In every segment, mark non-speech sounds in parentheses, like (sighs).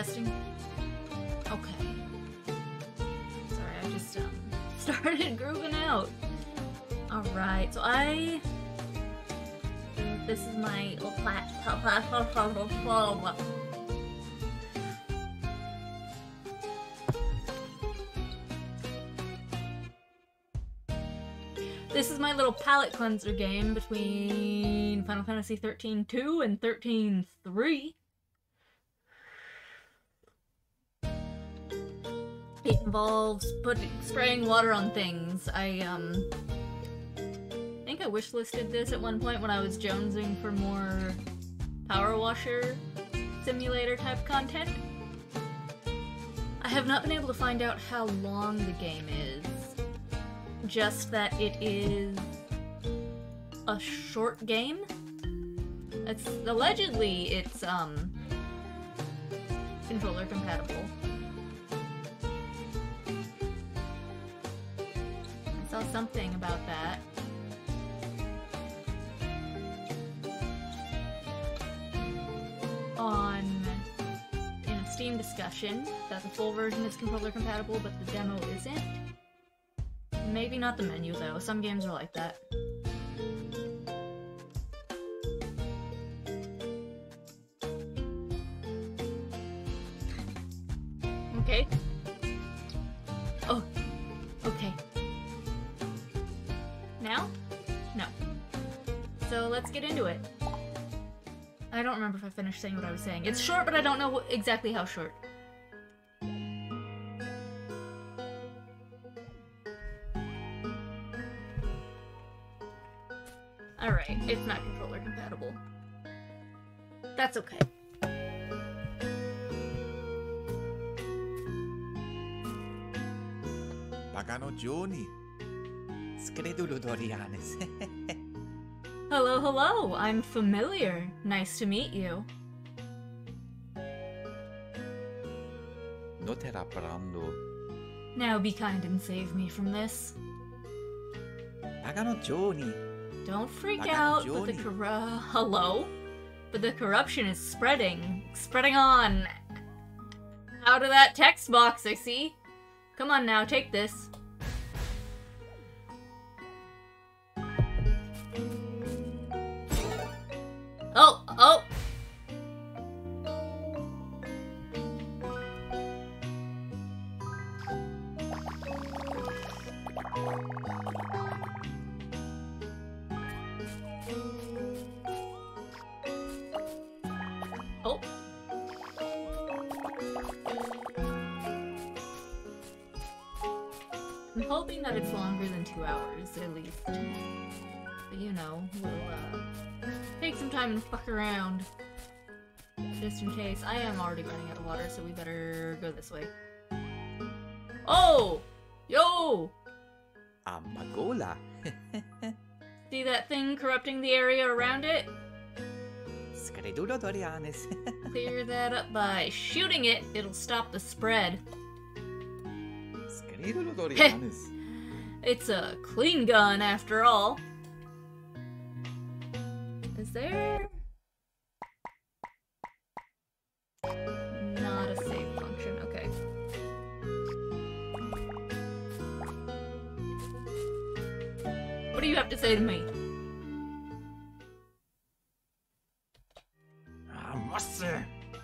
Testing. Okay. Sorry, I just um (laughs) started grooving out. All right, so I. This is my little plat. This is my little palette cleanser game between Final Fantasy 13 2 and 13 involves putting spraying water on things. I um I think I wishlisted this at one point when I was jonesing for more power washer simulator type content. I have not been able to find out how long the game is. Just that it is a short game. It's allegedly it's um controller compatible. Saw something about that. On in a Steam discussion that the full version is controller compatible, but the demo isn't. Maybe not the menu though. Some games are like that. remember if I finished saying what I was saying. It's short, but I don't know exactly how short. Alright, it's not controller compatible. That's okay. Pagano Giorni. Scredulo Dorianes. (laughs) Hello, hello, I'm familiar. Nice to meet you. No te. Now be kind and save me from this. Don't freak out, but the corru- Hello? But the corruption is spreading. Spreading on. Out of that text box, I see. Come on now, take this. hours at least. But you know, we'll uh, take some time and fuck around. Just in case. I am already running out of water, so we better go this way. Oh! Yo! Amagola. (laughs) See that thing corrupting the area around it? (laughs) Clear that up by shooting it, it'll stop the spread. (laughs) It's a clean gun, after all. Is there... Not a save function, okay. What do you have to say to me?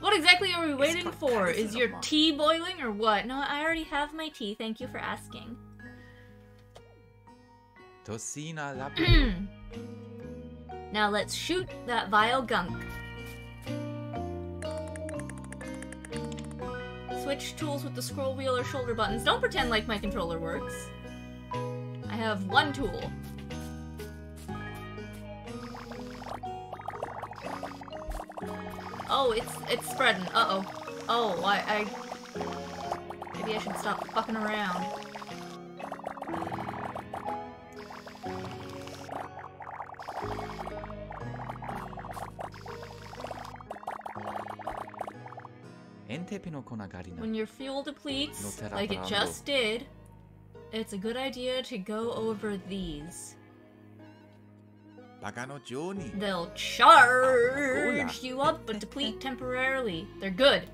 What exactly are we waiting for? Is your tea boiling or what? No, I already have my tea. Thank you for asking. Tosina (clears throat) now let's shoot that vile gunk. Switch tools with the scroll wheel or shoulder buttons. Don't pretend like my controller works. I have one tool. Oh, it's it's spreading. Uh-oh. Oh, I, I... Maybe I should stop fucking around. When your fuel depletes, like it just did, it's a good idea to go over these. They'll charge you up but deplete temporarily. They're good.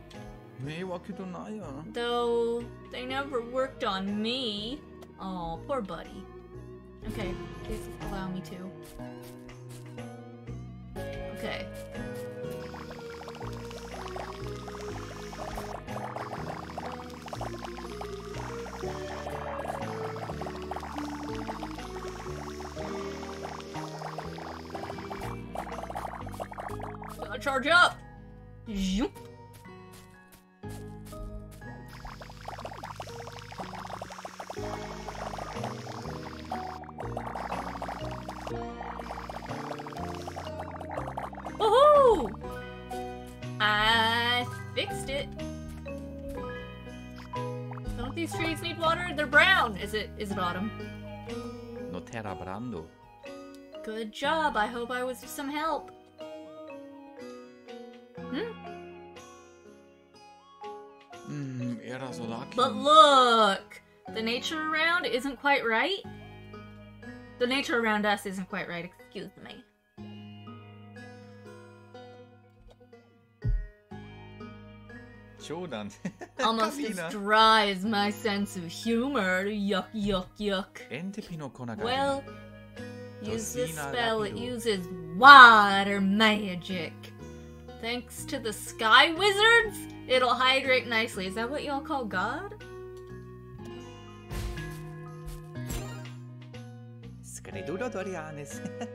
Though they never worked on me. Oh, poor buddy. Okay, please allow me to. Okay. charge up. Zoom. I fixed it. Don't these trees need water? They're brown. Is it is it autumn? No terra brando. Good job. I hope I was some help. Hmm? But look! The nature around isn't quite right. The nature around us isn't quite right, excuse me. (laughs) Almost as dry as my sense of humor. Yuck, yuck, yuck. Well, use this spell. It uses water magic. Thanks to the sky wizards, it'll hydrate nicely. Is that what y'all call God?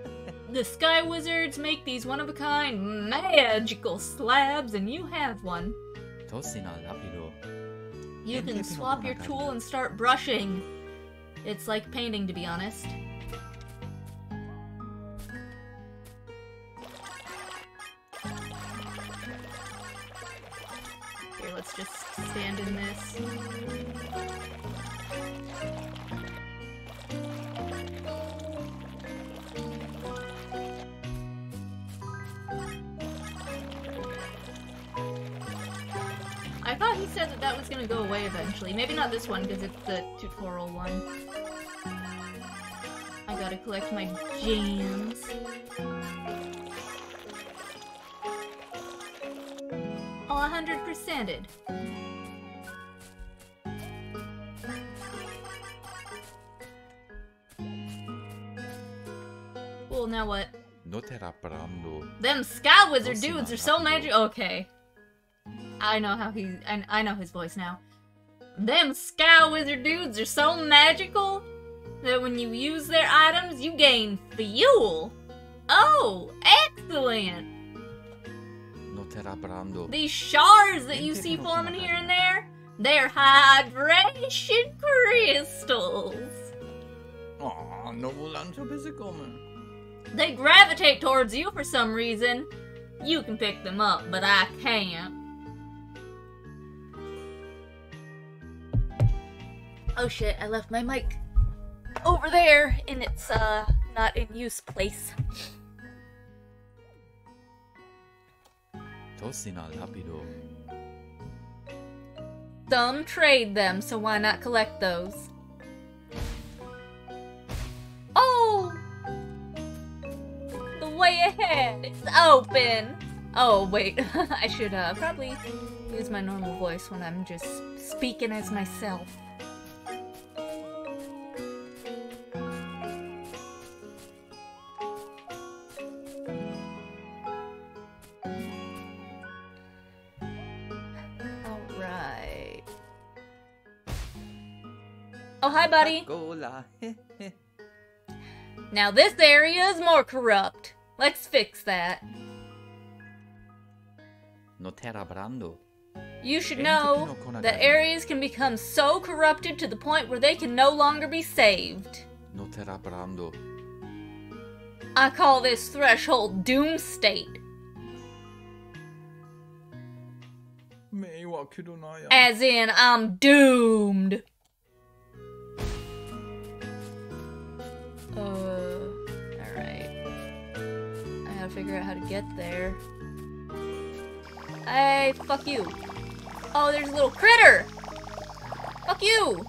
(laughs) the sky wizards make these one-of-a-kind magical slabs, and you have one. You can swap your tool and start brushing. It's like painting, to be honest. Let's just stand in this. I thought he said that that was gonna go away eventually. Maybe not this one because it's the tutorial one. I gotta collect my gems. 100 percented. Well, now what? Them Sky Wizard dudes are so magic- okay. I know how he- I, I know his voice now. Them Sky Wizard dudes are so magical that when you use their items, you gain fuel. Oh, excellent! These shards that you see forming here and there, they're hydration crystals. Oh, they gravitate towards you for some reason. You can pick them up, but I can't. Oh shit, I left my mic over there in its uh not in use place. Tocina Lapido. Some trade them, so why not collect those? Oh! The way ahead! It's open! Oh, wait. (laughs) I should uh, probably use my normal voice when I'm just speaking as myself. Oh, hi, buddy. (laughs) now this area is more corrupt. Let's fix that. You should know that areas can become so corrupted to the point where they can no longer be saved. I call this threshold doom state. As in, I'm doomed. Uh, alright. I gotta figure out how to get there. Hey, fuck you. Oh, there's a little critter! Fuck you!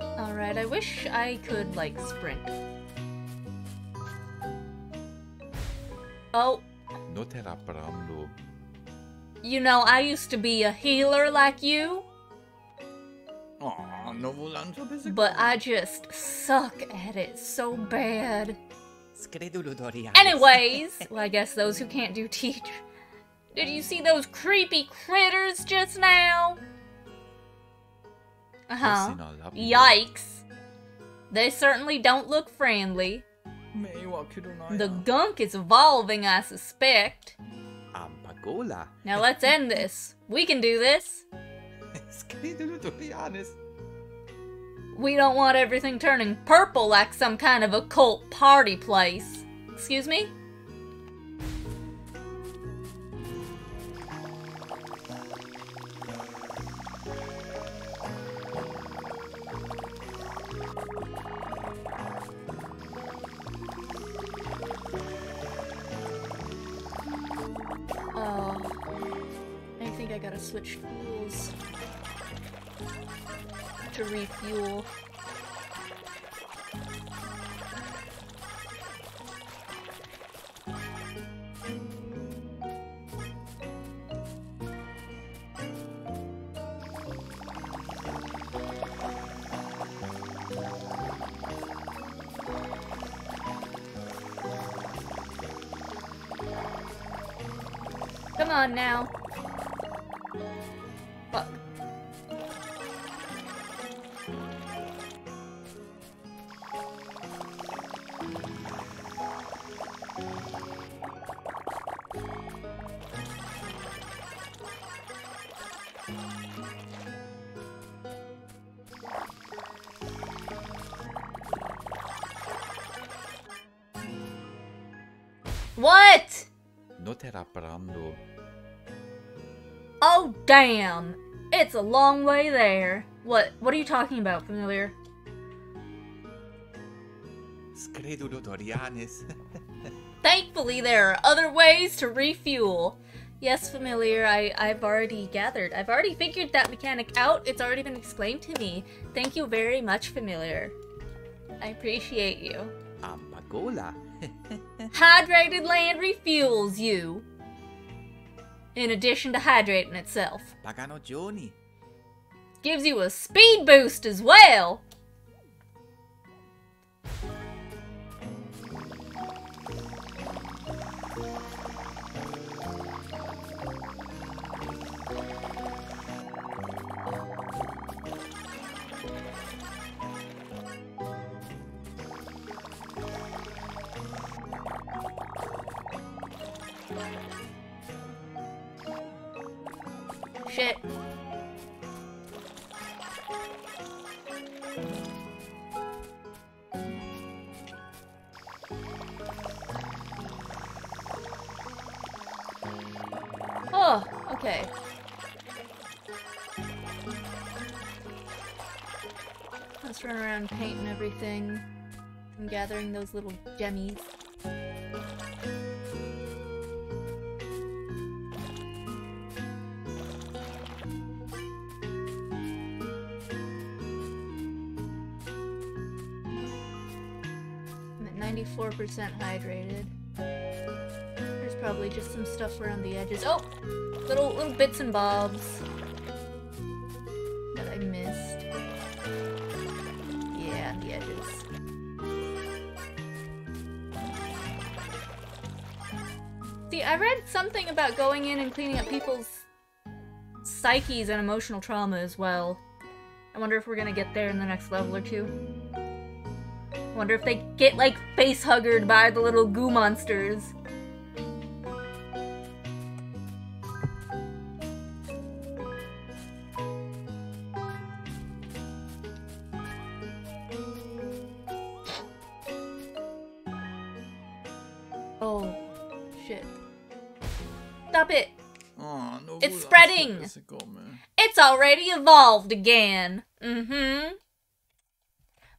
Alright, I wish I could, like, sprint. Oh, Notera Bramlo. you know, I used to be a healer like you, Aw, no volancio bese but I just suck at it so bad. Anyways, (laughs) well, I guess those who can't do teach. Did you see those creepy critters just now? Uh huh. Yikes. They certainly don't look friendly. The gunk is evolving, I suspect. Ampagola. Now let's end this. We can do this. (laughs) Scredulo Dorianis. We don't want everything turning purple like some kind of occult party place. Excuse me? Gotta switch fuels to refuel. Come on now. Damn! It's a long way there. What what are you talking about, familiar? (laughs) Thankfully there are other ways to refuel. Yes, familiar, I, I've already gathered. I've already figured that mechanic out. It's already been explained to me. Thank you very much, familiar. I appreciate you. Ampagola. (laughs) Hydrated land refuels you. In addition to hydrating itself. Pagano Johnny. Gives you a speed boost as well. Everything and gathering those little gemmies. I'm at 94% hydrated. There's probably just some stuff around the edges. Oh! Little little bits and bobs See, I read something about going in and cleaning up people's psyches and emotional trauma as well. I wonder if we're gonna get there in the next level or two. Wonder if they get like face huggered by the little goo monsters. It's spreading! It's already evolved again! Mm hmm.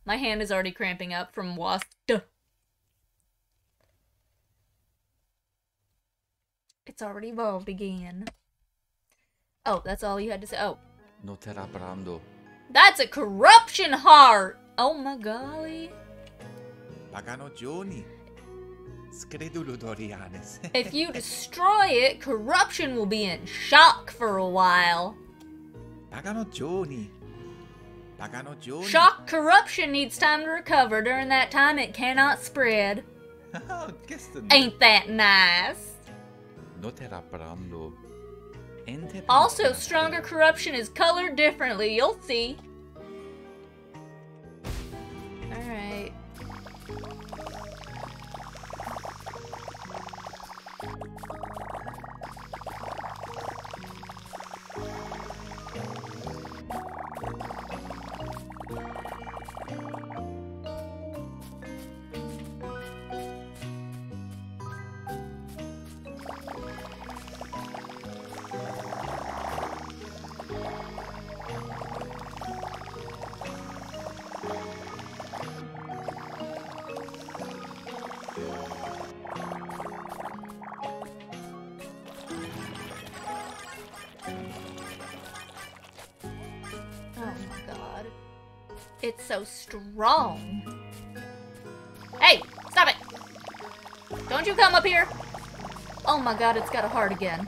My hand is already cramping up from wasp. It's already evolved again. Oh, that's all you had to say. Oh, Notera Brando. that's a corruption heart! Oh my golly. Pagano giorni. (laughs) If you destroy it, corruption will be in shock for a while. Pagano giorni. Pagano giorni. Shock corruption needs time to recover. During that time, it cannot spread. (laughs) Oh, Ain't that nice? Notera brando. Ente Also, stronger corruption is colored differently. You'll see. Alright. Strong. Hey, stop it! Don't you come up here! Oh my god, it's got a heart again.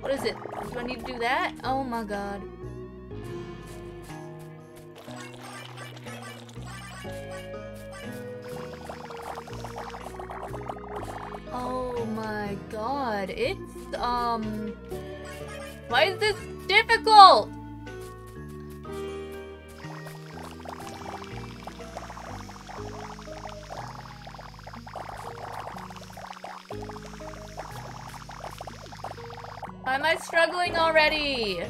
What is it? Do I need to do that? Oh my god. My god. It's, um... Why is this difficult? Why am I struggling already?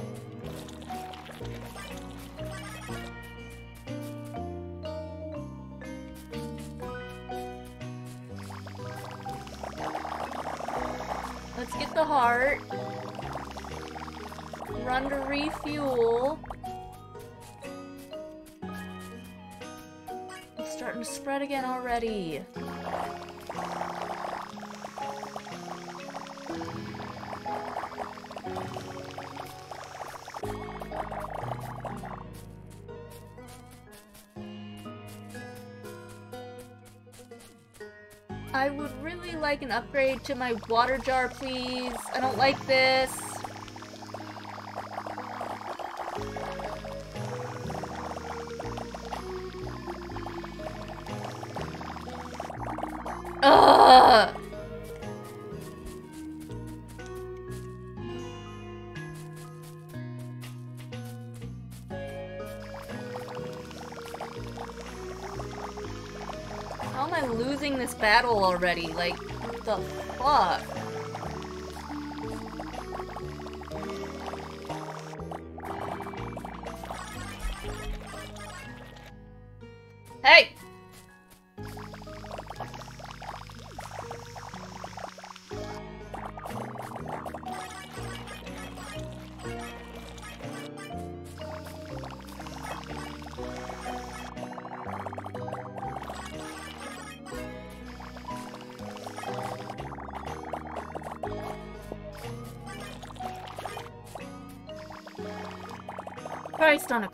The heart. Run to refuel. It's starting to spread again already. I would really like an upgrade to my water jar, please. I don't like this. Ugh! Battle already? Like, what the fuck?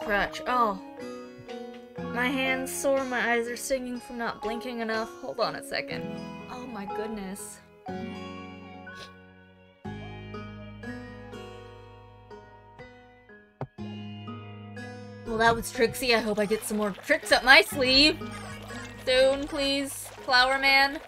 Crutch. Oh. My hands sore, my eyes are stinging from not blinking enough. Hold on a second. Oh my goodness. Well, that was Trixie. I hope I get some more tricks up my sleeve. Soon, please, Flower Man.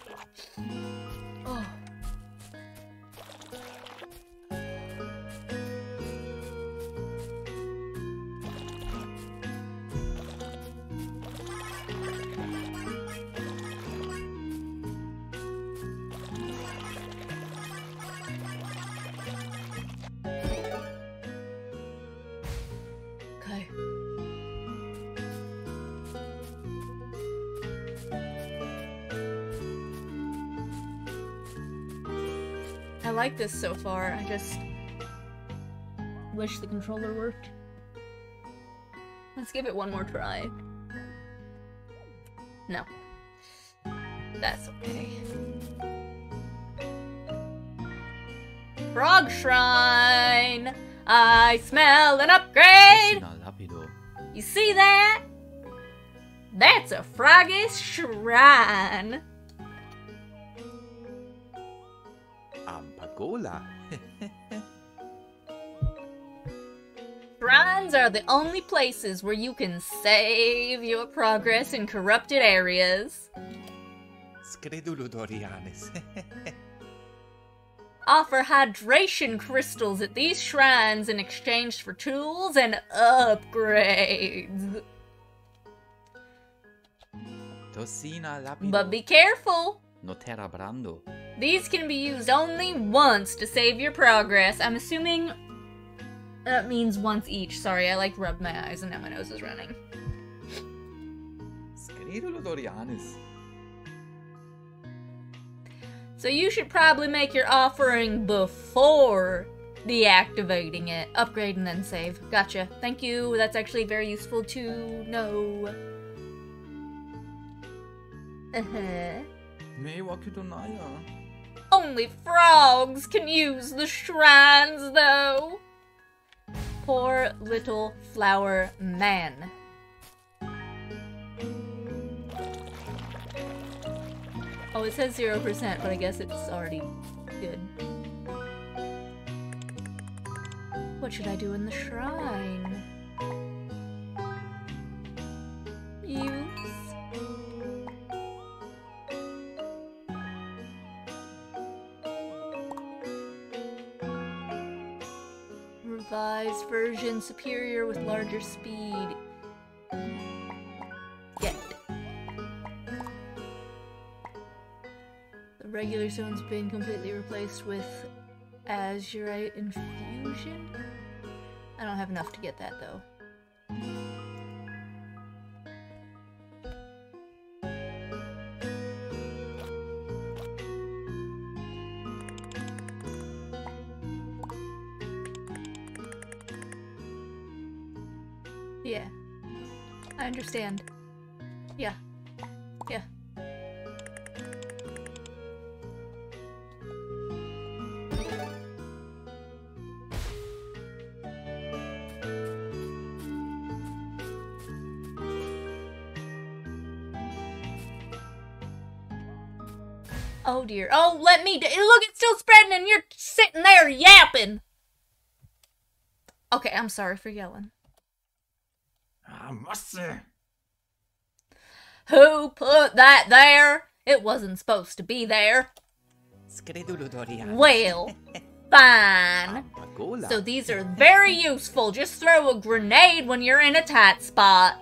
This so far. I just wish the controller worked. Let's give it one more try. No. That's okay. Frog Shrine! I smell an upgrade! You see that? That's a froggy Shrine! Ampagola. Shrines are the only places where you can save your progress in corrupted areas. Scredulo Dorianis. (laughs) Offer hydration crystals at these shrines in exchange for tools and upgrades. Tosina. But be careful! Notera brando. These can be used only once to save your progress. I'm assuming that means once each. Sorry, I like rubbed my eyes and now my nose is running. So you should probably make your offering before deactivating it. Upgrade and then save. Gotcha. Thank you. That's actually very useful to know. Uh-huh. Only frogs can use the shrines, though. Poor little flower man. Oh, it says 0%, but I guess it's already good. What should I do in the shrine? Version superior with larger speed. Get. The regular zone's been completely replaced with Azurite Infusion? I don't have enough to get that though. Dear. Oh, let me. Look, it's still spreading and you're sitting there yapping. Okay, I'm sorry for yelling. Ah, masse. Who put that there? It wasn't supposed to be there. Well, (laughs) fine. So these are very useful. Just throw a grenade when you're in a tight spot.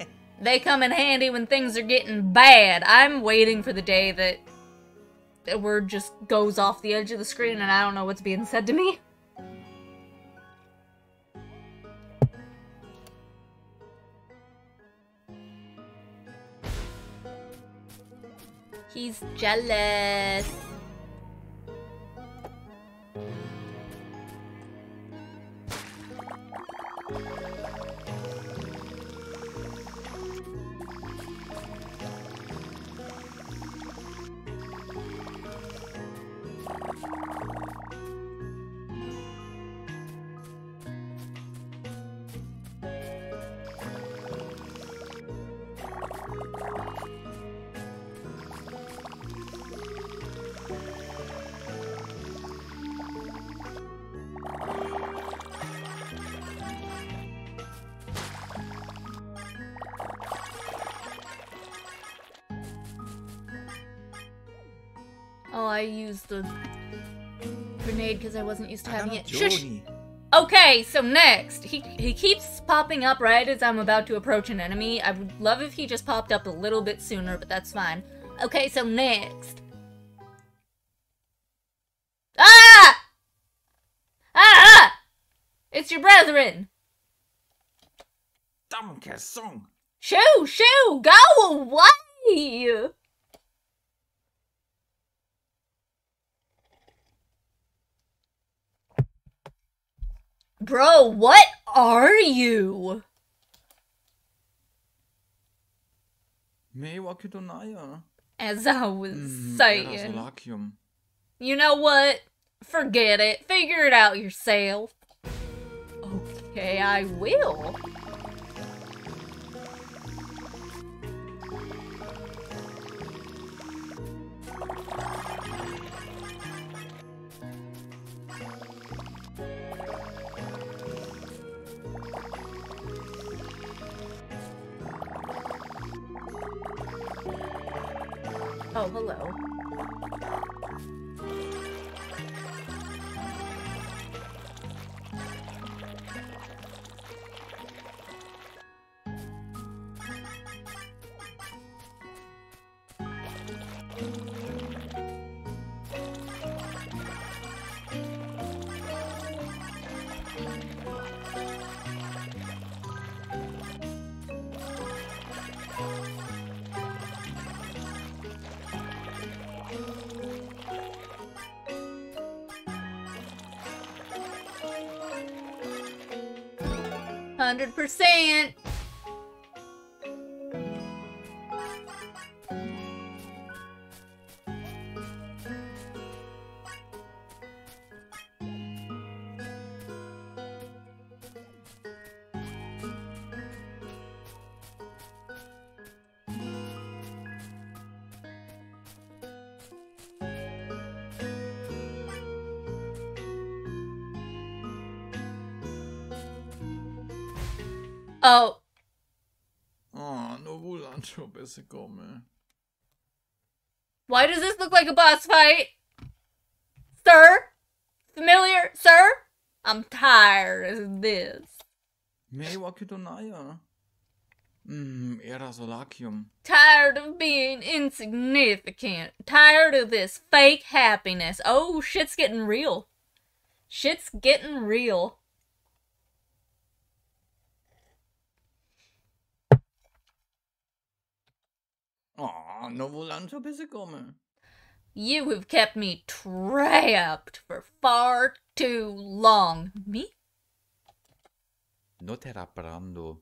(laughs) They come in handy when things are getting bad. I'm waiting for the day that a word just goes off the edge of the screen and I don't know what's being said to me. He's jealous. Used the grenade because I wasn't used to having it. Shush! Okay, so next, he he keeps popping up right as I'm about to approach an enemy. I would love if he just popped up a little bit sooner, but that's fine. Okay, so next. Ah! Ah! ah! It's your brethren. Shoo, shoo, go away! Bro, what are you? Me var Kutonaya. As I was Mm, saying. You know what? Forget it. Figure it out yourself. Okay, I will. Hello. 100%. Volancho bese come. why does this look like a boss fight? Sir? Familiar? Sir? I'm tired of this. Me var Kutonaya. Mm, Erasolakium. Tired of being insignificant. Tired of this fake happiness. Oh, shit's getting real. Shit's getting real. Nu volancho bese come. You have kept me trapped for far too long. Me? Notera brando.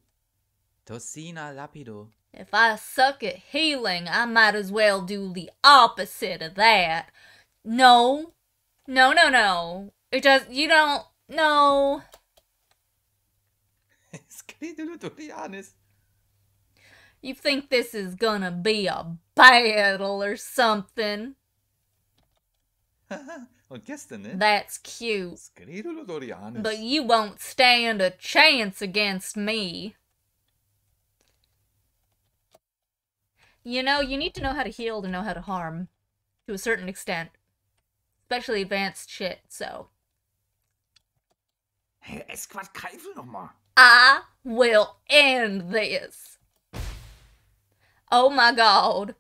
Tosina lapido. If I suck at healing, I might as well do the opposite of that. No. No, no, no. It does, you don't, no. (laughs) Skridulo Dorianis. You think this is gonna be a battle or something? Och gästen ne? That's cute. But you won't stand a chance against me. You know, you need to know how to heal to know how to harm. To a certain extent. Especially advanced shit, so. Hey, es quart Kreifel nochmal. I will end this. Oh my god.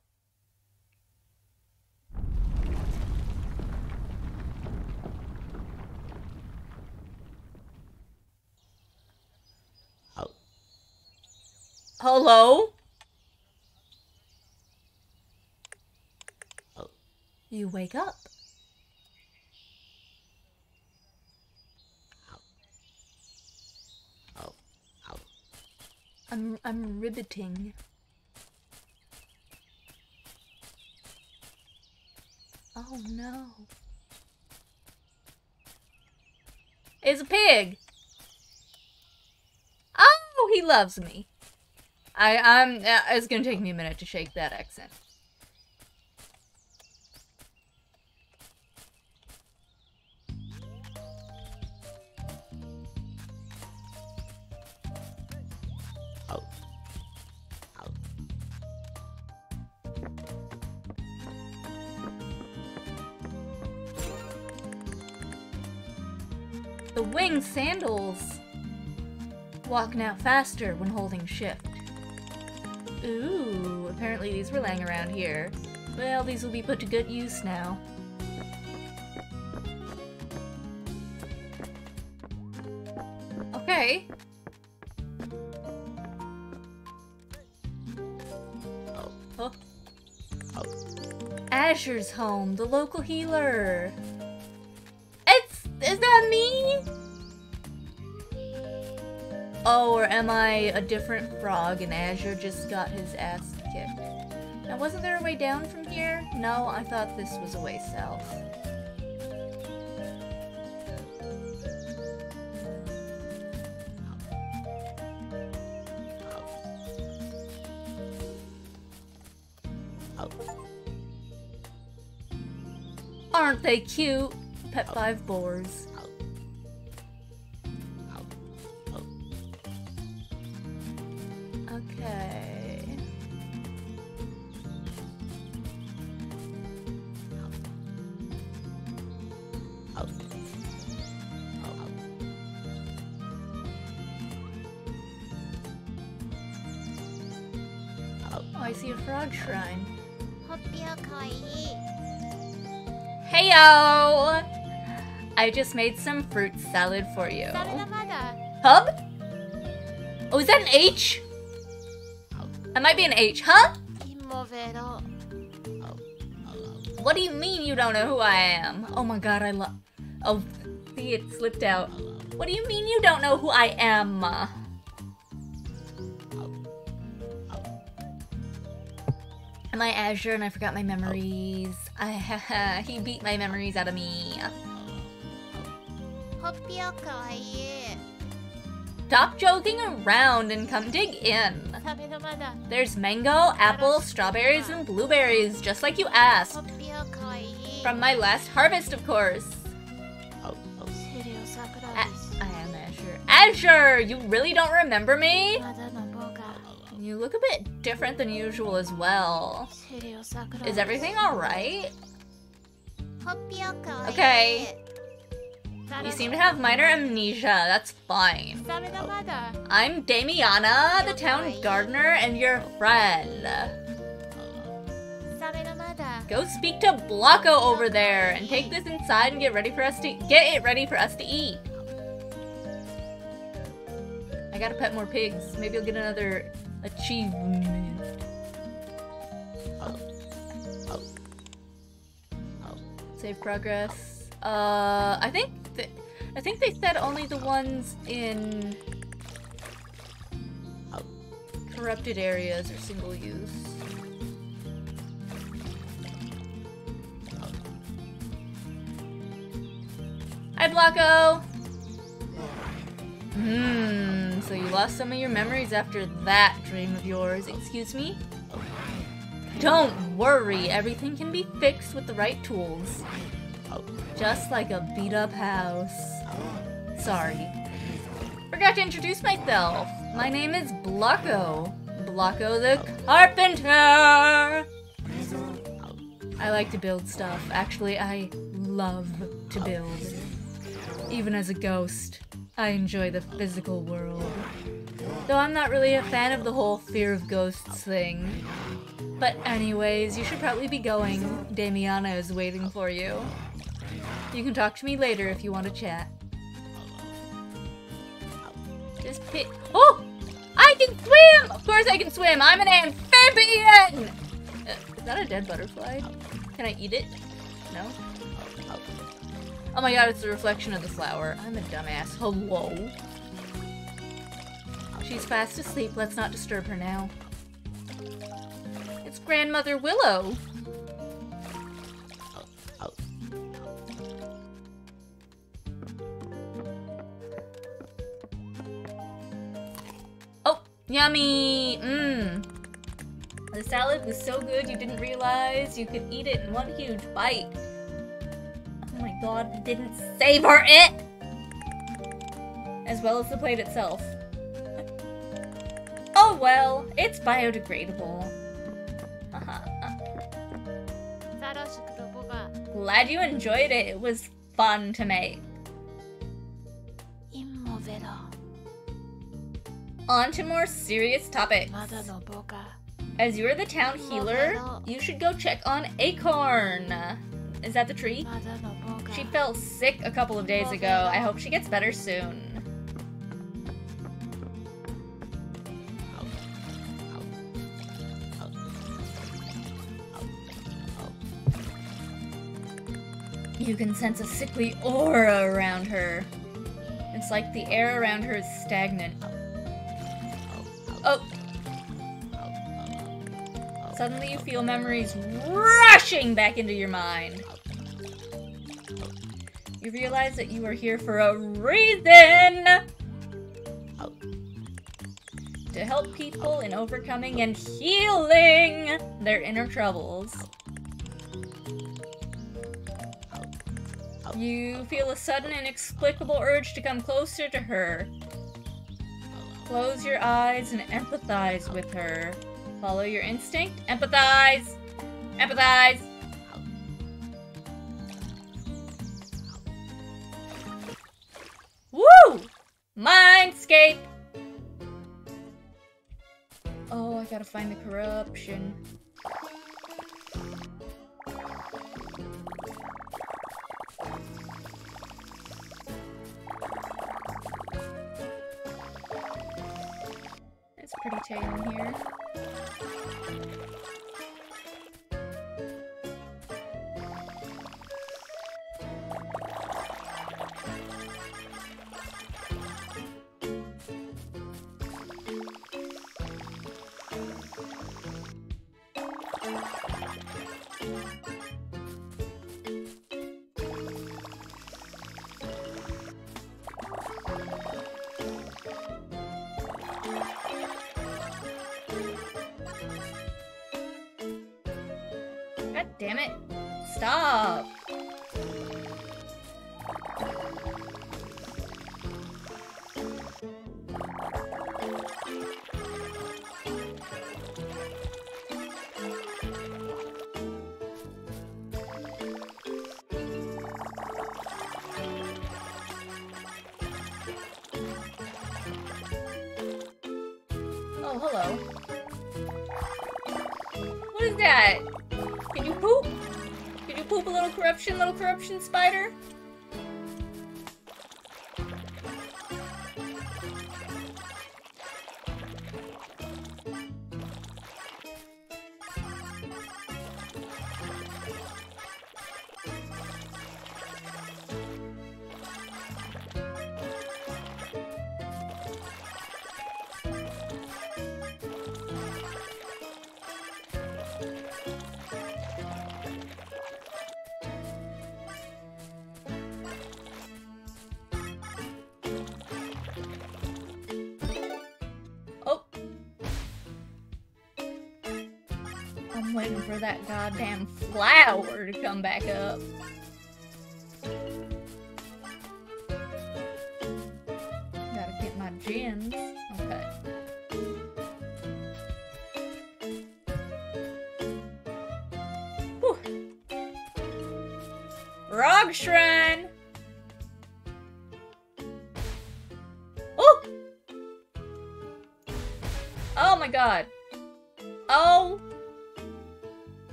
Hello? You wake up. I'm I'm riveting. Oh no. It's a pig. Oh, he loves me. I I'm uh, it's going to take me a minute to shake that accent. The winged sandals walk now faster when holding shift. Ooh, apparently these were laying around here. Well, these will be put to good use now. Okay. Oh. Oh. Azure's home, the local healer. Oh, or am I a different frog and Azure just got his ass kicked? Now, wasn't there a way down from here? No, I thought this was a way south. Aren't they cute? Pet 5 boars. just made some fruit salad for you. Hub? Oh, is that an H? That might be an H, huh? What do you mean you don't know who I am? Oh my god, I love... Oh, see, it slipped out. What do you mean you don't know who I am? Am I Azure and I forgot my memories? (laughs) he beat my memories out of me. Stop joking around and come dig in. There's mango, apple, strawberries, and blueberries, just like you asked. From my last harvest, of course. Oh, oh. Am Azure. Azure! You really don't remember me? You look a bit different than usual as well. Is everything alright? Okay, you seem to have minor amnesia, that's fine. I'm Damiana, the town gardener, and your friend. Go speak to Blocko over there, and take this inside and get ready for us to- Get it ready for us to eat! I gotta pet more pigs. Maybe I'll get another achievement. Save progress. Uh, I think th- I think they said only the ones in corrupted areas are single use. Hi, Blocko! Hmm, so you lost some of your memories after that dream of yours. Excuse me? Don't worry, everything can be fixed with the right tools. Oh, just like a beat up house. Sorry. Forgot to introduce myself. My name is Blocko. Blocko the Carpenter! I like to build stuff. Actually, I love to build. Even as a ghost, I enjoy the physical world. Though I'm not really a fan of the whole fear of ghosts thing. But anyways, you should probably be going. Damiana is waiting for you. You can talk to me later if you want to chat. This pit. Oh! I can swim! Of course I can swim! I'm an amphibian! Uh, is that a dead butterfly? Can I eat it? No? Oh my god, it's the reflection of the flower. I'm a dumbass. Hello? She's fast asleep. Let's not disturb her now. It's Grandmother Willow. Yummy! Mmm. The salad was so good you didn't realize you could eat it in one huge bite. Oh my god, I didn't savor it! As well as the plate itself. (laughs) Oh well, it's biodegradable. (laughs) Glad you enjoyed it, it was fun to make. on to more serious topics. As you're the town healer, you should go check on Acorn. Is that the tree? She fell sick a couple of days ago. I hope she gets better soon. You can sense a sickly aura around her. It's like the air around her is stagnant. Oh. Suddenly you feel memories rushing back into your mind. You realize that you are here for a reason! To help people in overcoming and healing their inner troubles. You feel a sudden inexplicable urge to come closer to her. Close your eyes and empathize with her. Follow your instinct. Empathize! Empathize! Woo! Mindscape! Oh, I gotta find the corruption. In here. Corruption, spider?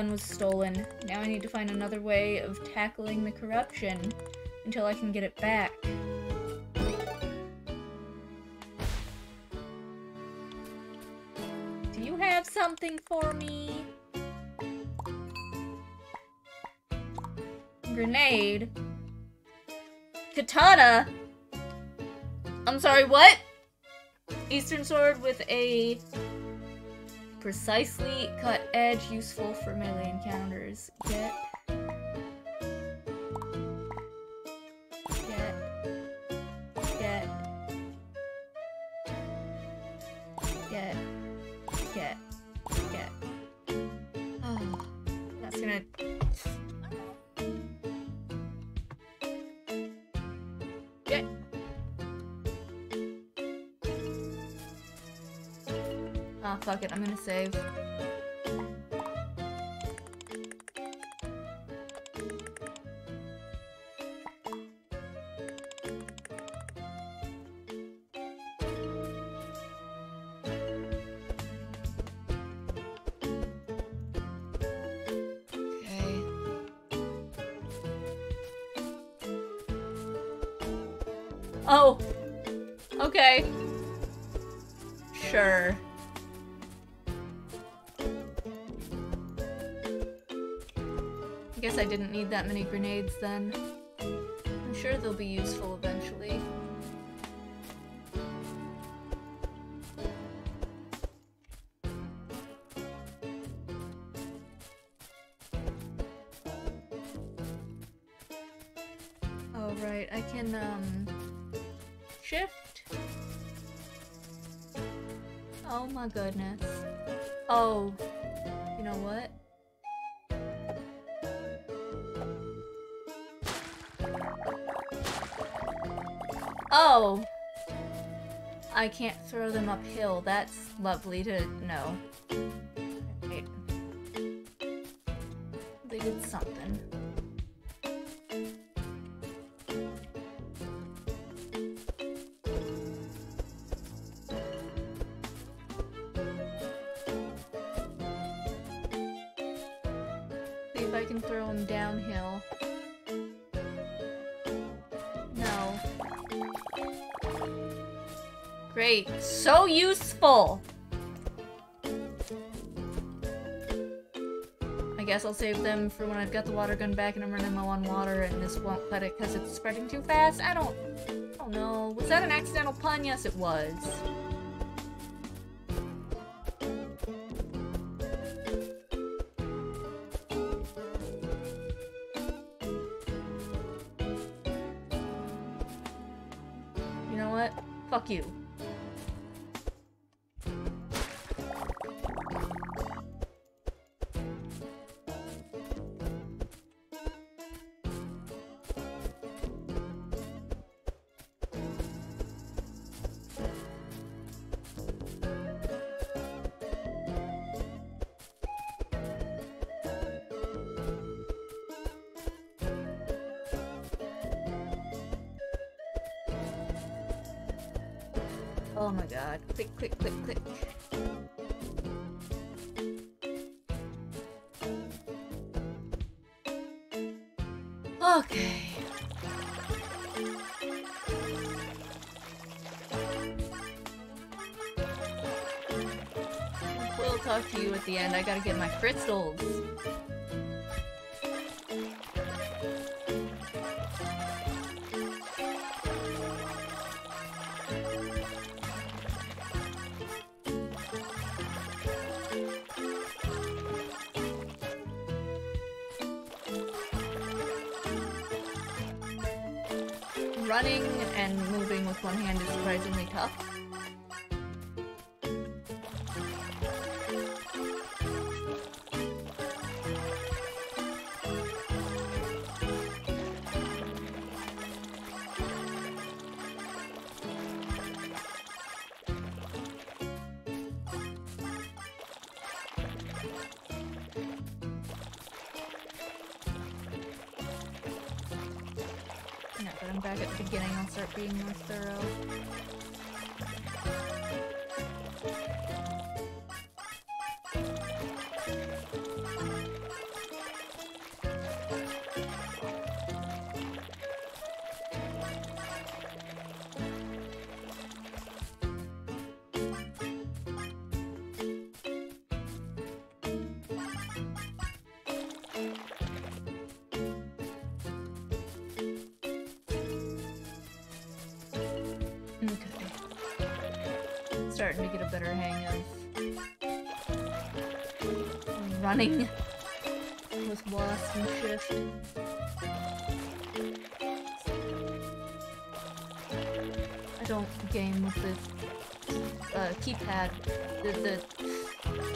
Gun was stolen. Now I need to find another way of tackling the corruption until I can get it back. Do you have something for me? Grenade? Katana? I'm sorry, what? Eastern sword with a precisely cut edge useful for melee encounters. Get. Fuck it, I'm gonna save. Many grenades then. Lovely to know. They did something. See if I can throw them downhill. No. Great. So useful! I'll save them for when I've got the water gun back and I'm running low on water and this won't cut it because it's spreading too fast. I don't... I don't know. Was that an accidental pun? Yes, it was. Running and moving with one hand is surprisingly tough. Being more thorough. Starting to get a better hang of running with blast and shift. I don't game with the uh, keypad, the, the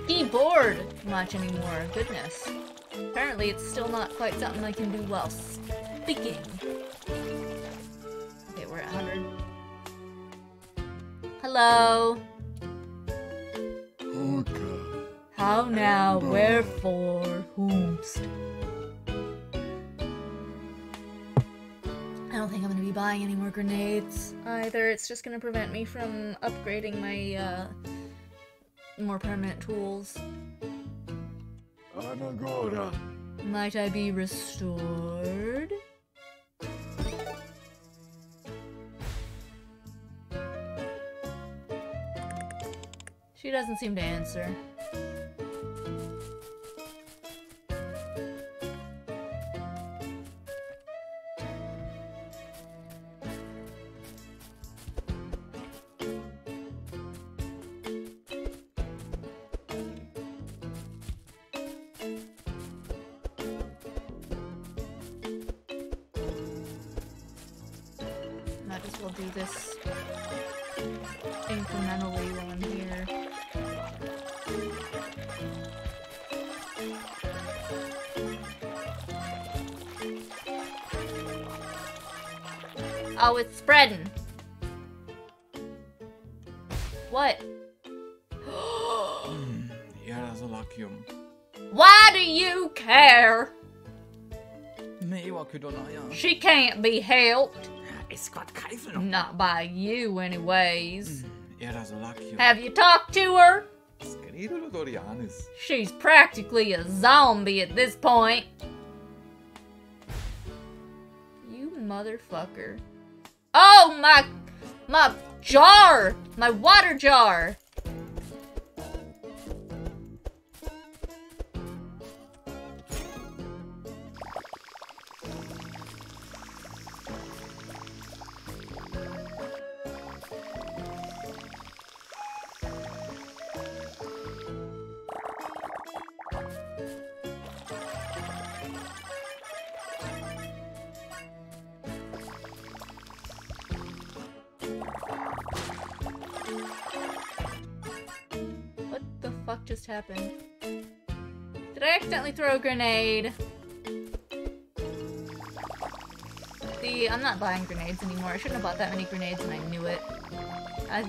keyboard much anymore. Goodness. Apparently, it's still not quite something I can do while speaking. Okay, we're at 100. Hello. It's just gonna prevent me from upgrading my uh, more permanent tools. Anagora. Might I be restored? She doesn't seem to answer. Be helped. Esquat kaifel. Not by you, anyways. Era. Have you talked to her? She's practically a zombie at this point. You motherfucker. Oh, my. My jar! My water jar! Just happened? Did I accidentally throw a grenade? See, I'm not buying grenades anymore. I shouldn't have bought that many grenades and I knew it. I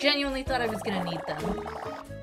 genuinely thought I was gonna need them.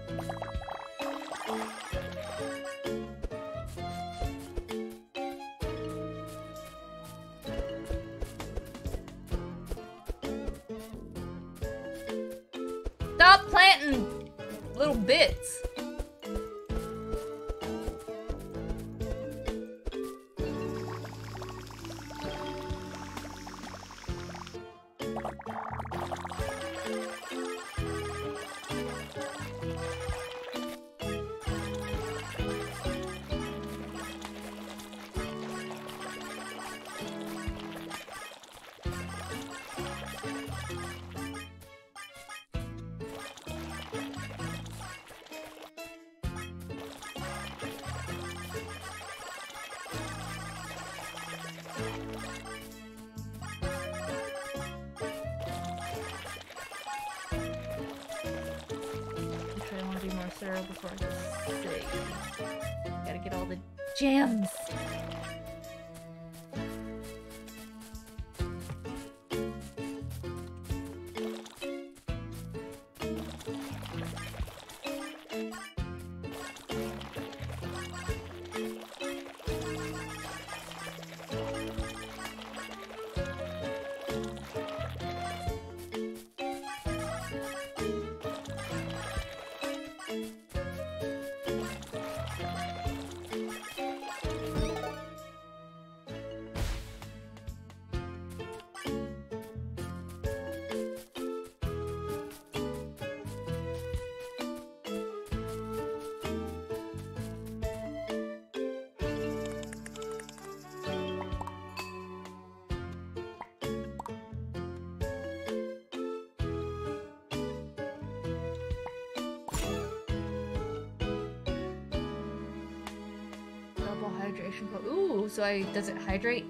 I does it hydrate,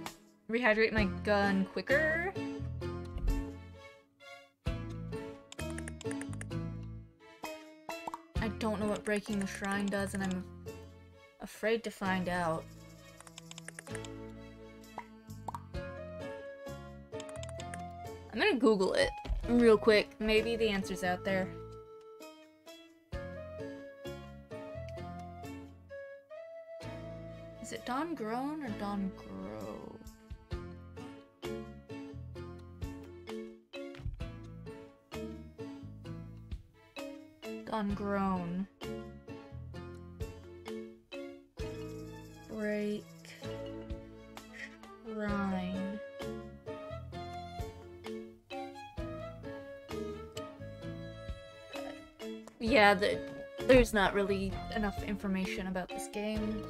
rehydrate my gun quicker? I don't know what breaking the shrine does, and I'm afraid to find out. I'm gonna Google it real quick. Maybe the answer's out there. Grown or Don Grove? Dawngrown. Break. Shrine. Yeah, the, there's not really enough information about this game.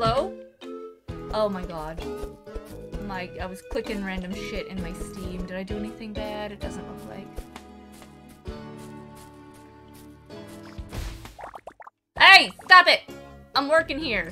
Hello? Oh my god. My, I was clicking random shit in my Steam. Did I do anything bad? It doesn't look like. Hey, stop it! I'm working here.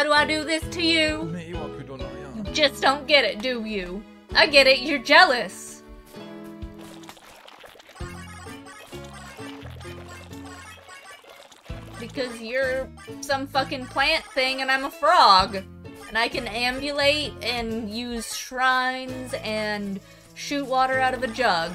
Why do I do this to you? You just don't get it, do you? I get it, you're jealous. Because you're some fucking plant thing and I'm a frog. And I can ambulate and use shrines and shoot water out of a jug.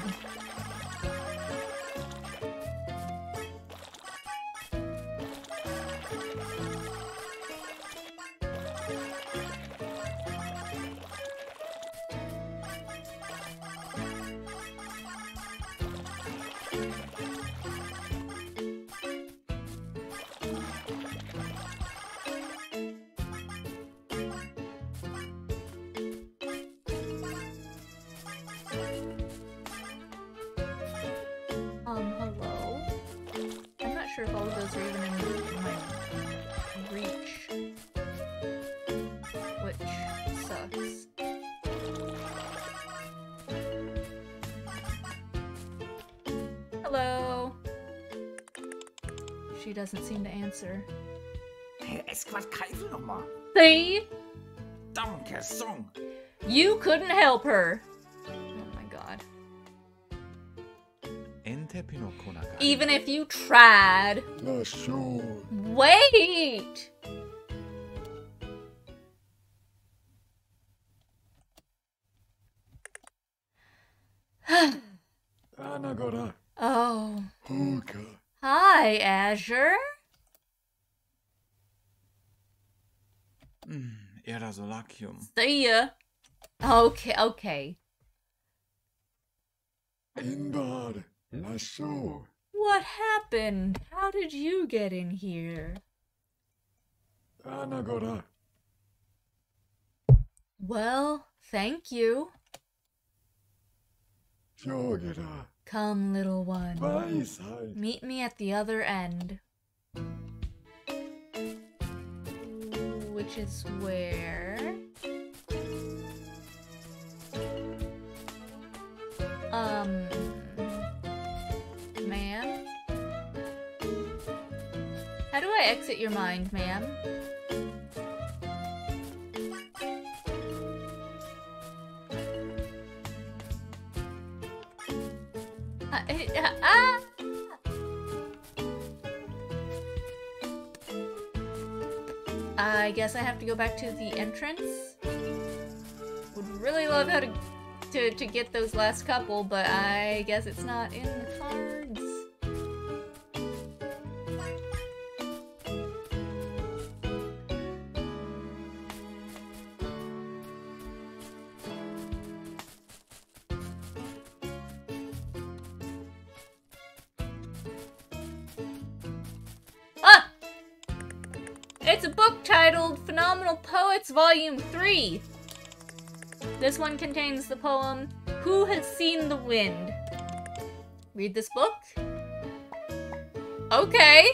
couldn't help her. Oh my god. Even if you tried. Wait! oh. Hi, Azure. See ya. Okay, okay. Lasho, What happened? How did you get in here? Anagora, Well, thank you. Jogera, Come, little one. Meet me at the other end. Which is where? Um. Ma'am? How do I exit your mind, ma'am? Uh, uh, ah! I guess I have to go back to the entrance. Would really love how to to to get those last couple, but I guess it's not in the cards. Ah! It's a book titled Phenomenal Poets Volume 3. This one contains the poem Who Has Seen the Wind? Read this book? Okay.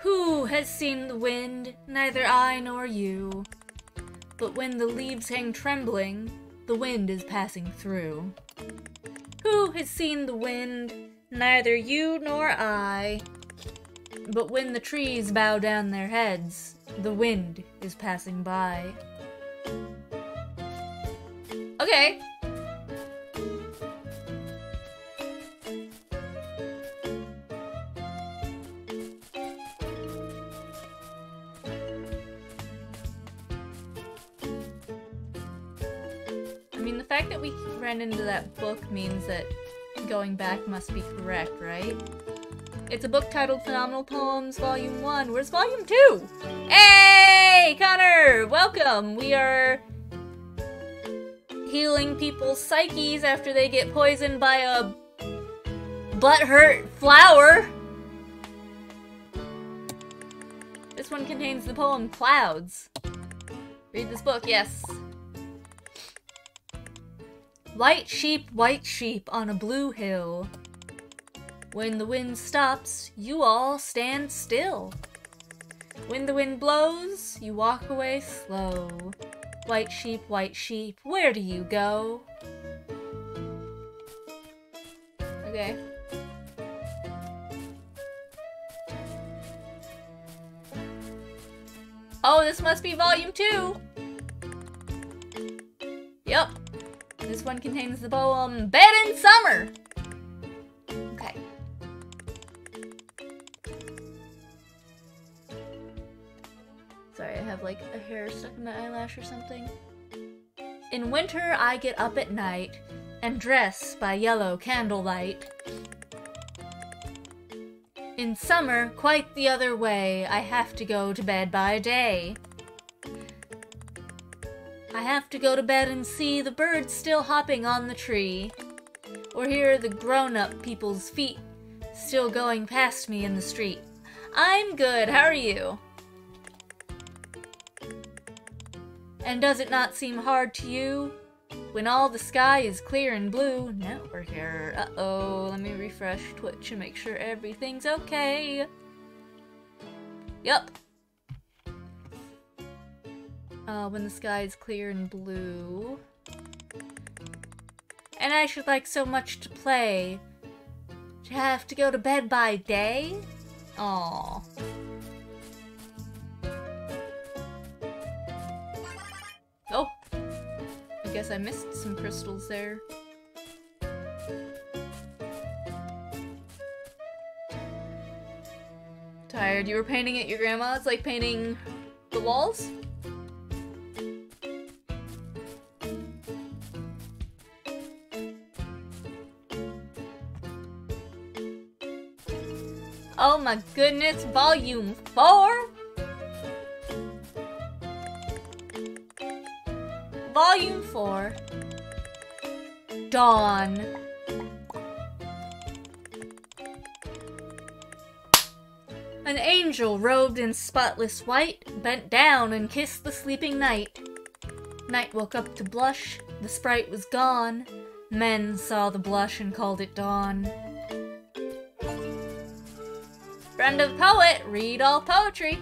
Who has seen the wind? Neither I nor you. But when the leaves hang trembling, the wind is passing through. Who has seen the wind? Neither you nor I. But when the trees bow down their heads, the wind is passing by. Okay. I mean, the fact that we ran into that book means that going back must be correct, right? It's a book titled Phenomenal Poems Volume 1. Where's Volume 2? Hey, Connor! Welcome! We are healing people's psyches after they get poisoned by a butthurt flower. This one contains the poem Clouds. Read this book, yes. White sheep, white sheep on a blue hill. When the wind stops, you all stand still. When the wind blows, you walk away slow. White sheep, white sheep, where do you go? Okay. Oh, this must be volume two. Yep. This one contains the poem Bed in Summer. Have like a hair stuck in my eyelash or something. In winter, I get up at night and dress by yellow candlelight. In summer, quite the other way, I have to go to bed by day. I have to go to bed and see the birds still hopping on the tree, or hear the grown up people's feet still going past me in the street. I'm good, how are you? And does it not seem hard to you when all the sky is clear and blue? Now we're here. Uh oh, let me refresh Twitch and make sure everything's okay. Yup. Uh, when the sky is clear and blue. And I should like so much to play. To have to go to bed by day? Aww. Guess I missed some crystals there. Tired? You were painting at your grandma's, like painting the walls? Oh my goodness, volume 4? Volume 4. Dawn. An angel robed in spotless white bent down and kissed the sleeping night. Night woke up to blush, the sprite was gone. Men saw the blush and called it dawn. Friend of poet, read all poetry.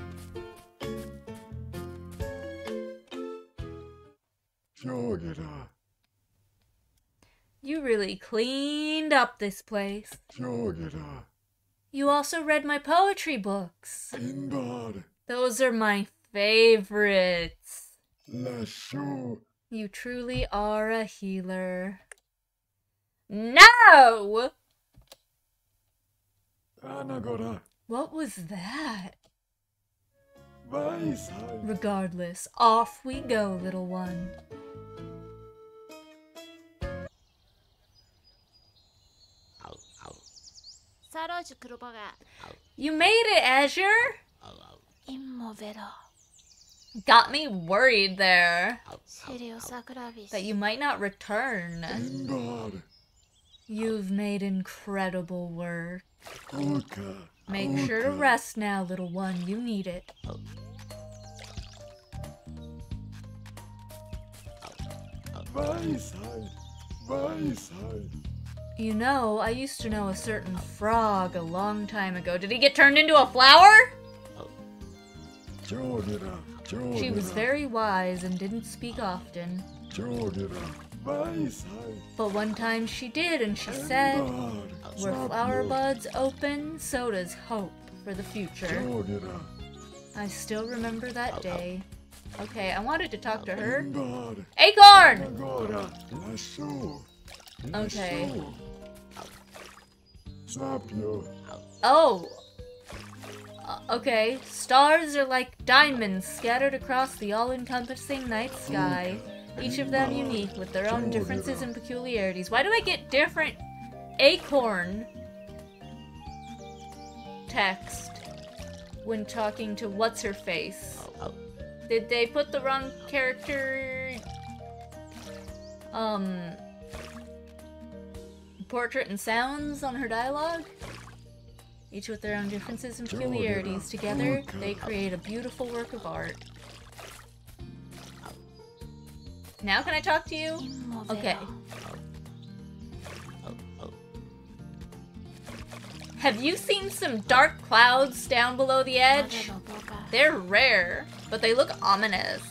You really cleaned up this place. Yogera. You also read my poetry books. Those are my favorites. Lasho. You truly are a healer. No! Anagora. What was that? Vaisai. Regardless, off we go, little one. You made it, Azure! Immovero. Got me worried there. Shirio That you might not return. You've made incredible work. Make sure to rest now, little one. You need it. Vaisai. Vaisai. You know, I used to know a certain frog a long time ago. Did he get turned into a flower? She was very wise and didn't speak often. Chodira. Weisheit. But one time she did, and she said, Bard. Where flower buds open, so does hope for the future. I still remember that day. Okay, I wanted to talk to her. Acorn! Okay. Oh! Uh, okay, stars are like diamonds scattered across the all encompassing night sky, each of them unique with their own differences and peculiarities. Why do I get different acorn text when talking to what's her face? Did they put the wrong character um portrait and sounds on her dialogue? Each with their own differences and peculiarities. Together, they create a beautiful work of art. Now can I talk to you? Okay. Oh, oh. Have you seen some dark clouds down below the edge? They're rare, but they look ominous.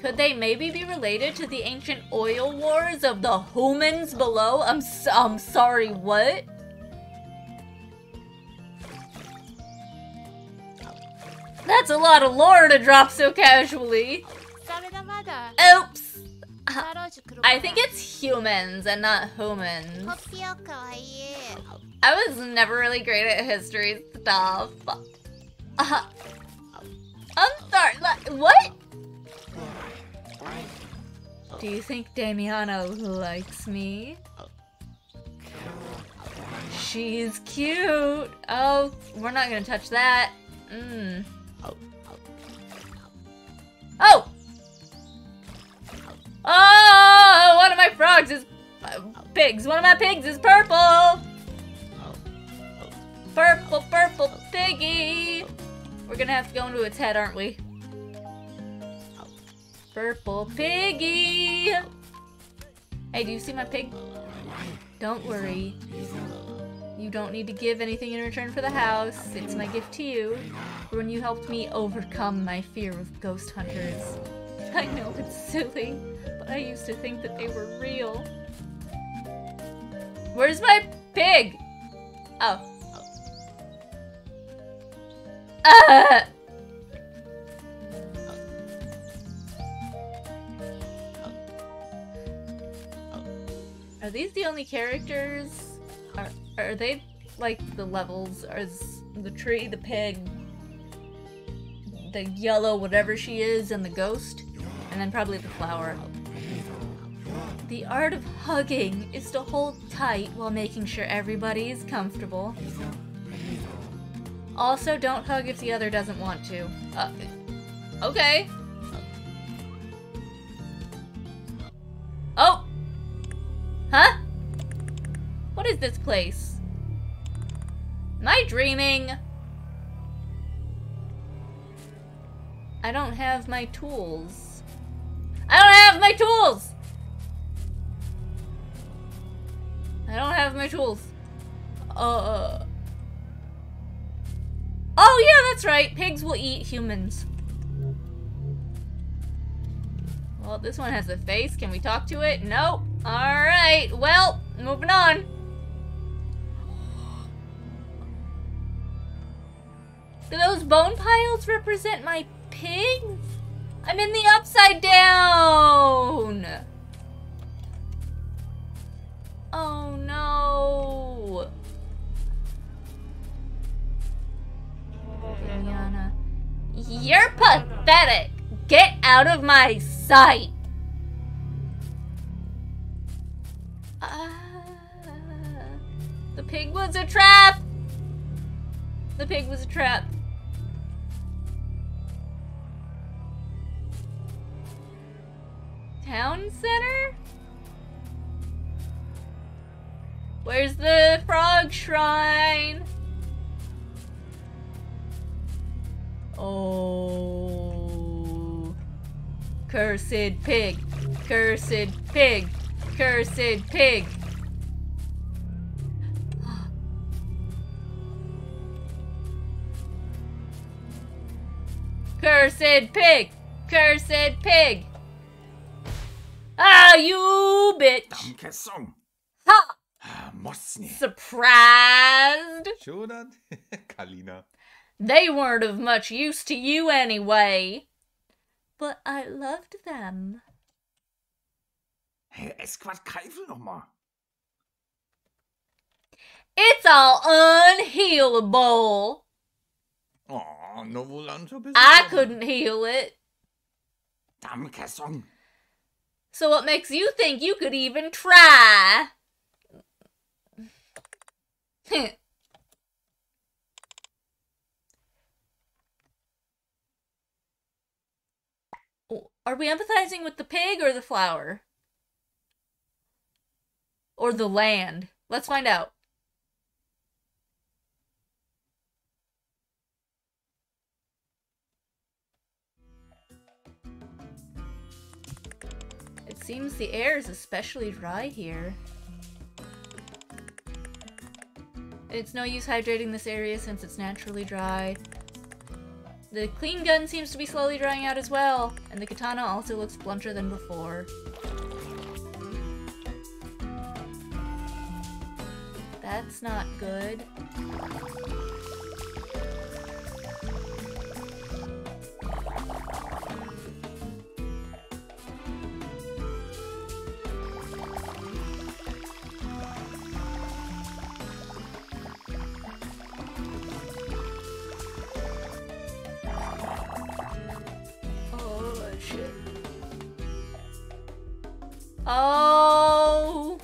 Could they maybe be related to the ancient oil wars of the humans below? I'm, so, I'm sorry, what? That's a lot of lore to drop so casually. Oops. I think it's humans and not humans. I was never really great at history stuff. Uh, I'm sorry, what? Do you think Damiano likes me? She's cute. Oh, we're not gonna touch that. Mmm. Oh! Oh! One of my frogs is uh, pigs. One of my pigs is purple. Purple, purple piggy. We're gonna have to go into its head, aren't we? Purple piggy. Hey, do you see my pig? Don't worry. You don't need to give anything in return for the house. It's my gift to you for when you helped me overcome my fear of ghost hunters. (laughs) I know it's silly, but I used to think that they were real. Where's my pig? Oh. Uh. (laughs) Are these the only characters? Are, are they like the levels? Are s- the tree, the pig, the yellow, whatever she is, and the ghost? And then probably the flower. The art of hugging is to hold tight while making sure everybody is comfortable. Also, don't hug if the other doesn't want to. Uh, okay. Oh! Huh? What is this place? Am I dreaming? I don't have my tools. I don't have my tools! I don't have my tools. Uh. Oh, yeah, that's right. Pigs will eat humans. Well, this one has a face. Can we talk to it? Nope. Alright, well, moving on. Do those bone piles represent my pigs? I'm in the upside down! Oh no! Diana. You're pathetic! Get out of my sight! Ah, the pig was a trap! The pig was a trap. town center? Where's the frog shrine? Oh. Cursed pig. Cursed pig. Cursed pig. (gasps) Cursed pig! Cursed pig! Ah, you bitch! Danke song. Ha! Ah, Mocnie. Surprised! Shodan? (laughs) Kalina. They weren't of much use to you anyway. But I loved them. Hey, Esquad Keifel nochmal. It's all unhealable. Oh, no so I couldn't heal it. Song. So what makes you think you could even try? (laughs) Are we empathizing with the pig or the flower? Or the land? Let's find out. Seems the air is especially dry here. It's no use hydrating this area since it's naturally dry. The clean gun seems to be slowly drying out as well, and the katana also looks blunter than before. That's not good. Oh!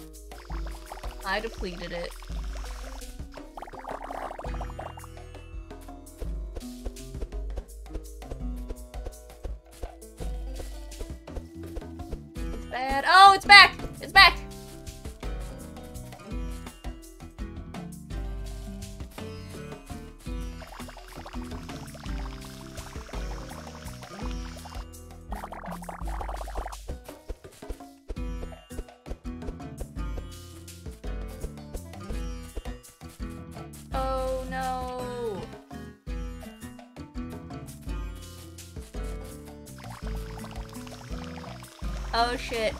I depleted it. Oh shit.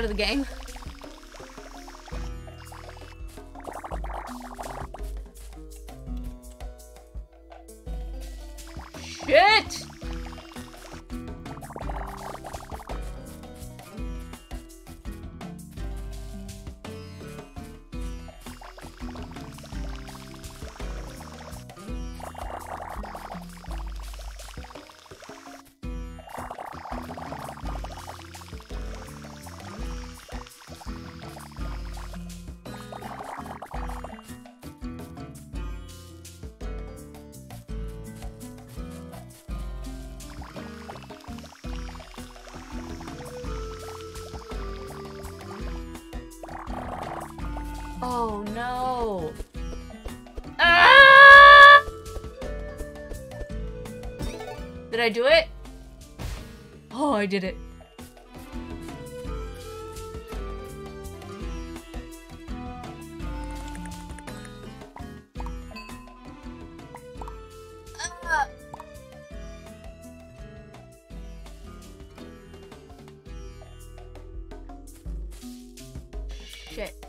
Out of the game. Did I do it? Oh, I did it. Shit.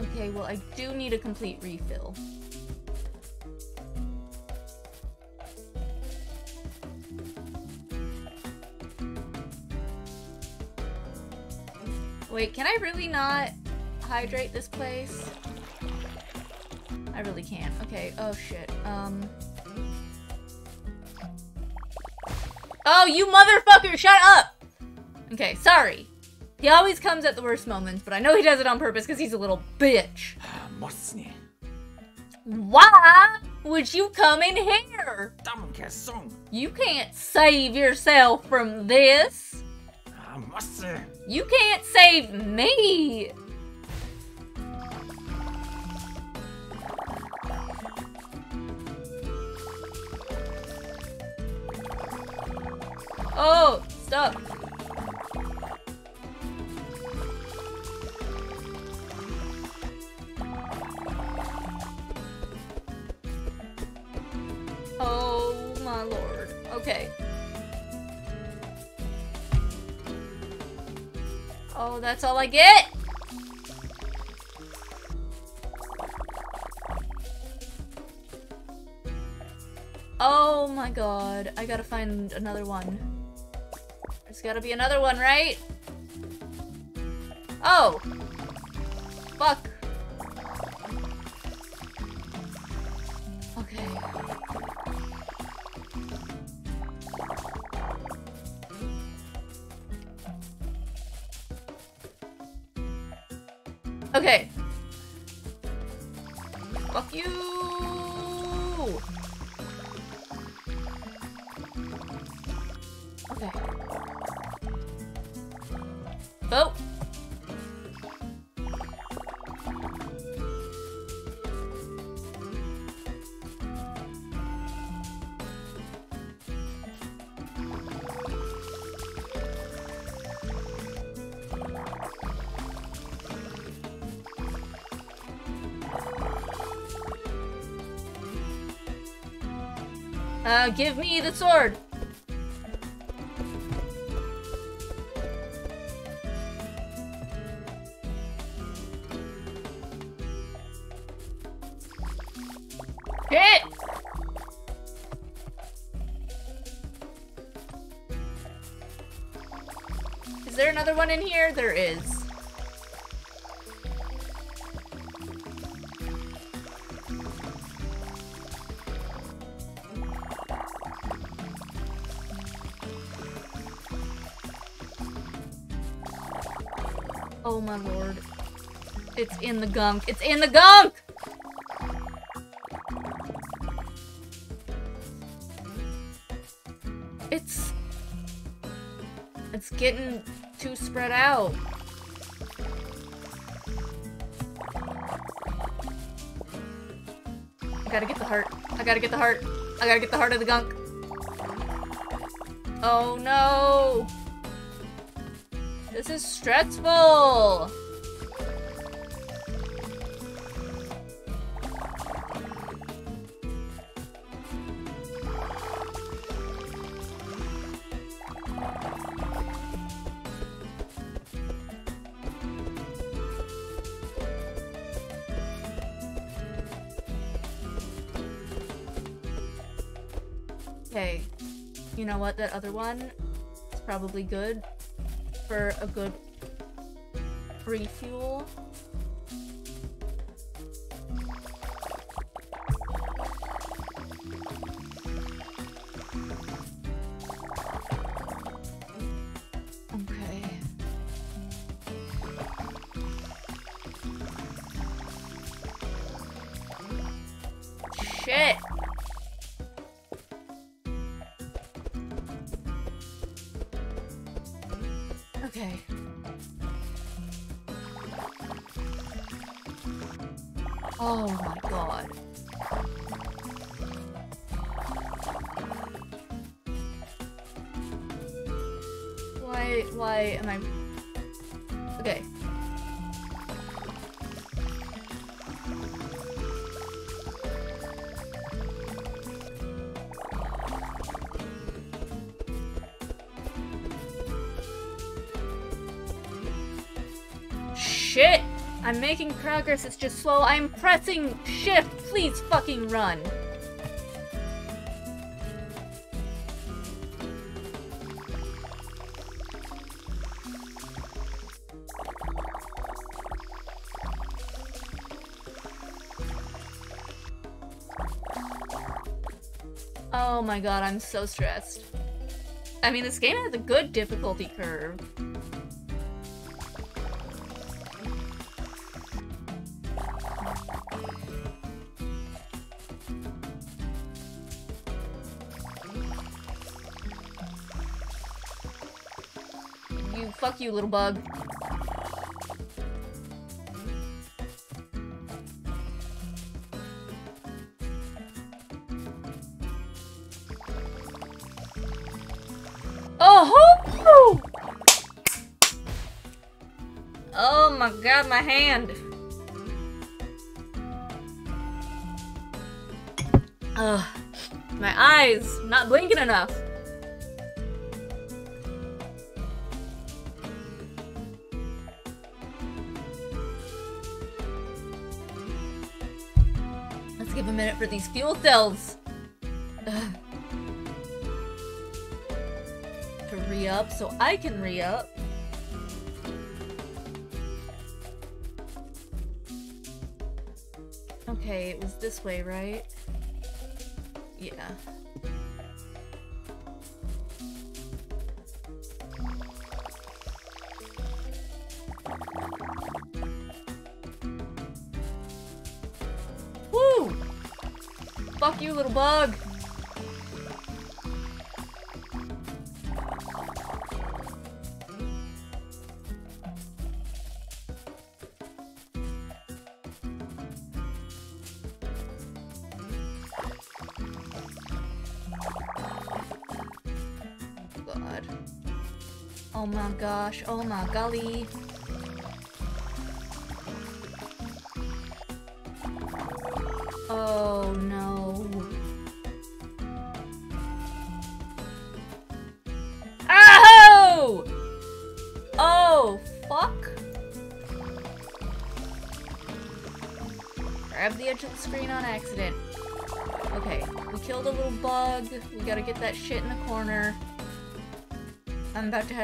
Okay, well, I do need a complete refill. Hydrate this place? I really can't. Okay, oh shit. Um. Oh, you motherfucker, shut up! Okay, sorry. He always comes at the worst moments, but I know he does it on purpose because he's a little bitch. (sighs) Why would you come in here? You can't save yourself from this. Ah. You can't save me. Another one. There's gotta be another one, right? Oh! Fuck. Okay. Okay. Give me the sword! Hit! Is there another one in here? There is. It's in the gunk. It's in the gunk! It's... It's getting too spread out. I gotta get the heart. I gotta get the heart. I gotta get the heart of the gunk. Oh no! This is stressful! That other one is probably good for a good progress, is just slow. I'm pressing shift! Please fucking run! Oh my god, I'm so stressed. I mean, this game has a good difficulty curve. You, little bug. Oh! Oh my god, my hand. Ugh. My eyes, not blinking enough. For these fuel cells. Ugh. (sighs) To re-up so I can re-up. Okay, it was this way, right? Yeah. Gosh, oh my golly.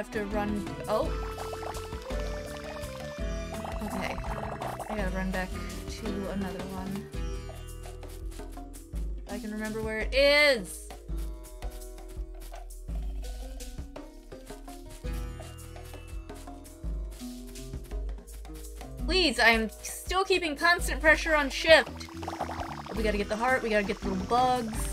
Have to run. Oh! Okay. I gotta run back to another one. I can remember where it is! Please, I am still keeping constant pressure on shift. We gotta get the heart, we gotta get the little bugs.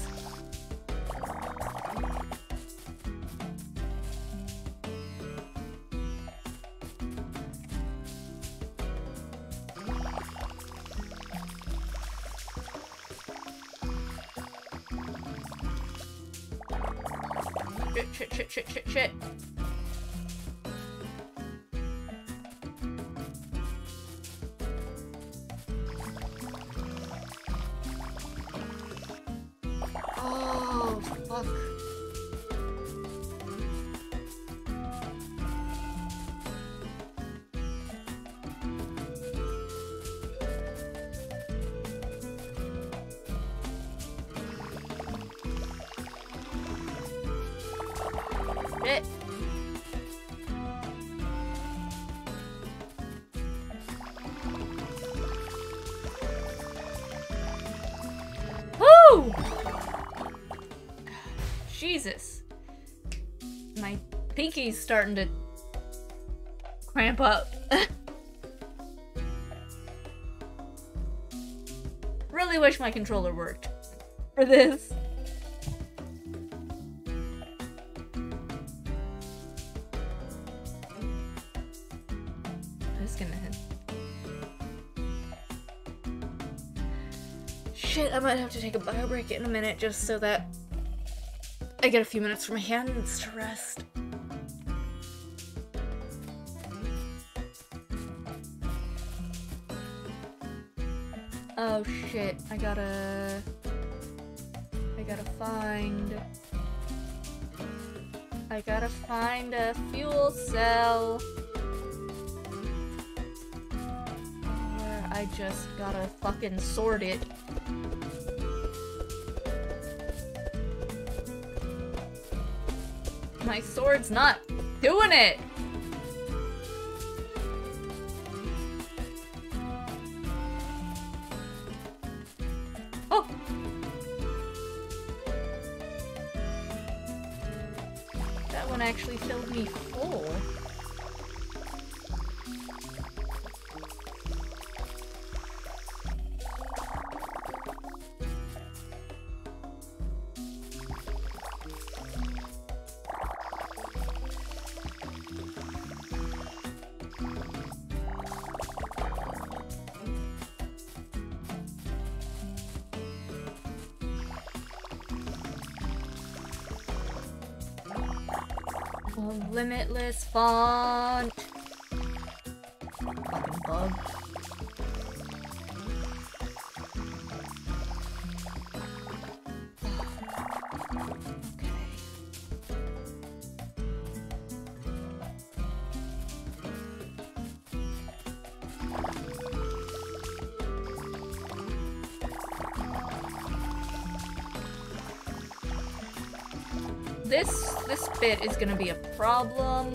Pinky's starting to cramp up. (laughs) really wish my controller worked for this. I'm just gonna Shit, I might have to take a bio break in a minute just so that I get a few minutes for my hands to rest. Oh shit, I gotta... I gotta find... I gotta find a fuel cell. I just gotta fucking sort it. My sword's not doing it! Limitless font. Fucking bug. This this bit is gonna be a problem.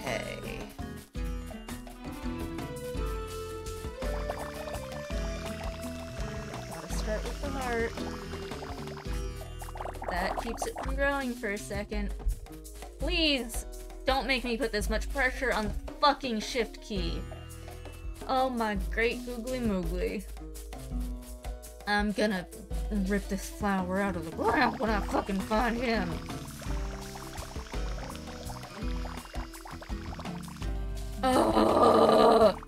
Okay. Gotta start with the heart. That keeps it from growing for a second. Please, don't make me put this much pressure on the fucking shift key. Oh my great googly moogly. I'm gonna rip this flower out of the ground when I fucking find him. Ugh.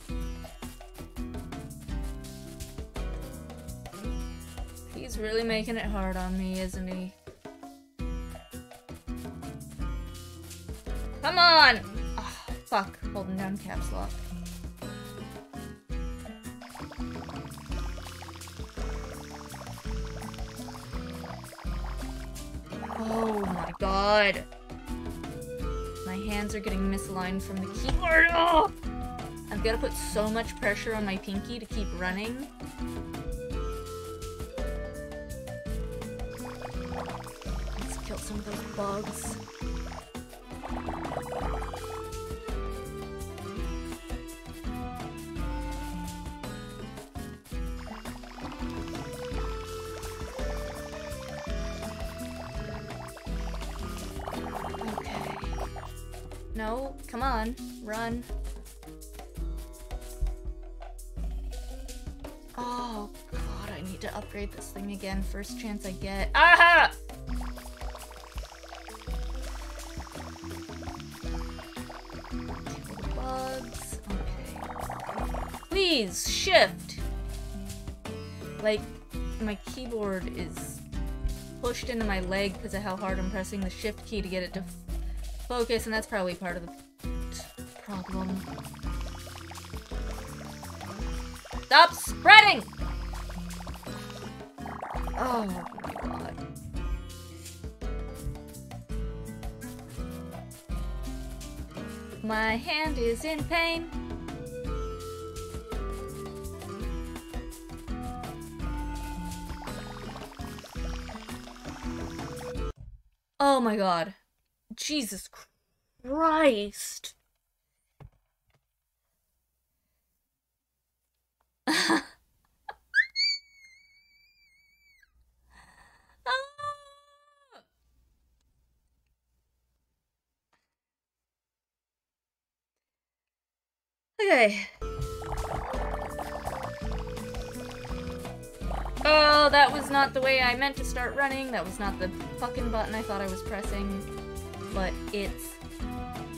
He's really making it hard on me, isn't he? From the keyboard. Oh! (laughs) I've got to put so much pressure on my pinky to keep running. Upgrade this thing again first chance I get. Aha! Bugs. Okay. Please, shift! Like, my keyboard is pushed into my leg because of how hard I'm pressing the shift key to get it to focus, and that's probably part of the problem. Stop spreading! Oh my god. My hand is in pain. Oh my god. Jesus Christ. (laughs) Okay. Oh, that was not the way I meant to start running. That was not the fucking button I thought I was pressing. But it's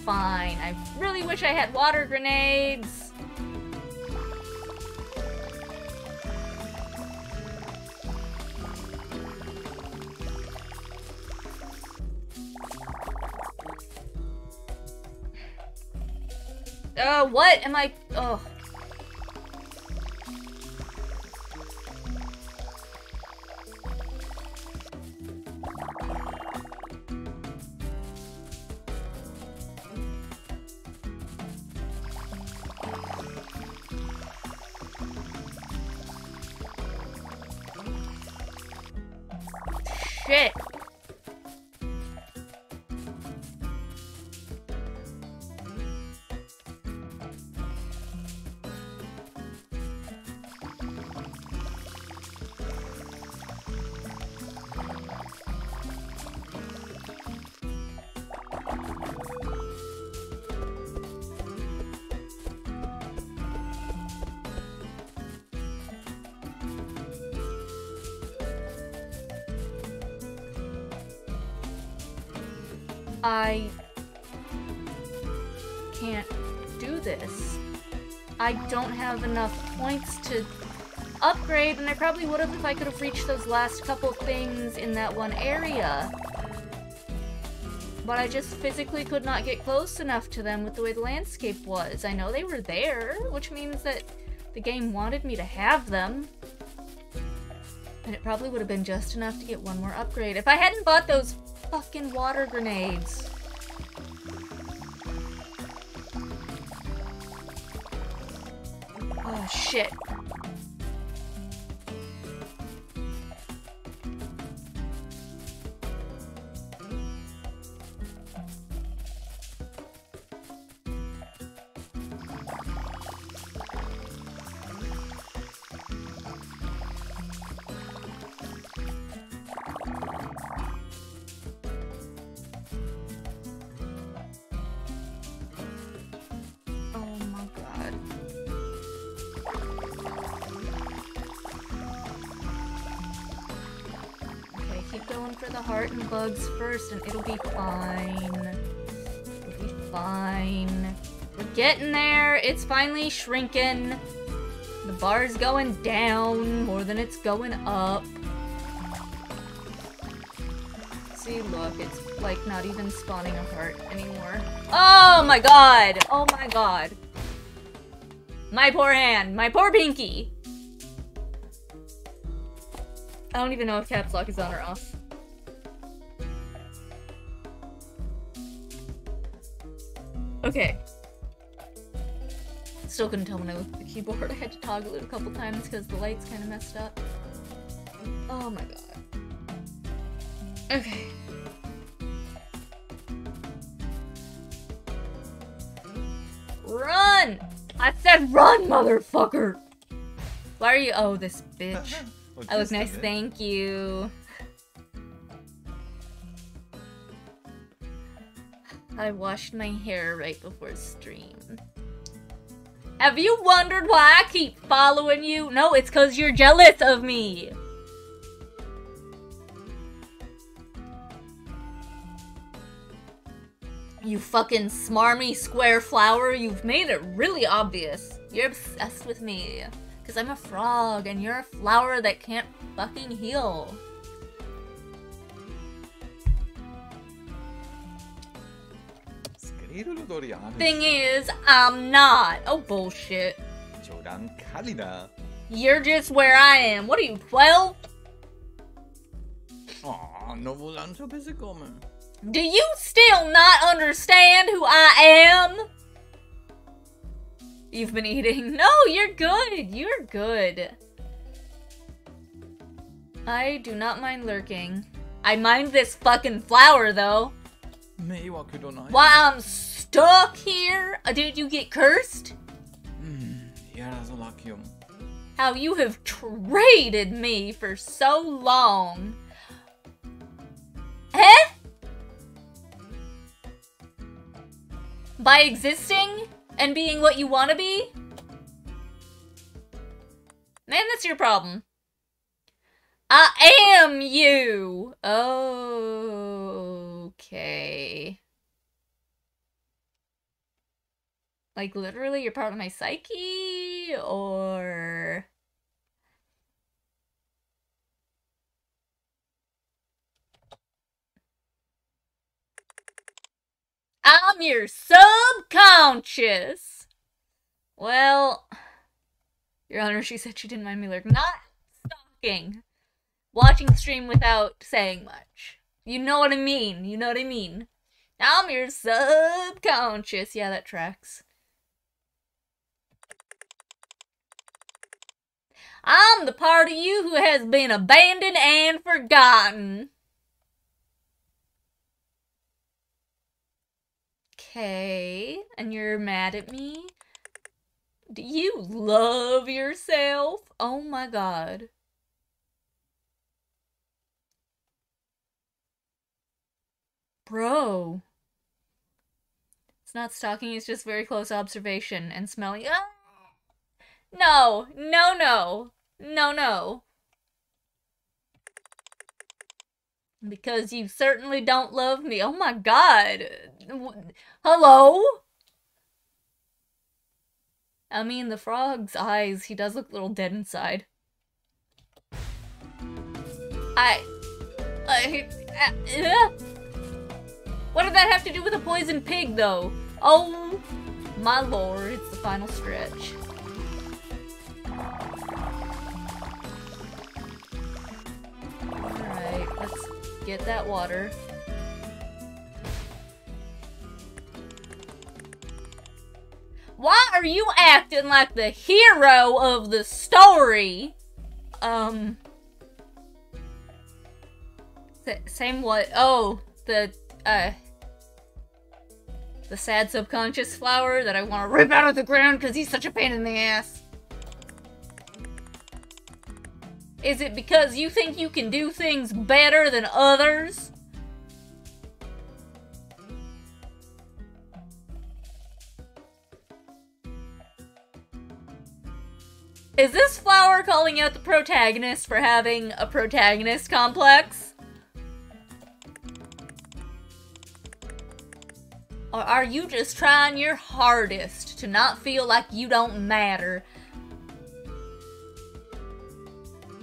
fine. I really wish I had water grenades. Uh, what am I? Oh. Shit. I don't have enough points to upgrade, and I probably would have if I could have reached those last couple things in that one area. But I just physically could not get close enough to them with the way the landscape was. I know they were there, which means that the game wanted me to have them. And it probably would have been just enough to get one more upgrade. If I hadn't bought those fucking water grenades. Shit. First, and it'll be fine. It'll be fine. We're getting there. It's finally shrinking. The bar's going down more than it's going up. See, look, it's like not even spawning a heart anymore. Oh my god! Oh my god. My poor hand. My poor pinky. I don't even know if caps lock is on or off. Okay. Still couldn't tell when I looked at the keyboard. I had to toggle it a couple times because the lights kind of messed up. Oh my god. Okay. Run! I said run, motherfucker! Why are you- oh, this bitch. Oh, I look nice, thank you. I washed my hair right before stream. Have you wondered why I keep following you? No, it's cause you're jealous of me. You fucking smarmy square flower, you've made it really obvious. You're obsessed with me. Cause I'm a frog and you're a flower that can't fucking heal. Thing is, I'm not. Oh, bullshit. You're just where I am. What are you, 12? Do you still not understand who I am? You've been eating. No, you're good. You're good. I do not mind lurking. I mind this fucking flower, though. Mig var kudona. Why I'm stuck here? Uh, Did you get cursed? Mm, lakium. How you have traded me for so long. Eh? By existing and being what you want to be? Man, that's your problem. I am you! Okay. Like, literally, you're part of my psyche? Or. I'm your subconscious! Well. Your Honor, she said she didn't mind me lurking. Not stalking. Watching stream without saying much. You know what I mean. You know what I mean. I'm your subconscious. Yeah, that tracks. I'm the part of you who has been abandoned and forgotten. Okay, and you're mad at me? Do you love yourself? Oh my god. Bro. It's not stalking, it's just very close observation and smelling. Ah! No, no, no, no, no. Because you certainly don't love me. Oh my god. Hello? I mean, the frog's eyes, he does look a little dead inside. I... I... Uh, what did that have to do with a poisoned pig, though? Oh, my lord, it's the final stretch. Alright, let's get that water. Why are you acting like the hero of the story? Um. Same what? Oh, the, uh. The sad subconscious flower that I want to rip out of the ground because he's such a pain in the ass. Is it because you think you can do things better than others? Is this flower calling out the protagonist for having a protagonist complex? Or are you just trying your hardest to not feel like you don't matter? (laughs)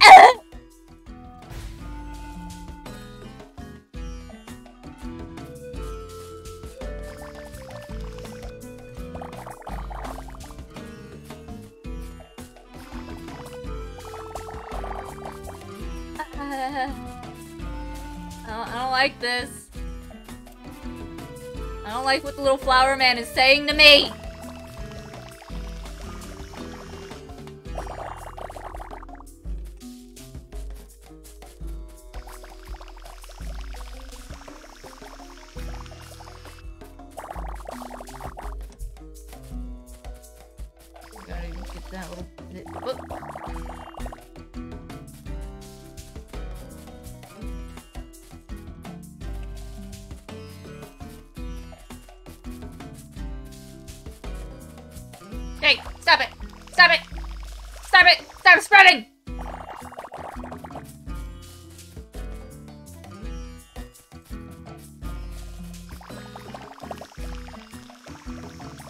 I don't, like this. I don't like what the little flower man is saying to me. Hey, stop it! Stop it! Stop it! Stop spreading!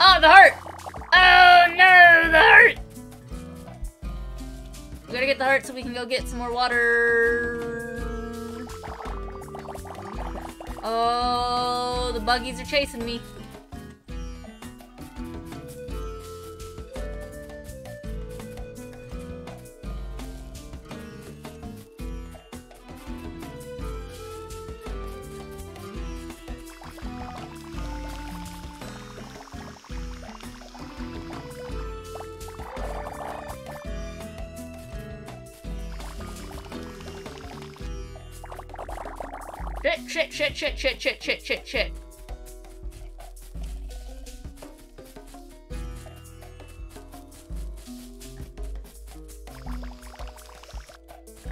Oh, the heart! Oh no, the heart! We gotta get the heart so we can go get some more water. Oh, the buggies are chasing me. Shit, shit, shit, shit, shit, shit, shit.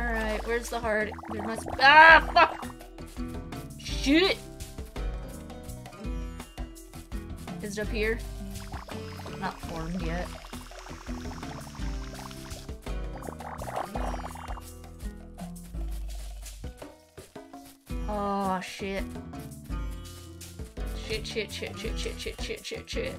Alright, where's the hard? There must- Ah, fuck! Shit! Is it up here? Not formed yet. shit.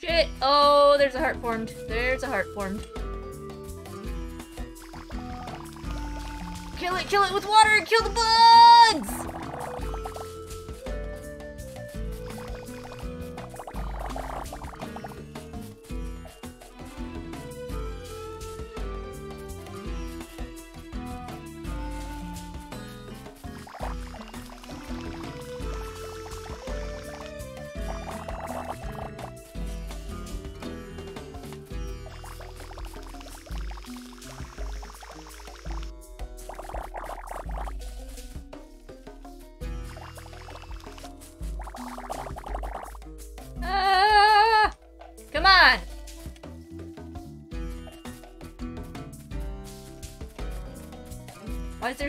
Shit! Oh, there's a heart formed. There's a heart formed. Kill it, kill it with water, kill the bugs!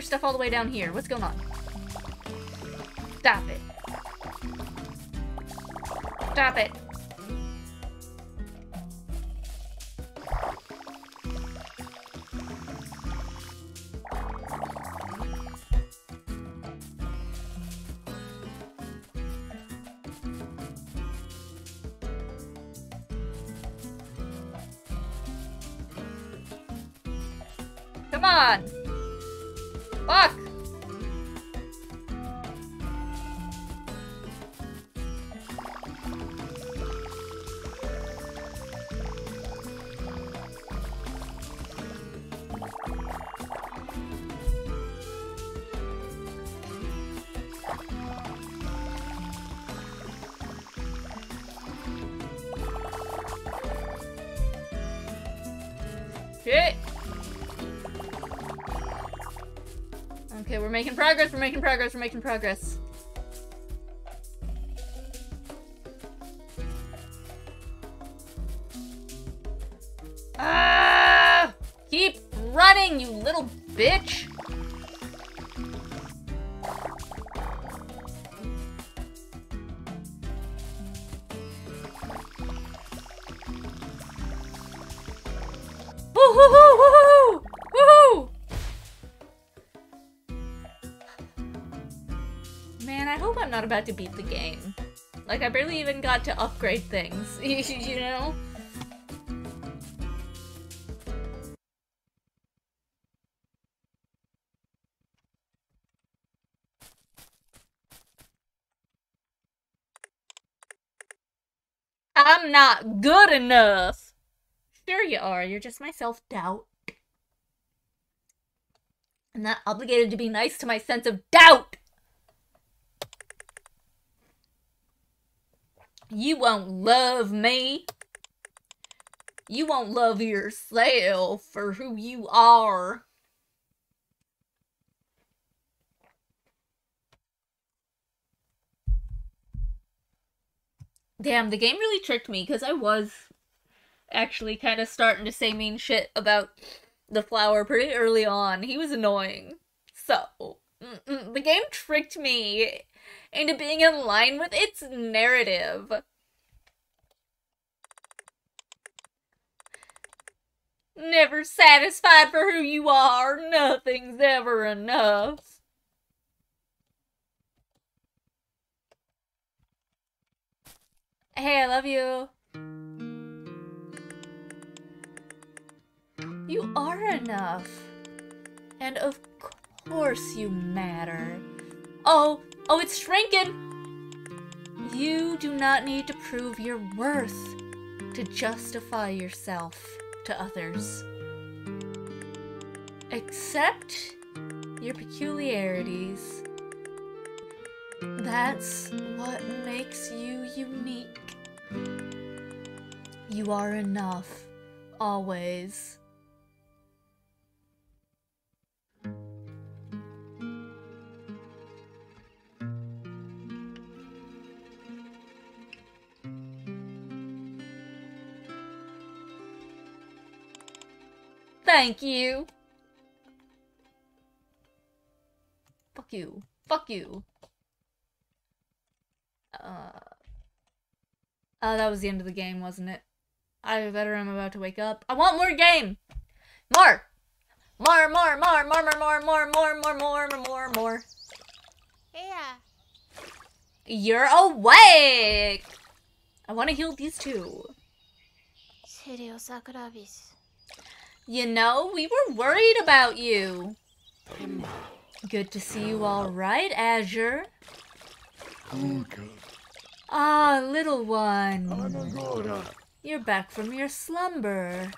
Stuff all the way down here? What's going on? Stop it. Stop it. Progress, we're making progress, we're making progress. About to beat the game. Like, I barely even got to upgrade things, (laughs) you know? I'm not good enough. Sure you are. You're just my self-doubt. I'm not obligated to be nice to my sense of doubt. You won't love me. You won't love yourself for who you are. Damn, the game really tricked me because I was actually kind of starting to say mean shit about the flower pretty early on. He was annoying. So, mm, mm, the game tricked me into being in line with its narrative. Never satisfied for who you are, nothing's ever enough. Hey, I love you. You are enough. And of course you matter. Oh, oh, it's shrinking! You do not need to prove your worth to justify yourself to others. Accept your peculiarities. That's what makes you unique. You are enough, always. Thank you. Fuck you. Fuck you. Uh, oh, that was the end of the game, wasn't it? I better I'm about to wake up. I want more game! More! More, more, more, more, more, more, more, more, more, more, more, more. Yeah. You're awake! I want to heal these two. Serio Sakurabi's. You know, we were worried about you. Good to see you all right, Azure. Ah, little one. You're back from your slumber.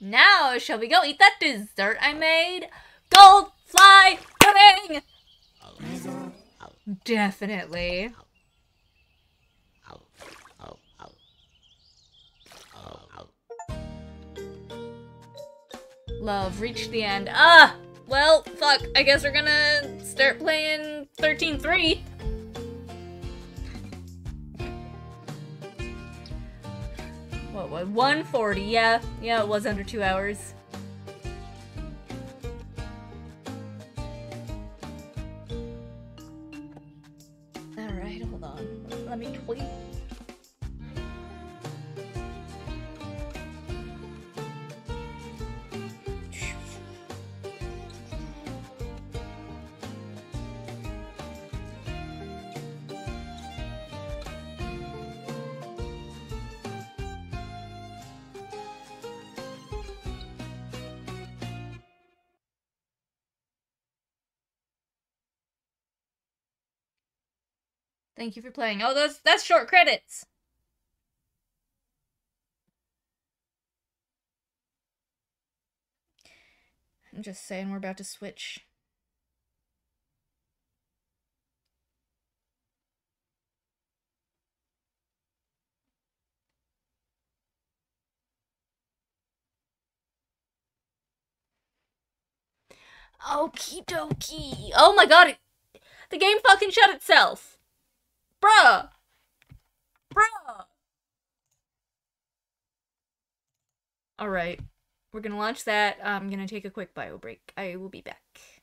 Now, shall we go eat that dessert I made? Gold fly coming. Definitely. Love, reached the end. Ah! Well, fuck. I guess we're gonna start playing 13-3. What, what, 140, yeah. Yeah, it was under two hours. Thank you for playing. Oh, that's that's short credits. I'm just saying we're about to switch. Okie dokie. Oh my god, the game fucking shut itself. Bruh. Bruh. Alright. We're gonna launch that. I'm gonna take a quick bio break. I will be back.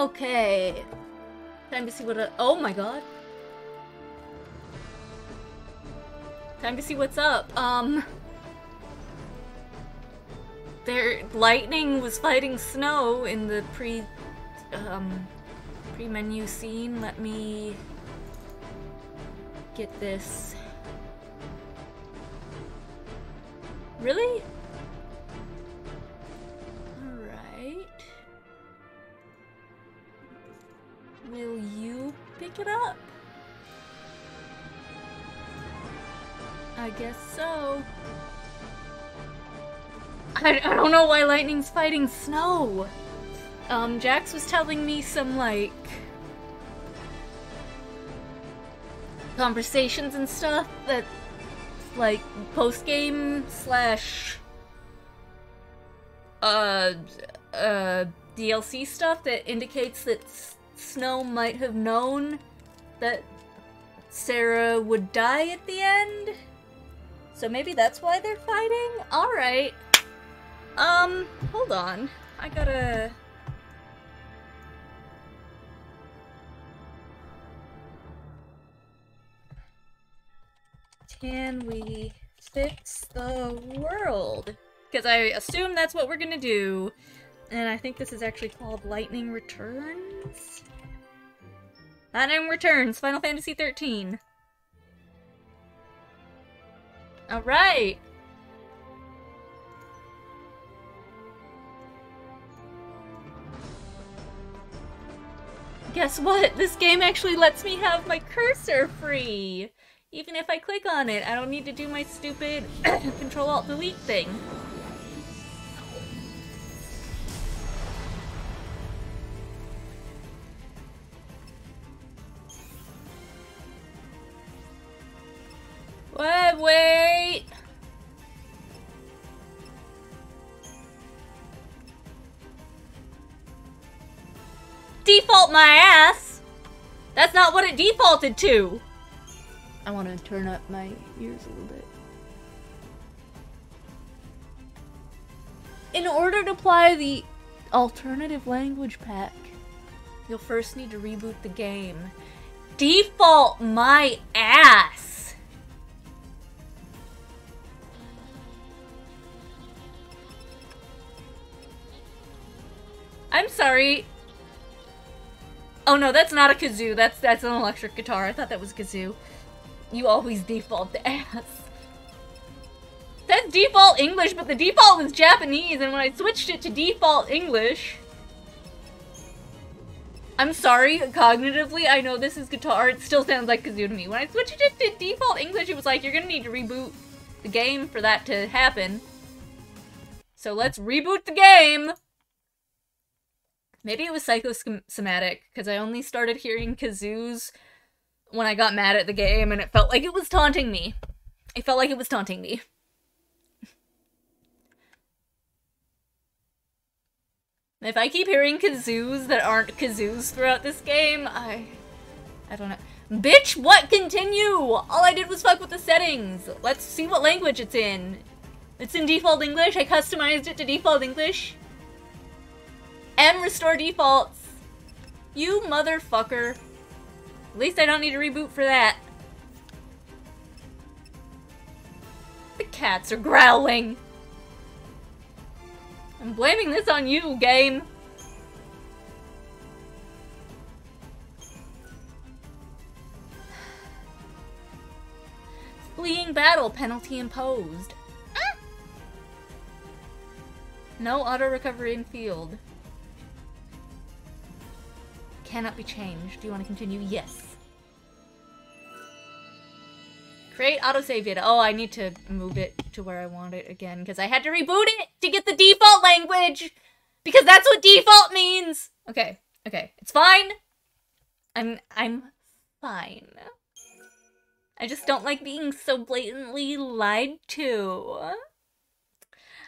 Okay. Time to see what. Oh my god. Time to see what's up. Um. There, lightning was fighting snow in the pre, um, pre-menu scene. Let me get this. Really? Know why lightning's fighting snow. Um, Jax was telling me some, like, conversations and stuff that, like, post-game slash, uh, uh, DLC stuff that indicates that S- Snow might have known that Serah would die at the end. So maybe that's why they're fighting? Alright. Um, hold on. I gotta. Can we fix the world? Because I assume that's what we're gonna do. And I think this is actually called Lightning Returns. Lightning returns. Final Fantasy 13. All Guess what? This game actually lets me have my cursor free. Even if I click on it, I don't need to do my stupid (coughs) Control Alt Delete thing. Wait, wait. Default my ass. That's not what it defaulted to. I want to turn up my ears a little bit. In order to apply the alternative language pack, you'll first need to reboot the game. Default my ass. I'm sorry. Oh no, that's not a kazoo. That's that's an electric guitar. I thought that was kazoo. You always default to ass. That's default English, but the default was Japanese, and when I switched it to default English... I'm sorry, cognitively, I know this is guitar, it still sounds like kazoo to me. When I switched it to default English, it was like, you're gonna need to reboot the game for that to happen. So let's reboot the game! Maybe it was psychosomatic, because I only started hearing kazoos when I got mad at the game, and it felt like it was taunting me. It felt like it was taunting me. if I keep hearing kazoos that aren't kazoos throughout this game, I... I don't know. Bitch, what? Continue! All I did was fuck with the settings. Let's see what language it's in. It's in default English. I customized it to default English. M restore defaults. You motherfucker. At least I don't need to reboot for that. The cats are growling. I'm blaming this on you, game. (sighs) Fleeing battle penalty imposed. Ah! No auto recovery in field. Cannot be changed. Do you want to continue? Yes. Create autosave data. Oh, I need to move it to where I want it again because I had to reboot it to get the default language because that's what default means. Okay, okay, it's fine. I'm I'm fine. I just don't like being so blatantly lied to.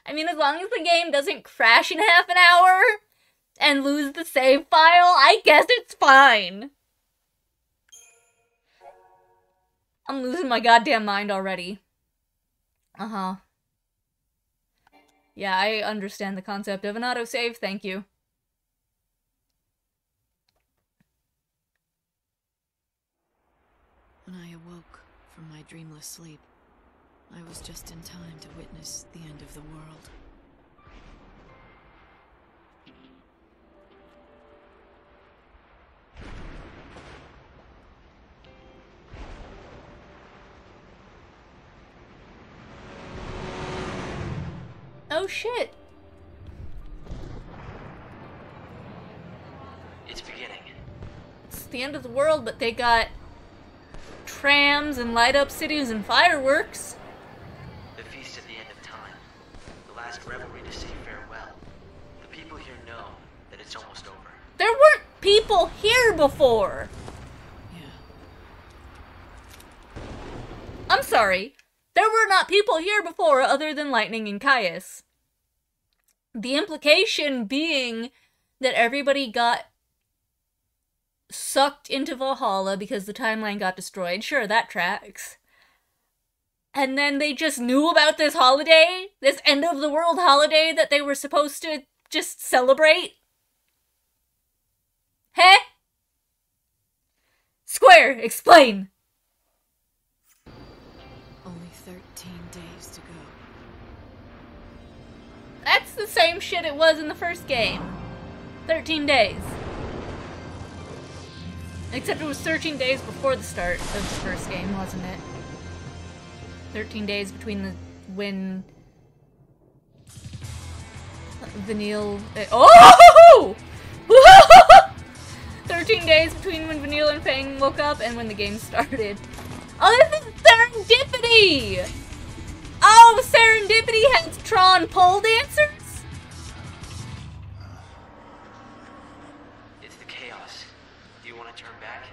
I mean, as long as the game doesn't crash in half an hour and lose the save file, I guess it's fine. I'm losing my goddamn mind already. Uh-huh. Yeah, I understand the concept of an autosave, thank you. When I awoke from my dreamless sleep, I was just in time to witness the end of the world. Shit! It's beginning. It's the end of the world, but they got trams and light up cities and fireworks. The feast at the end of time. The last revelry to say farewell. The people here know that it's almost over. There weren't people here before! Yeah. I'm sorry. There were not people here before other than Lightning and Caius. The implication being that everybody got sucked into Valhalla because the timeline got destroyed. Sure, that tracks. And then they just knew about this holiday, this end of the world holiday that they were supposed to just celebrate. Hey? Square, explain. That's the same shit it was in the first game. 13 days. Except it was 13 days before the start of the first game, wasn't it? 13 days between the when Vanille. eh, (laughs) Oh! (laughs) 13 days between when Vanille and Fang woke up and when the game started. Oh, this is serendipity! Oh, serendipity has Tron pole dancers? It's the chaos. Do you want to turn back?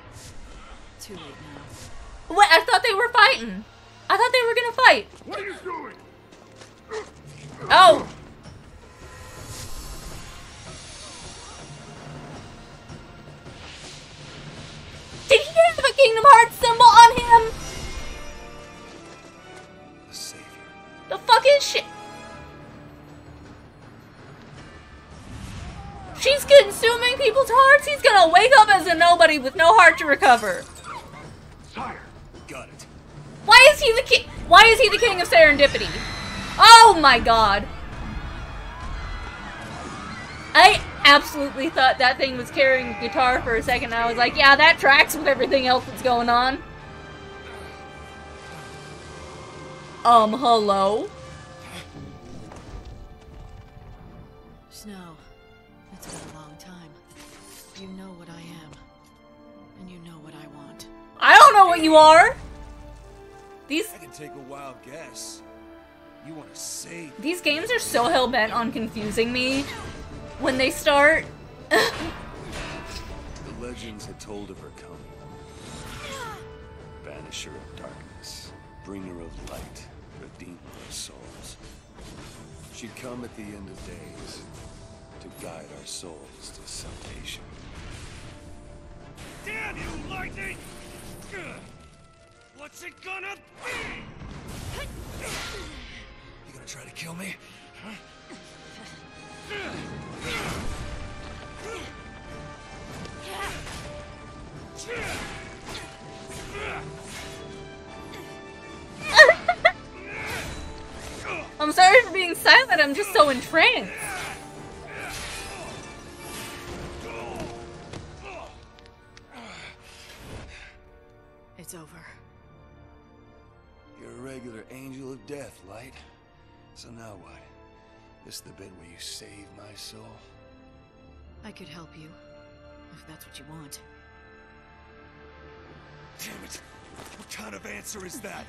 Too late now. What? I thought they were fighting. I thought they were gonna fight. What are you doing? Oh! Did he have a Kingdom Hearts symbol on him? The fucking shit. She's consuming people's hearts. He's gonna wake up as a nobody with no heart to recover. Sire. Got it. Why is he the king? Why is he the king of serendipity? Oh my god. I absolutely thought that thing was carrying a guitar for a second. I was like, yeah, that tracks with everything else that's going on. Um, hello? Snow, it's been a long time. You know what I am. And you know what I want. I don't know what you are. These I can take a wild guess. You want to save these games are so hell bent on confusing me when they start. (laughs) The legends had told of her coming. Banisher of darkness, bringer of light, redeemer of souls. She'd come at the end of days to guide our souls to salvation. Damn you, lightning! What's it gonna be? You gonna try to kill me? I'm sorry for being silent, I'm just so entranced. It's over. You're a regular angel of death, Light. So now what? This is the bit where you save my soul? I could help you, if that's what you want. Damn it! What kind of answer is that?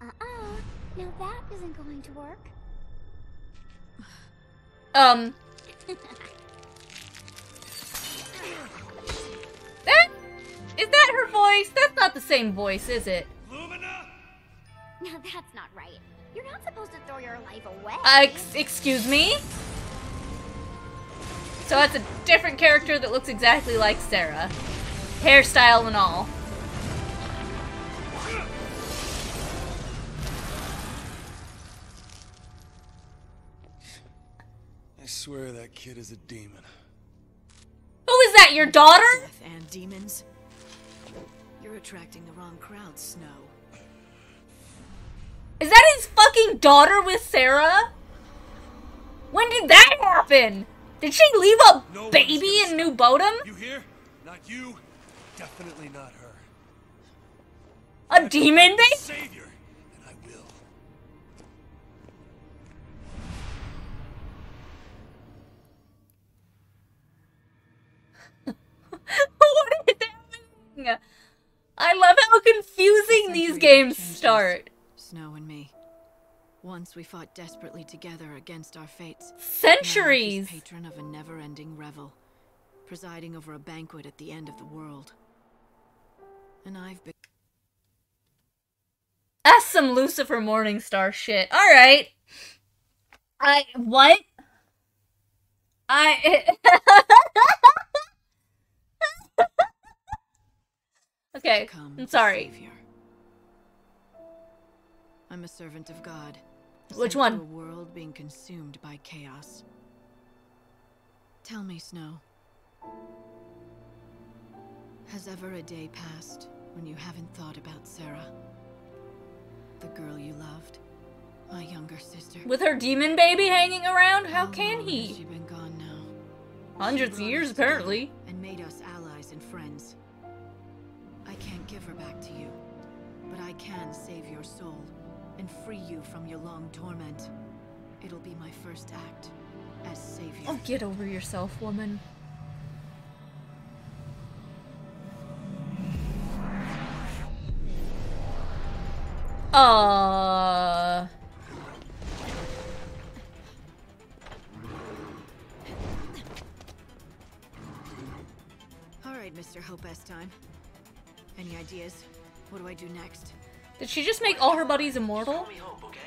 Uh-uh. Now that isn't going to work. Um. That is that her voice? That's not the same voice, is it? Lumina! Now that's not right. You're not supposed to throw your life away. Uh, ex- excuse me? So that's a different character that looks exactly like Serah. Hairstyle and all. I swear that kid is a demon. Who is that, your daughter? Death and demons. You're attracting the wrong crowd, Snow. Is that his fucking daughter with Serah? When did that happen? Did she leave a No baby in New Bodhum? You hear? Not you. Definitely not her. A demon baby? I love how confusing these games start. Snow and me. Once we fought desperately together against our fates. Centuries. patron of a never-ending revel, presiding over a banquet at the end of the world. And I've been That's some Lucifer Morningstar shit. All right. I what? I (laughs) Okay, become I'm sorry. savior. I'm a servant of God. Which one? A world being consumed by chaos. Tell me, Snow. Has ever a day passed when you haven't thought about Serah? The girl you loved? My younger sister? With her demon baby hanging around, how long can Has he? she been gone now? Hundreds of years, apparently. And made us allies and friends. I can't give her back to you, but I can save your soul and free you from your long torment. It'll be my first act as savior. Oh, get over yourself, woman. Uh. All right, Mr. Hope time. Any ideas? What do I do next? Did she just make all her buddies immortal? Call me Hope, okay?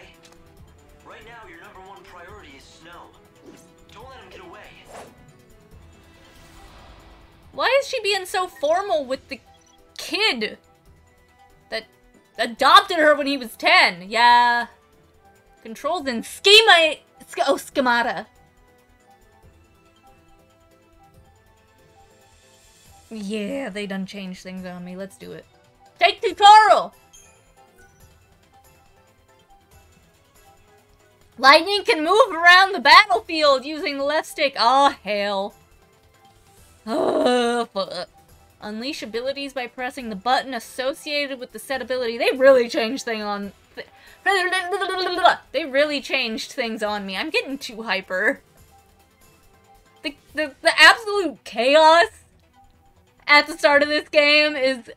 Right now, your number one priority is Snow. Don't let him get away. Why is she being so formal with the kid that adopted her when he was 10? Yeah. Controls and schema. Oh, schemata. Yeah, they done changed things on me. Let's do it. Take tutorial! Lightning can move around the battlefield using the left stick. Oh, hell. Oh, (sighs) fuck. Unleash abilities by pressing the button associated with the set ability. They really changed thing on. Th they really changed things on me. I'm getting too hyper. The, the, the absolute chaos at the start of this game is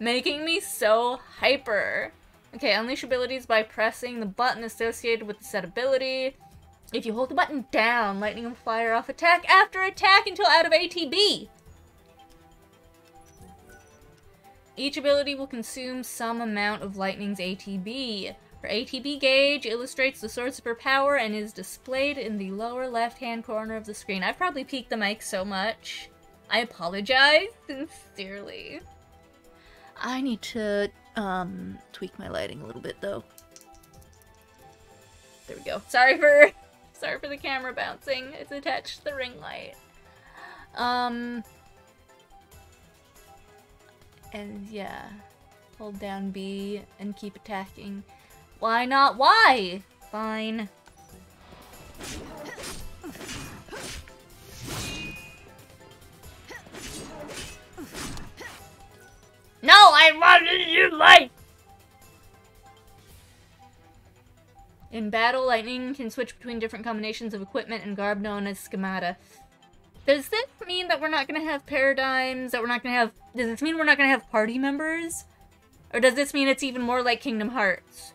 making me so hyper. Okay, unleash abilities by pressing the button associated with the set ability. If you hold the button down, lightning will fire off attack after attack until out of ATB. Each ability will consume some amount of lightning's ATB. Her ATB gauge illustrates the source of her power and is displayed in the lower left-hand corner of the screen. I've probably peaked the mic so much. I apologize sincerely. I need to um tweak my lighting a little bit though. There we go. Sorry for (laughs) sorry for the camera bouncing. It's attached to the ring light. Um and yeah, hold down B and keep attacking. Why not? Why? Fine. No, I wanted you light! In battle, lightning can switch between different combinations of equipment and garb known as schemata. Does this mean that we're not gonna have paradigms? That we're not gonna have. Does this mean we're not gonna have party members? Or does this mean it's even more like Kingdom Hearts?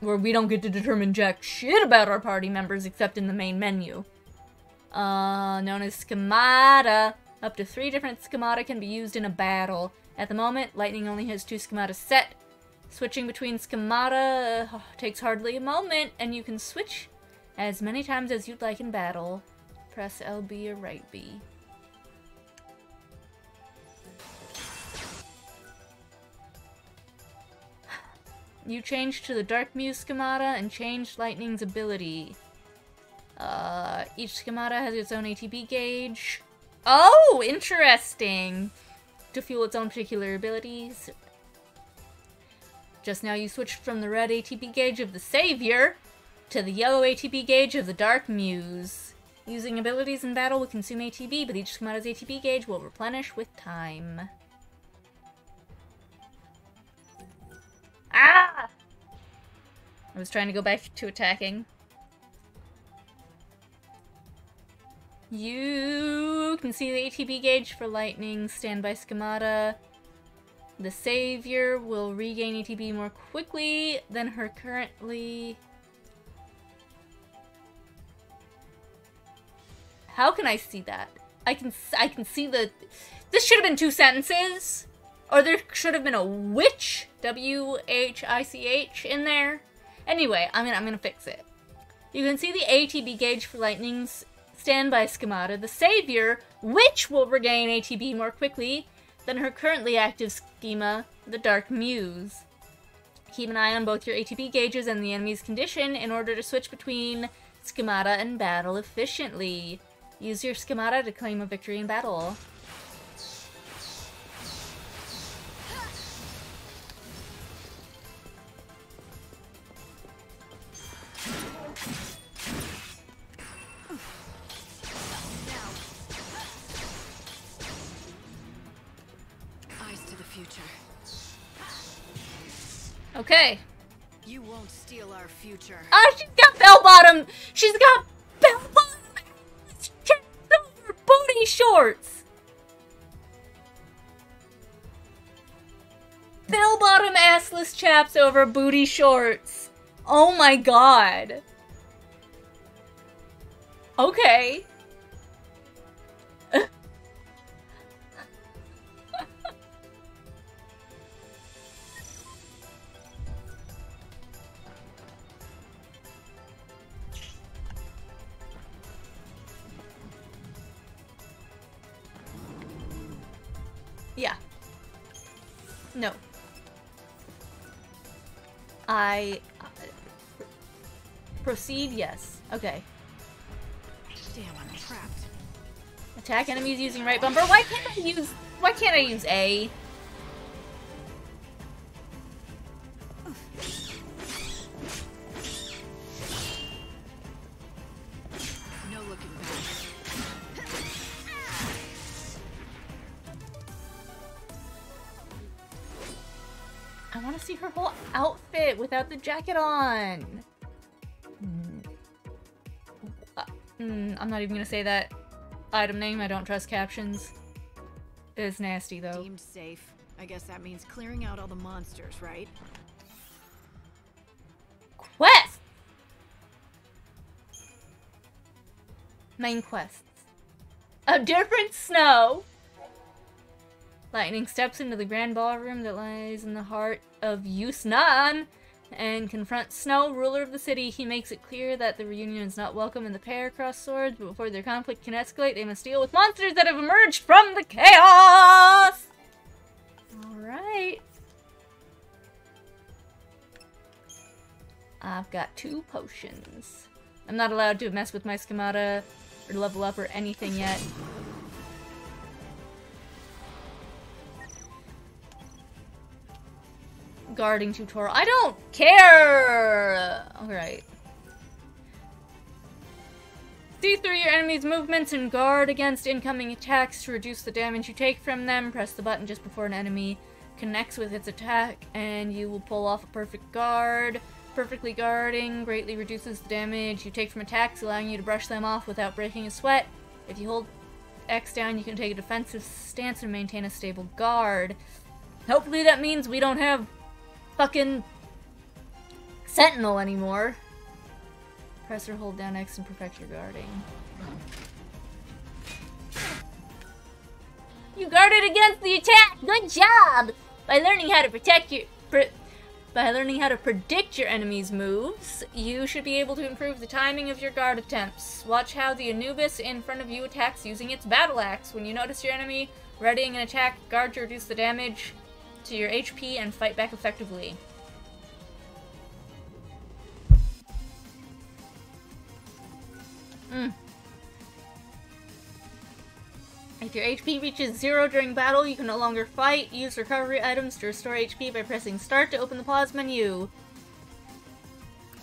Where we don't get to determine jack shit about our party members except in the main menu. Uh, known as schemata. Up to three different schemata can be used in a battle. At the moment, Lightning only has two schemata set. Switching between schemata uh, takes hardly a moment, and you can switch as many times as you'd like in battle. Press LB or right B. You change to the Dark Muse schemata and change Lightning's ability. Uh, each schemata has its own ATB gauge. Oh, interesting! To fuel its own particular abilities. Just now you switched from the red ATB gauge of the Savior to the yellow ATB gauge of the Dark Muse. Using abilities in battle will consume ATB, but each schemata's ATB gauge will replenish with time. Ah! I was trying to go back to attacking. You can see the ATB gauge for lightning, standby schemata. The savior will regain ATB more quickly than her currently. How can I see that? I can I can see the This should have been two sentences or there should have been a witch W H I C H in there. Anyway, I mean I'm to fix it. You can see the ATB gauge for lightning's standby schemata, the Savior, which will regain ATB more quickly than her currently active schema, the Dark Muse. Keep an eye on both your ATB gauges and the enemy's condition in order to switch between schemata and battle efficiently. Use your schemata to claim a victory in battle. Okay. You won't steal our future. Oh, she's got bell bottom. She's got bell bottom booty shorts. Bell bottom assless chaps over booty shorts. Oh my god. Okay. No. I. Uh, proceed, yes. Okay. Damn, I'm trapped. Attack enemies using right bumper. Why can't I use. Why can't I use A? Without the jacket on. Mm. Uh, mm, I'm not even gonna say that item name. I don't trust captions. It's nasty though. Deemed safe. I guess that means clearing out all the monsters, right? Quest! Main quests. A different snow! Lightning steps into the grand ballroom that lies in the heart of Yusnaan and confronts Snow, ruler of the city. He makes it clear that the reunion is not welcome and the pair cross swords, but before their conflict can escalate, they must deal with monsters that have emerged from the chaos! Alright. I've got two potions. I'm not allowed to mess with my schemata or level up or anything yet. Guarding tutorial. I don't care! Alright. See through your enemy's movements and guard against incoming attacks to reduce the damage you take from them. Press the button just before an enemy connects with its attack, and you will pull off a perfect guard. Perfectly guarding greatly reduces the damage you take from attacks, allowing you to brush them off without breaking a sweat. If you hold X down, you can take a defensive stance and maintain a stable guard. Hopefully that means we don't have fucking Sentinel anymore. Press or hold down X and perfect your guarding. You guarded against the attack! Good job! By learning how to protect your... By learning how to predict your enemy's moves, you should be able to improve the timing of your guard attempts. Watch how the Anubis in front of you attacks using its battle axe. When you notice your enemy readying an attack, guard to reduce the damage to your HP and fight back effectively. Mm. If your HP reaches zero during battle, you can no longer fight. Use recovery items to restore HP by pressing start to open the pause menu.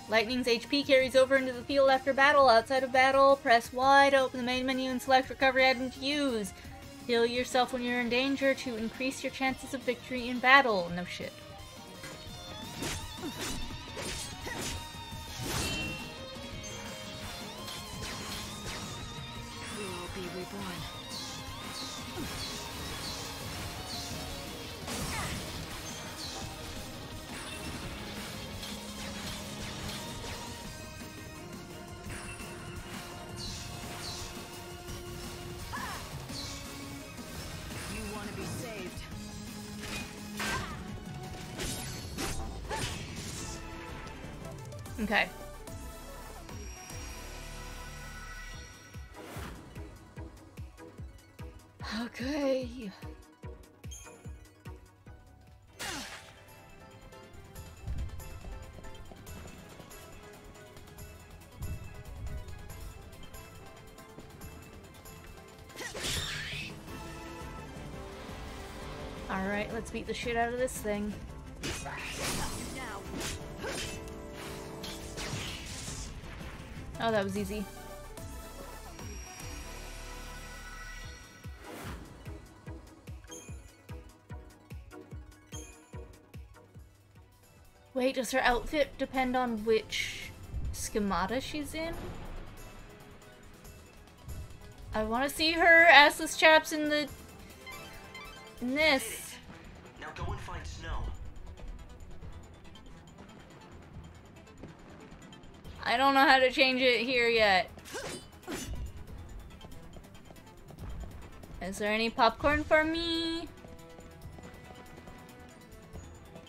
Lightning's HP carries over into the field after battle. Outside of battle, press Y to open the main menu and select recovery item to use. Heal yourself when you're in danger to increase your chances of victory in battle. No shit. Will be reborn. Let's beat the shit out of this thing. Oh, that was easy. Wait, does her outfit depend on which schemata she's in? I want to see her assless chaps in the in this. I don't know how to change it here yet. Is there any popcorn for me?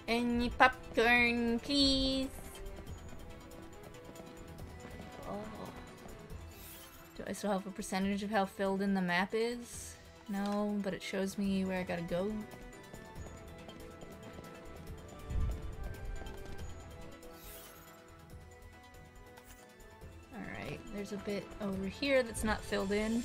Any popcorn, please? Oh. Do I still have a percentage of how filled in the map is? No, but it shows me where I gotta go. There's a bit over here that's not filled in.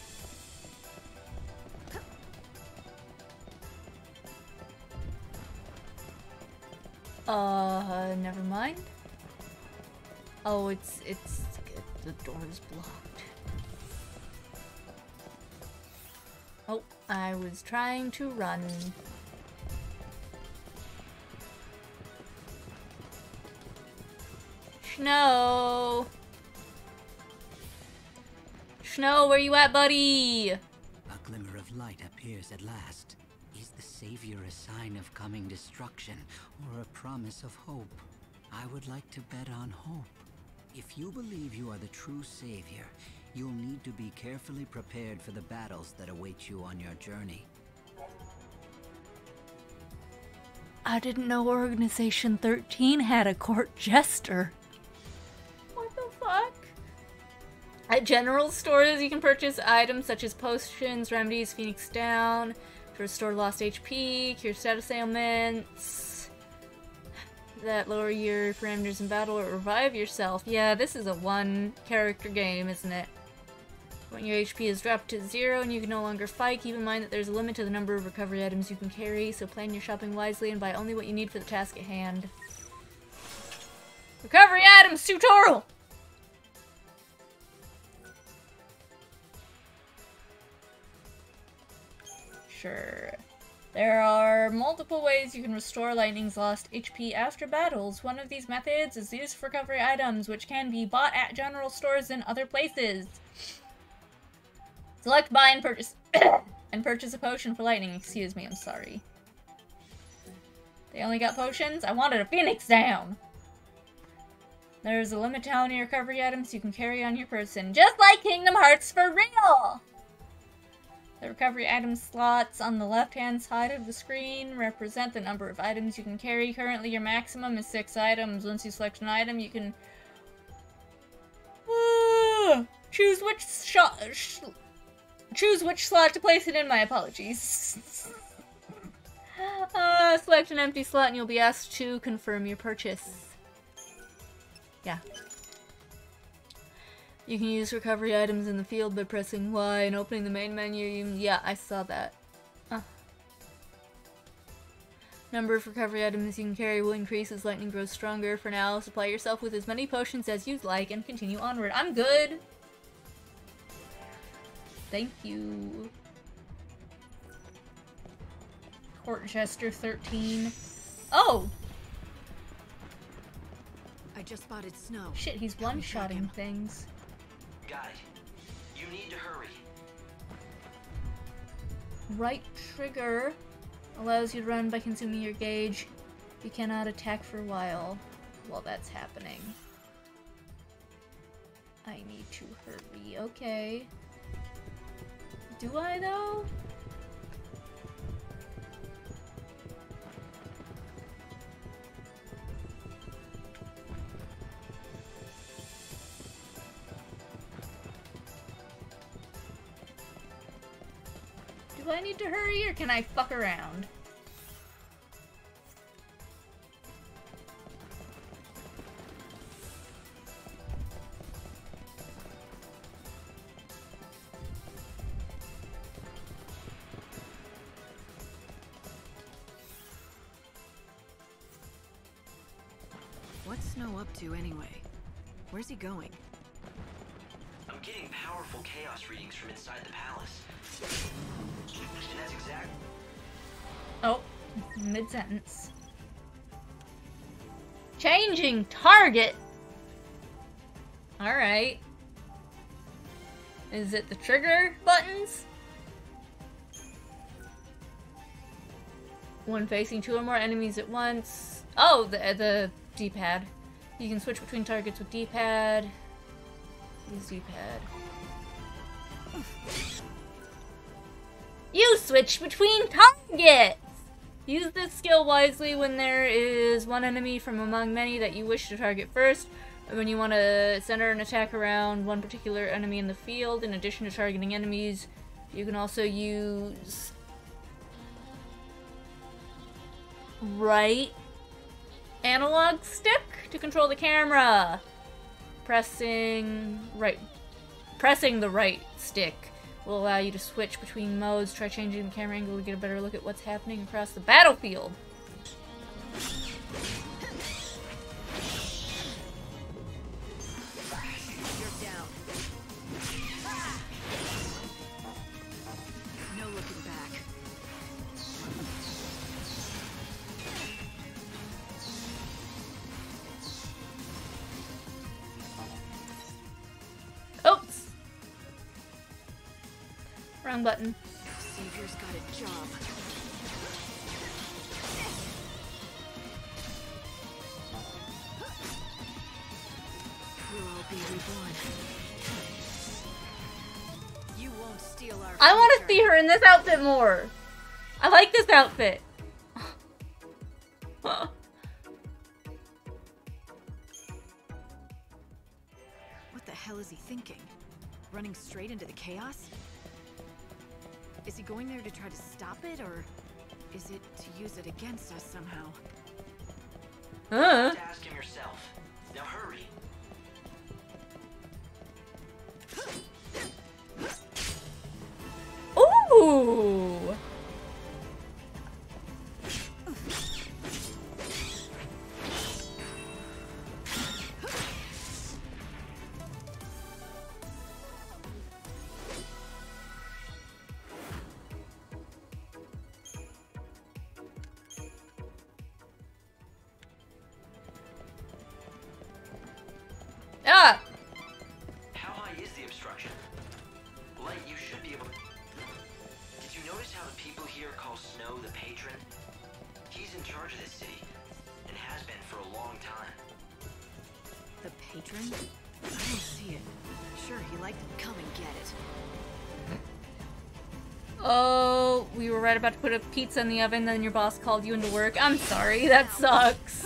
Uh, never mind. Oh, it's, it's, the door is blocked. Oh, I was trying to run. Snow! Snow, where you at, buddy? A glimmer of light appears at last. Is the savior a sign of coming destruction or a promise of hope? I would like to bet on hope. If you believe you are the true savior, you'll need to be carefully prepared for the battles that await you on your journey. I didn't know Organization 13 had a court jester. At general stores, you can purchase items such as potions, remedies, Phoenix Down, to restore lost HP, cure status ailments, that lower your parameters in battle or revive yourself. Yeah, this is a one character game, isn't it? When your HP is dropped to zero and you can no longer fight, keep in mind that there's a limit to the number of recovery items you can carry, so plan your shopping wisely and buy only what you need for the task at hand. Recovery items tutorial! There are multiple ways you can restore Lightning's lost HP after battles. One of these methods is used for recovery items, which can be bought at general stores and other places. Select buy and purchase (coughs) and purchase a potion for lightning. Excuse me, I'm sorry. They only got potions? I wanted a phoenix down! There's a limit to how many recovery items you can carry on your person, just like Kingdom Hearts for real! The recovery item slots on the left-hand side of the screen represent the number of items you can carry. Currently, your maximum is six items. Once you select an item, you can choose which shot. Sh choose which slot to place it in. My apologies. (laughs) uh, select an empty slot, and you'll be asked to confirm your purchase. Yeah. You can use recovery items in the field by pressing Y and opening the main menu. You, yeah, I saw that. Uh. Number of recovery items you can carry will increase as lightning grows stronger. For now, supply yourself with as many potions as you'd like and continue onward. I'm good! Thank you. Court Jester 13. Oh! I just spotted snow. Shit, he's Help me track one-shotting things. You need to hurry. Right trigger allows you to run by consuming your gauge. You cannot attack for a while while that's happening. I need to hurry. Okay. Do I though? Do I need to hurry or can I fuck around? What's Snow up to anyway? Where's he going? I'm getting powerful chaos readings from inside the palace. Oh, mid sentence. Changing target. Alright. Is it the trigger buttons? When facing two or more enemies at once. Oh, the, uh, the D-pad. You can switch between targets with D-pad. Use D-pad. You switch between targets! Use this skill wisely when there is one enemy from among many that you wish to target first, and when you want to center an attack around one particular enemy in the field. In addition to targeting enemies, you can also use right analog stick to control the camera. Pressing right pressing the right stick will allow you to switch between modes, try changing the camera angle to get a better look at what's happening across the battlefield. Wrong button. Savior's got a job. We'll all be reborn. You won't steal our I want to see her in this outfit more. I like this outfit. What the hell is he thinking? Running straight into the chaos? Is he going there to try to stop it, or is it to use it against us somehow? huh? Ask him yourself. Now hurry. Ooh! About to put a pizza in the oven, then your boss called you into work. I'm sorry, that sucks.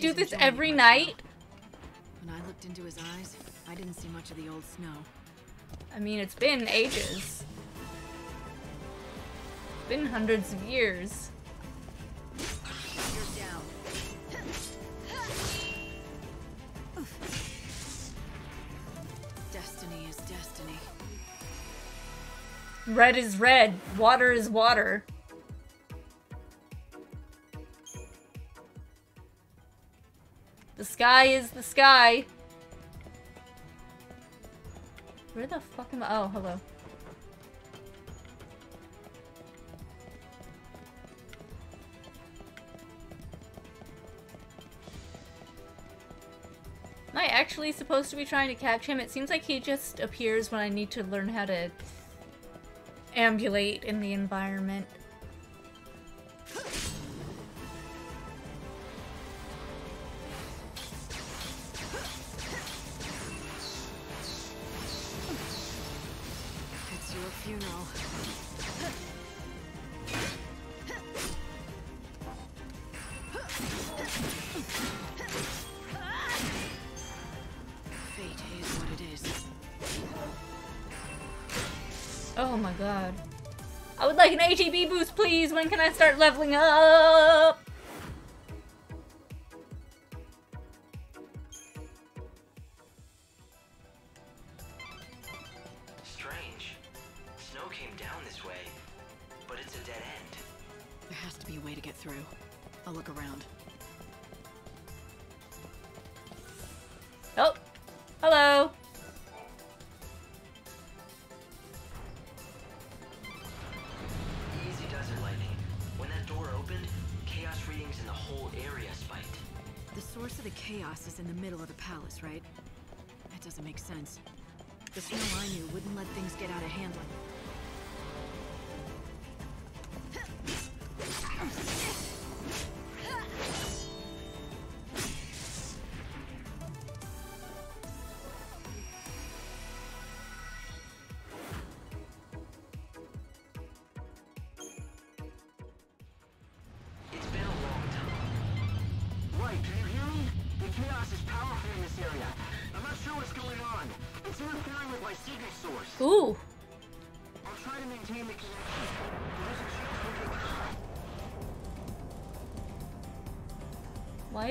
Do this every night? When I looked into his eyes, I didn't see much of the old snow. I mean, it's been ages. Been hundreds of years. Destiny is destiny. Red is red, water is water. Sky is the sky. Where the fuck am I? Oh, hello. Am I actually supposed to be trying to catch him? It seems like he just appears when I need to learn how to ambulate in the environment. Oh my god. I would like an ATB boost, please! When can I start leveling up? Right? That doesn't make sense. The snow I knew wouldn't let things get out of hand like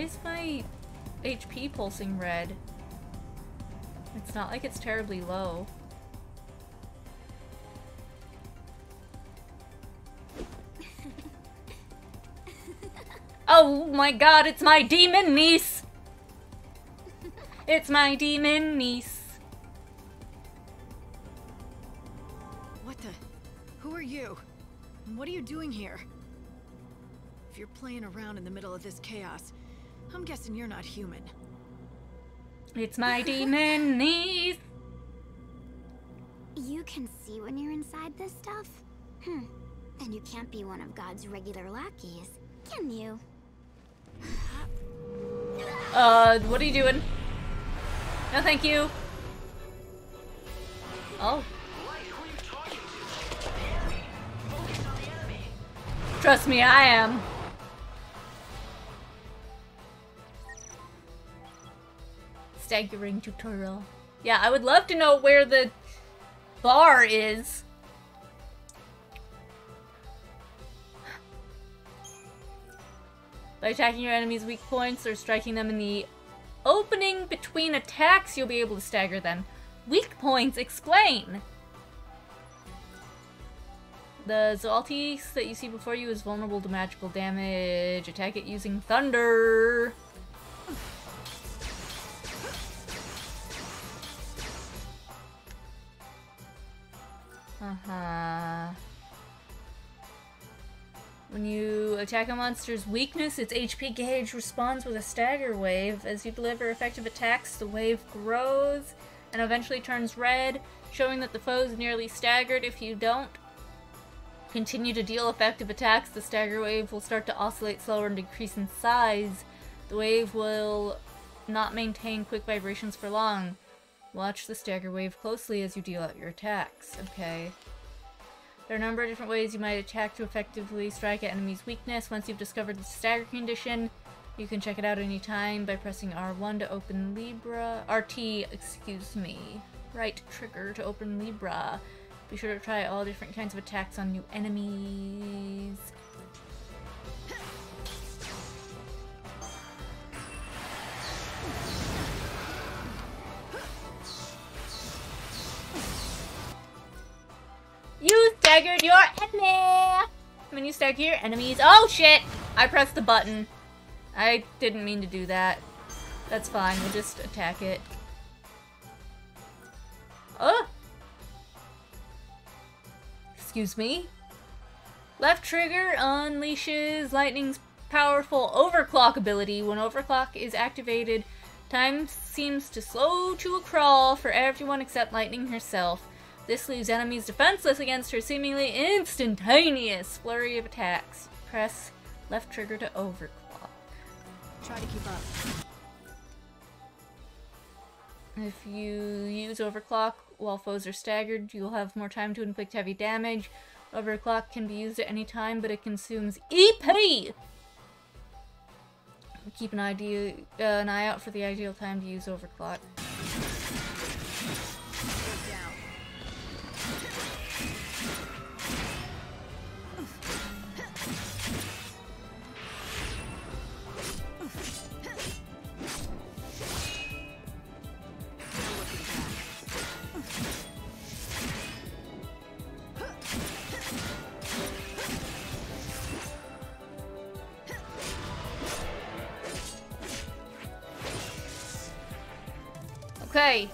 is my HP pulsing red? It's not like it's terribly low. Oh my god, it's my demon niece! It's my demon niece. What the? Who are you? And what are you doing here? If you're playing around in the middle of this chaos, guessing you're not human. It's my demon niece. You can see when you're inside this stuff? Hmm. Then you can't be one of God's regular lackeys, can you? Uh, what are you doing? No, thank you. Oh. Who are you talking to? The enemy. Focus on the enemy. Trust me, I am. Staggering tutorial. Yeah, I would love to know where the bar is. By attacking your enemy's weak points or striking them in the opening between attacks, you'll be able to stagger them. Weak points, explain! The Zaltys that you see before you is vulnerable to magical damage. Attack it using thunder. Uh-huh. When you attack a monster's weakness, its HP gauge responds with a stagger wave. As you deliver effective attacks, the wave grows and eventually turns red, showing that the foe is nearly staggered. If you don't continue to deal effective attacks, the stagger wave will start to oscillate slower and decrease in size. The wave will not maintain quick vibrations for long. Watch the stagger wave closely as you deal out your attacks. Okay. There are a number of different ways you might attack to effectively strike at enemy's weakness. Once you've discovered the stagger condition, you can check it out anytime by pressing R1 to open Libra. RT, excuse me. Right trigger to open Libra. Be sure to try all different kinds of attacks on new enemies. You staggered your enemy! When you stagger your enemies- Oh shit! I pressed the button. I didn't mean to do that. That's fine, we'll just attack it. Oh! Excuse me? Left trigger unleashes lightning's powerful overclock ability. When overclock is activated, time seems to slow to a crawl for everyone except Lightning herself. This leaves enemies defenseless against her seemingly instantaneous flurry of attacks. Press left trigger to overclock. Try to keep up. If you use overclock while foes are staggered, you'll have more time to inflict heavy damage. Overclock can be used at any time, but it consumes EP! Keep an idea, uh, an eye out for the ideal time to use overclock. Okay.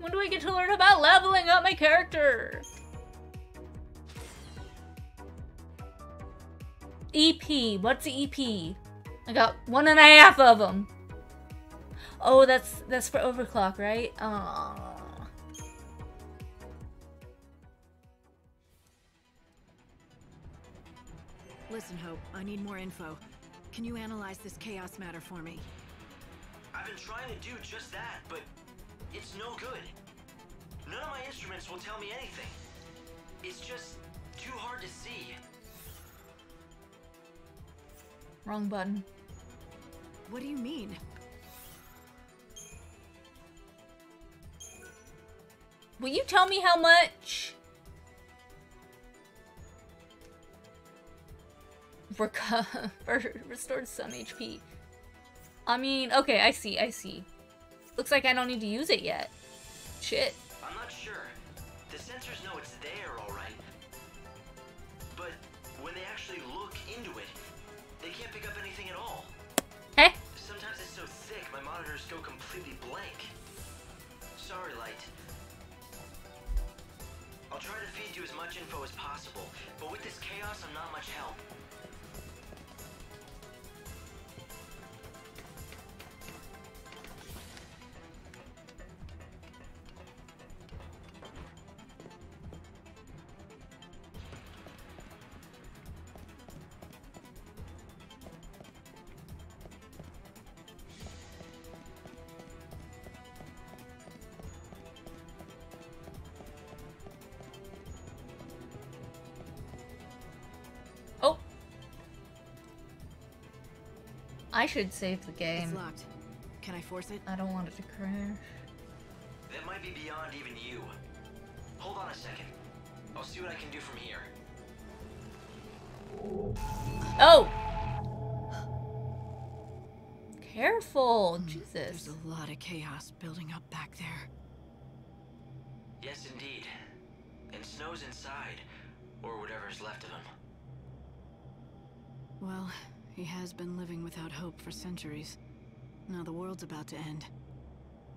When do I get to learn about leveling up my character? EP. What's the EP? I got one and a half of them. Oh, that's that's for overclock, right? Aww. Listen, Hope, I need more info. Can you analyze this chaos matter for me? I've been trying to do just that, but it's no good. None of my instruments will tell me anything. It's just too hard to see. Wrong button. What do you mean? Will you tell me how much? Reco- (laughs) restored some HP. I mean, okay, I see, I see. Looks like I don't need to use it yet. Shit. I'm not sure. The sensors know it's there, alright. But when they actually look into it, they can't pick up anything at all. Hey. Sometimes it's so thick, my monitors go completely blank. Sorry, Light. I'll try to feed you as much info as possible, but with this chaos, I'm not much help. I should save the game. It's locked. Can I force it? I don't want it to crash. That might be beyond even you. Hold on a second. I'll see what I can do from here. Oh! Careful! Hmm, Jesus. There's a lot of chaos building up back there. Yes, indeed. And Snow's inside, or whatever's left of him. He has been living without hope for centuries. Now the world's about to end.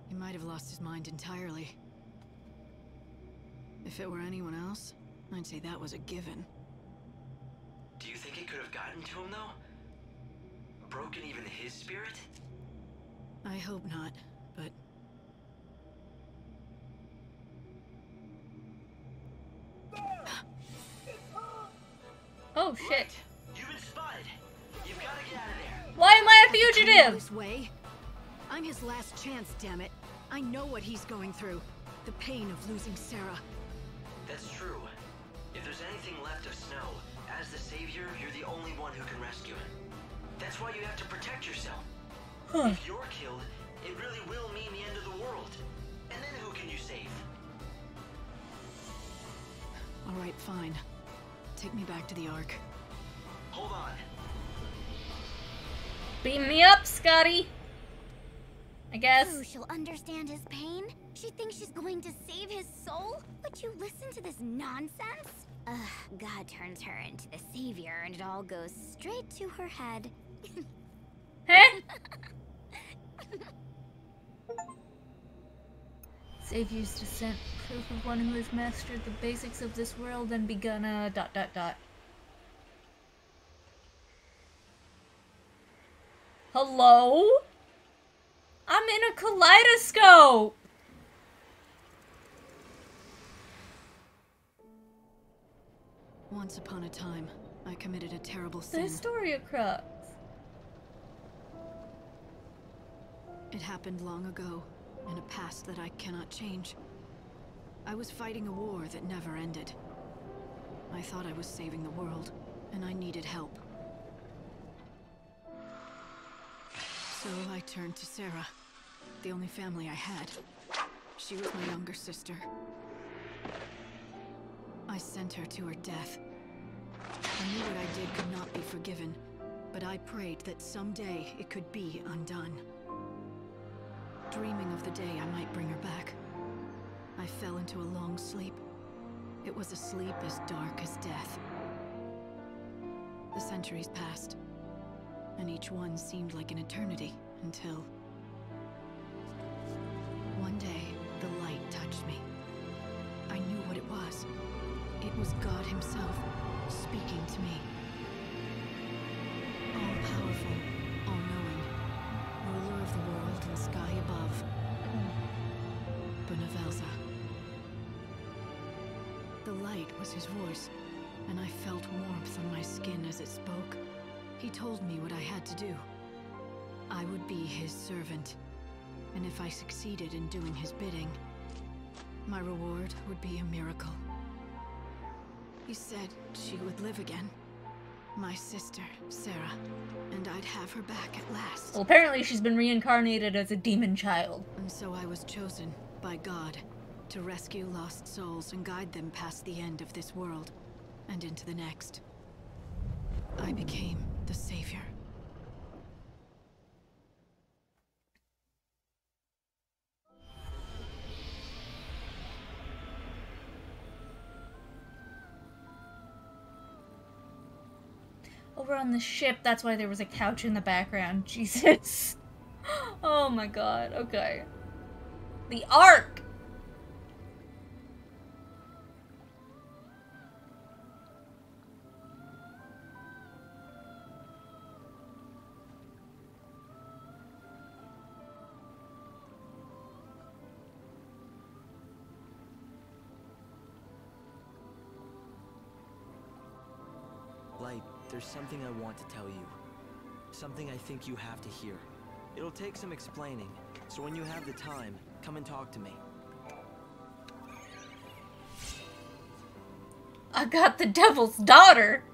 He might have lost his mind entirely. If it were anyone else, I'd say that was a given. Do you think it could have gotten to him, though? Broken even his spirit? I hope not, his last chance, damn it. I know what he's going through. The pain of losing Serah. That's true. If there's anything left of Snow, as the savior, you're the only one who can rescue him. That's why you have to protect yourself. If you're killed, it really will mean the end of the world. And then who can you save? All right, fine. Take me back to the Ark. Hold on. Beam me up, Scotty. I guess. So she'll understand his pain? She thinks she's going to save his soul? Would you listen to this nonsense? Ugh, God turns her into the savior and it all goes straight to her head. Huh? (laughs) Savior's descent, proof of one who has mastered the basics of this world and begun a dot dot dot. Hello? I'm in a kaleidoscope! Once upon a time, I committed a terrible sin. The. Historia Crux. It happened long ago, in a past that I cannot change. I was fighting a war that never ended. I thought I was saving the world, and I needed help. So I turned to Serah, the only family I had. She was my younger sister. I sent her to her death. I knew what I did could not be forgiven, but I prayed that someday it could be undone. Dreaming of the day I might bring her back, I fell into a long sleep. It was a sleep as dark as death. The centuries passed, and each one seemed like an eternity until. Touched me. I knew what it was. It was God Himself speaking to me. All powerful, all knowing, ruler of the world and sky above. Bhunivelze. The light was his voice, and I felt warmth on my skin as it spoke. He told me what I had to do. I would be his servant, and if I succeeded in doing his bidding, my reward would be a miracle. He said she would live again. My sister, Serah, and I'd have her back at last. Well, apparently she's been reincarnated as a demon child. And so I was chosen by God to rescue lost souls and guide them past the end of this world and into the next. I became the savior. On the ship, that's why there was a couch in the background. (laughs) Jesus. (gasps) Oh my god, okay. The Ark! Something I want to tell you. Something I think you have to hear. It'll take some explaining, so when you have the time, come and talk to me. I got the devil's daughter.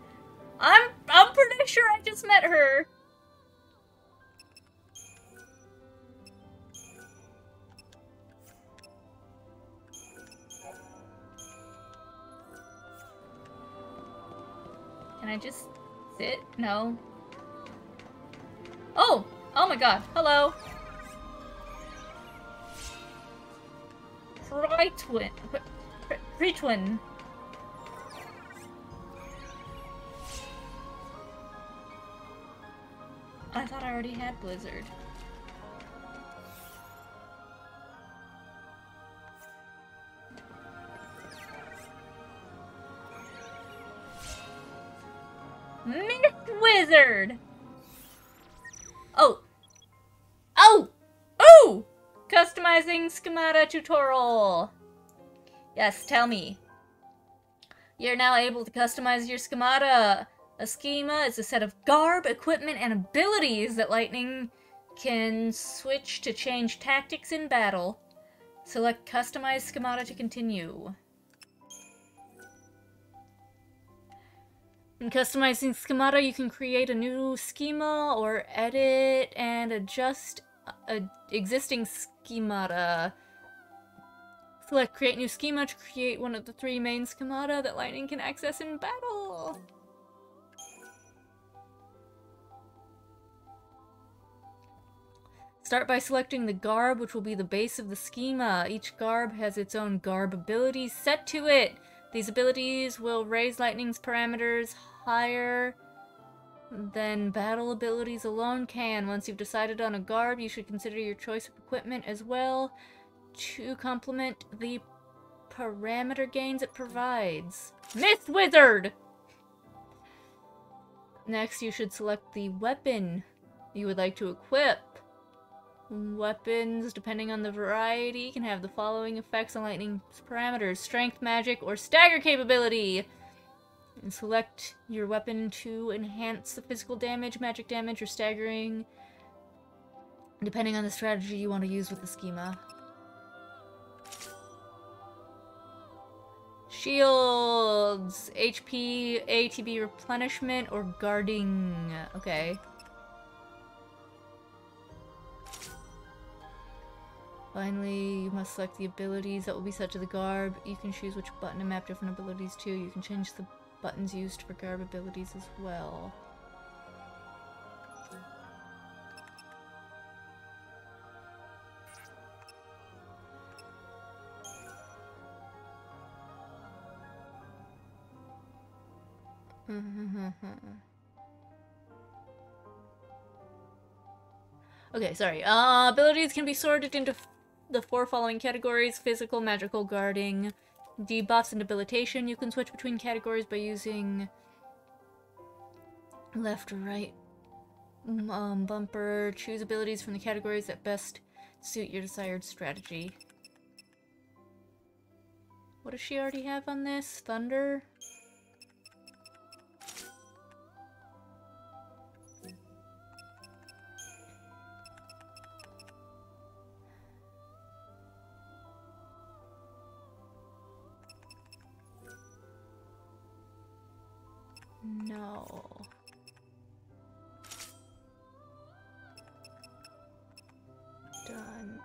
I'm I'm pretty sure I just met her. Can I just? No. Oh! Oh my god. Hello. Prytwin. Prytwin. I thought I already had Blizzard. Wizard! Oh! Oh! Oh! Customizing schemata tutorial! Yes, tell me. You're now able to customize your schemata. A schema is a set of garb, equipment, and abilities that Lightning can switch to change tactics in battle. Select Customize Schemata to continue. In customizing schemata, you can create a new schema or edit and adjust a existing schemata. Select Create New Schema to create one of the three main schemata that Lightning can access in battle. Start by selecting the garb, which will be the base of the schema. Each garb has its own garb abilities set to it. These abilities will raise Lightning's parameters higher than battle abilities alone can. Once you've decided on a garb, you should consider your choice of equipment as well to complement the parameter gains it provides. Myth Wizard! Next, you should select the weapon you would like to equip. Weapons, depending on the variety, can have the following effects on Lightning's parameters. Strength, magic, or stagger capability. And select your weapon to enhance the physical damage, magic damage, or staggering, depending on the strategy you want to use with the schema. Shields, HP, ATB replenishment, or guarding. Okay. Finally, you must select the abilities that will be set to the garb. You can choose which button to map different abilities to. You can change the buttons used for garb abilities as well. (laughs) okay, sorry. Uh, abilities can be sorted into the four following categories physical, magical, guarding, debuffs, and debilitation. You can switch between categories by using left or right um, bumper. Choose abilities from the categories that best suit your desired strategy. What does she already have on this? Thunder? No. Done.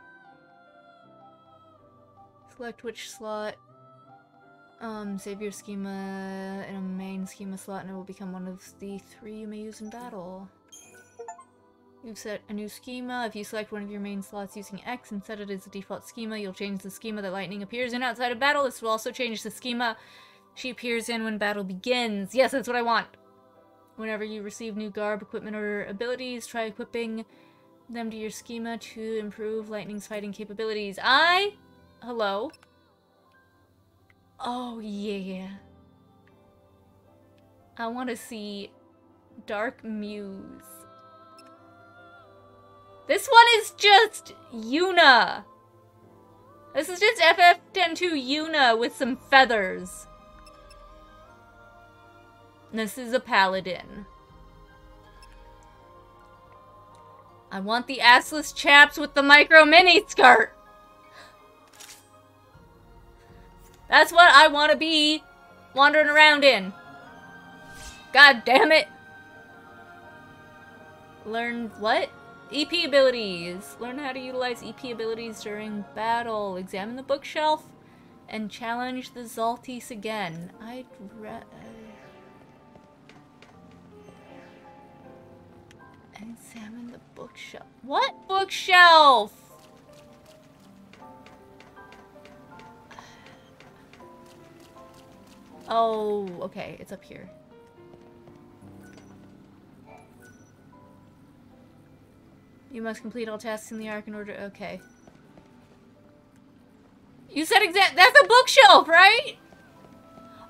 Select which slot. Um, save your schema in a main schema slot and it will become one of the three you may use in battle. You've set a new schema. If you select one of your main slots using X and set it as a default schema, you'll change the schema that Lightning appears in outside of battle. This will also change the schema she appears in when battle begins. Yes, that's what I want! Whenever you receive new garb, equipment, or abilities, try equipping them to your schema to improve Lightning's fighting capabilities. I... Hello? Oh, yeah. I want to see Dark Muse. This one is just Yuna. This is just FF102 Yuna with some feathers. This is a paladin. I want the assless chaps with the micro mini skirt. That's what I want to be wandering around in. God damn it. Learn what? EP abilities. Learn how to utilize EP abilities during battle. Examine the bookshelf and challenge the Zaltys again. I'd re Examine the bookshelf. What bookshelf? Oh, okay, it's up here. You must complete all tasks in the Ark in order- okay. You said exact- that's a bookshelf, right?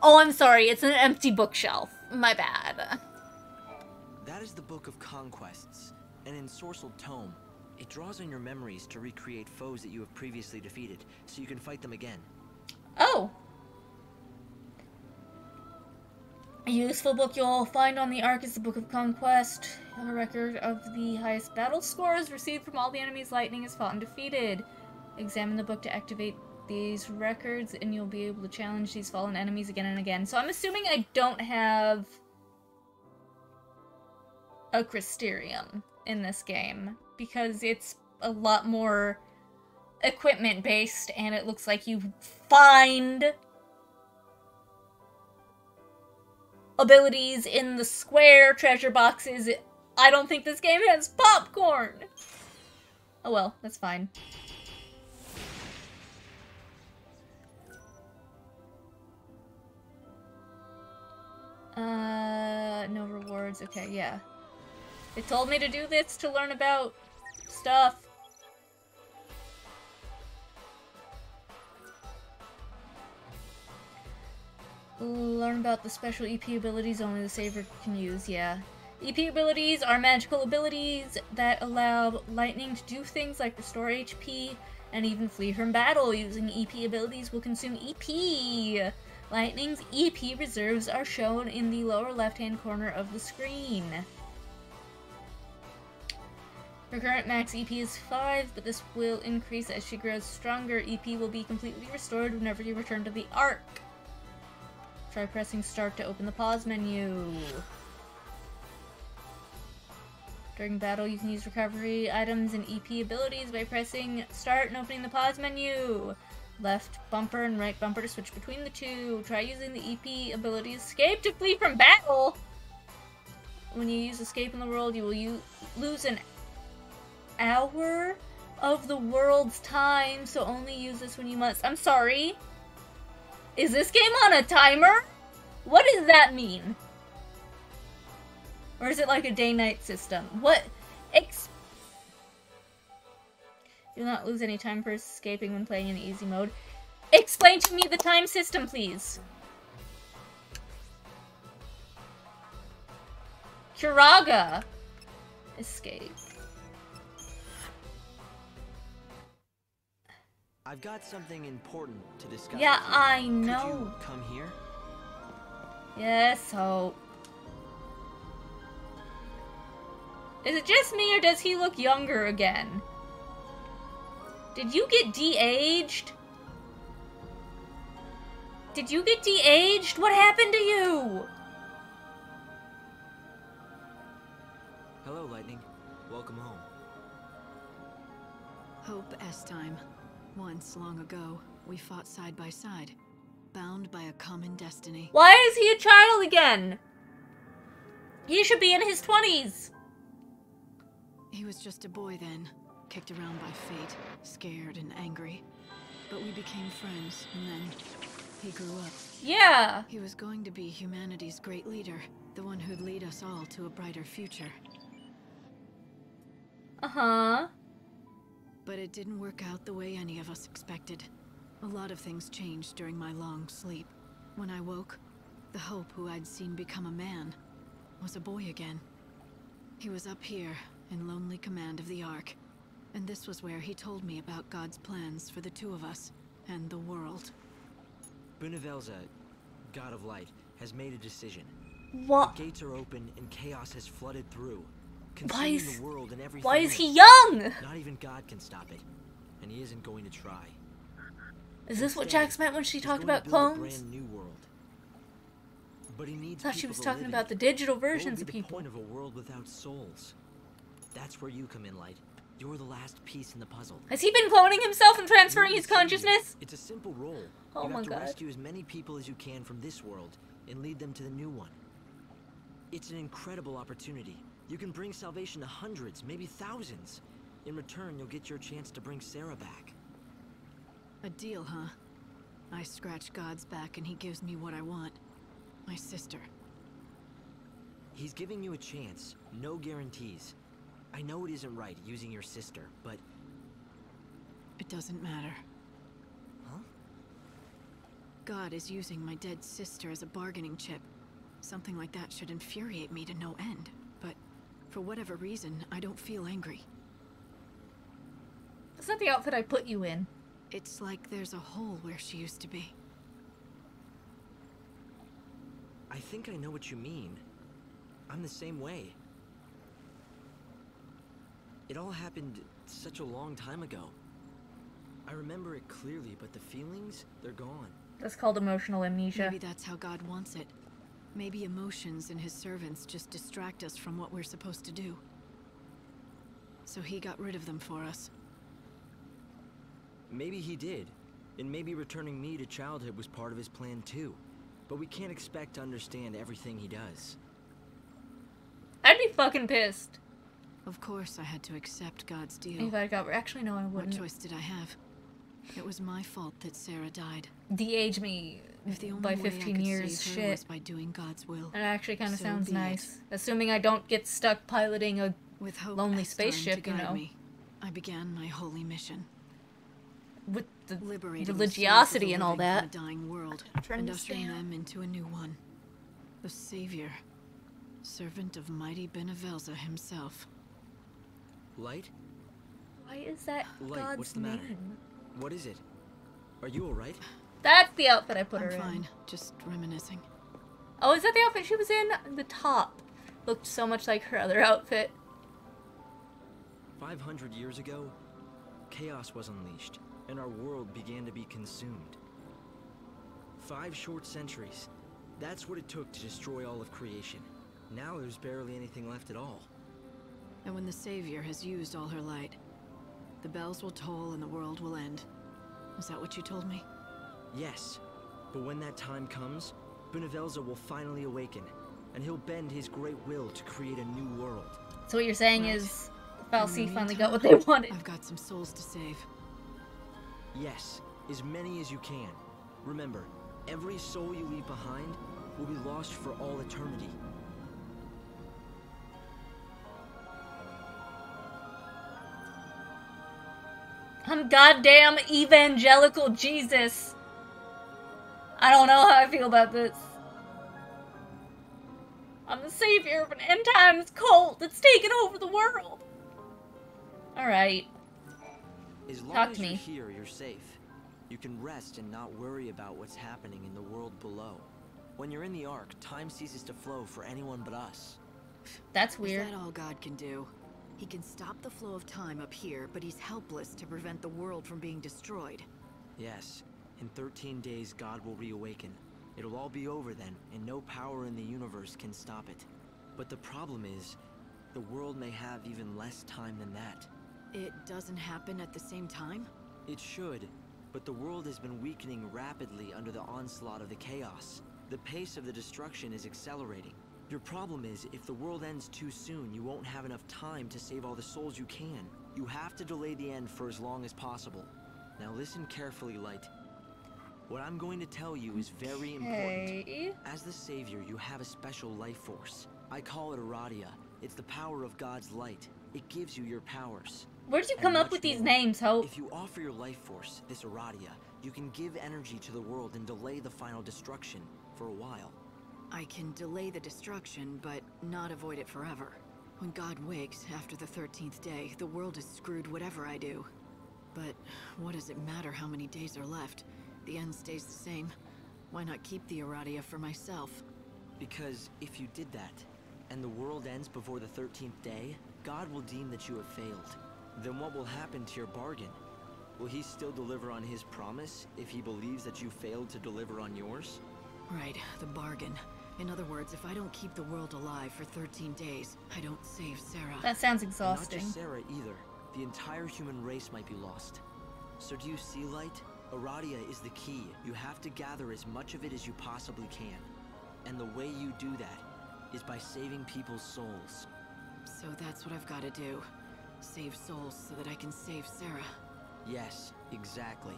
Oh, I'm sorry, it's an empty bookshelf. My bad. That is the Book of Conquests, an ensorcelled tome. It draws on your memories to recreate foes that you have previously defeated, so you can fight them again. Oh. A useful book you'll find on the Ark is the Book of Conquest, a record of the highest battle scores received from all the enemies Lightning has fought and defeated. Examine the book to activate these records, and you'll be able to challenge these fallen enemies again and again. So I'm assuming I don't have a Crystarium in this game, because it's a lot more equipment based, and it looks like you find abilities in the square treasure boxes. I don't think this game has popcorn! Oh well, that's fine. Uh, no rewards. Okay, yeah. They told me to do this to learn about stuff. Learn about the special EP abilities only the Savior can use, yeah. EP abilities are magical abilities that allow Lightning to do things like restore HP and even flee from battle. Using EP abilities will consume EP. Lightning's EP reserves are shown in the lower left-hand corner of the screen. Her current max EP is 5, but this will increase as she grows stronger. EP will be completely restored whenever you return to the Ark. Try pressing start to open the pause menu. During battle, you can use recovery items and EP abilities by pressing start and opening the pause menu. Left bumper and right bumper to switch between the two. Try using the EP ability escape to flee from battle. When you use escape in the world, you will lose an hour of the world's time, so only use this when you must. I'm sorry. Is this game on a timer? What does that mean? Or is it like a day-night system? What? Ex- Do not lose any time for escaping when playing in easy mode. Explain to me the time system, please. Curaga. Escape. I've got something important to discuss. Yeah, with you. I Could know. you come here? Yes, Hope. Is it just me or does he look younger again? Did you get de-aged? Did you get de-aged? What happened to you? Hello, Lightning. Welcome home. Hope S time. Once, long ago, we fought side by side, bound by a common destiny. Why is he a child again? He should be in his 20s. He was just a boy then, kicked around by fate, scared and angry. But we became friends, and then he grew up. Yeah. He was going to be humanity's great leader, the one who'd lead us all to a brighter future. Uh-huh. But it didn't work out the way any of us expected. A lot of things changed during my long sleep. When I woke, the Hope who I'd seen become a man was a boy again. He was up here, in lonely command of the Ark, and this was where he told me about God's plans for the two of us and the world. Bhunivelze, God of Light, has made a decision. What? The gates are open and chaos has flooded through, Why is- the world and why is he young? Not even God can stop it, and he isn't going to try. Is this what Jax meant when she talked about clones? brand new world. But he needs thought she was talking about the digital versions be of the people. point of a world without souls? That's where you come in, Light. You're the last piece in the puzzle. Has he been cloning himself and transferring his consciousness? It's a simple role. Oh you my have to God. rescue as many people as you can from this world and lead them to the new one. It's an incredible opportunity. You can bring salvation to hundreds, maybe thousands. In return, you'll get your chance to bring Serah back. A deal, huh? I scratch God's back and he gives me what I want. My sister. He's giving you a chance, no guarantees. I know it isn't right using your sister, but It doesn't matter. Huh? God is using my dead sister as a bargaining chip. Something like that should infuriate me to no end. But for whatever reason, I don't feel angry. That's not the outfit I put you in. It's like there's a hole where she used to be. I think I know what you mean. I'm the same way. It all happened such a long time ago. I remember it clearly, but the feelings, they're gone. That's called emotional amnesia. Maybe that's how God wants it. Maybe emotions and his servants just distract us from what we're supposed to do. So he got rid of them for us. Maybe he did. And maybe returning me to childhood was part of his plan too. But we can't expect to understand everything he does. I'd be fucking pissed Of course, I had to accept God's deal. if I got. Actually, no, I wouldn't. What choice did I have? It was my fault that Serah died. De-age me If the only by way I 15 could years. save her Shit. was by doing God's will. That actually kind of So sounds be it. nice. Assuming I don't get stuck piloting a With hope lonely as to spaceship, you know, me, I began my holy mission. with the Liberating the souls of religiosity the and all living that. a dying world I'm trying and to ushering them into a new one. The Savior, servant of mighty Bhunivelze himself. Light? Why is that Light, God's what's the matter? Name? What is it? Are you alright? That's the outfit I put I'm her in. fine, just reminiscing. Oh, is that the outfit she was in? The top looked so much like her other outfit. 500 years ago, chaos was unleashed, and our world began to be consumed. Five short centuries. That's what it took to destroy all of creation. Now there's barely anything left at all. And when the Savior has used all her light, the bells will toll and the world will end. Is that what you told me? Yes, but when that time comes, Bhunivelze will finally awaken, and he'll bend his great will to create a new world. So what you're saying Right. is In finally got what they wanted. I've got some souls to save. Yes, as many as you can. Remember, every soul you leave behind will be lost for all eternity. I'm goddamn evangelical Jesus. I don't know how I feel about this. I'm the savior of an end times cult that's taken over the world. Alright. As long Talk as to you're me. here, you're safe. You can rest and not worry about what's happening in the world below. When you're in the Ark, time ceases to flow for anyone but us. That's weird. Is that all God can do? He can stop the flow of time up here, but he's helpless to prevent the world from being destroyed. Yes, in 13 days God will reawaken. It'll all be over then, and no power in the universe can stop it. But the problem is, the world may have even less time than that. It doesn't happen at the same time? It should, but the world has been weakening rapidly under the onslaught of the chaos. The pace of the destruction is accelerating. Your problem is, if the world ends too soon, you won't have enough time to save all the souls you can. You have to delay the end for as long as possible. Now listen carefully, Light. What I'm going to tell you is very important. Okay. As the Savior, you have a special life force. I call it Eradia. It's the power of God's light. It gives you your powers. Where'd you And come up with these more. names, Hope? If you offer your life force, this Eradia, you can give energy to the world and delay the final destruction for a while. I can delay the destruction, but not avoid it forever. When God wakes after the 13th day, the world is screwed whatever I do. But what does it matter how many days are left? The end stays the same. Why not keep the Eradia for myself? Because if you did that, and the world ends before the 13th day, God will deem that you have failed. Then what will happen to your bargain? Will he still deliver on his promise if he believes that you failed to deliver on yours? Right, the bargain. In other words, if I don't keep the world alive for 13 days, I don't save Serah. That sounds And exhausting. Not just Serah either. The entire human race might be lost. So do you see, Light? Eradia is the key. You have to gather as much of it as you possibly can. And the way you do that is by saving people's souls. So that's what I've got to do. Save souls so that I can save Serah. Yes, exactly.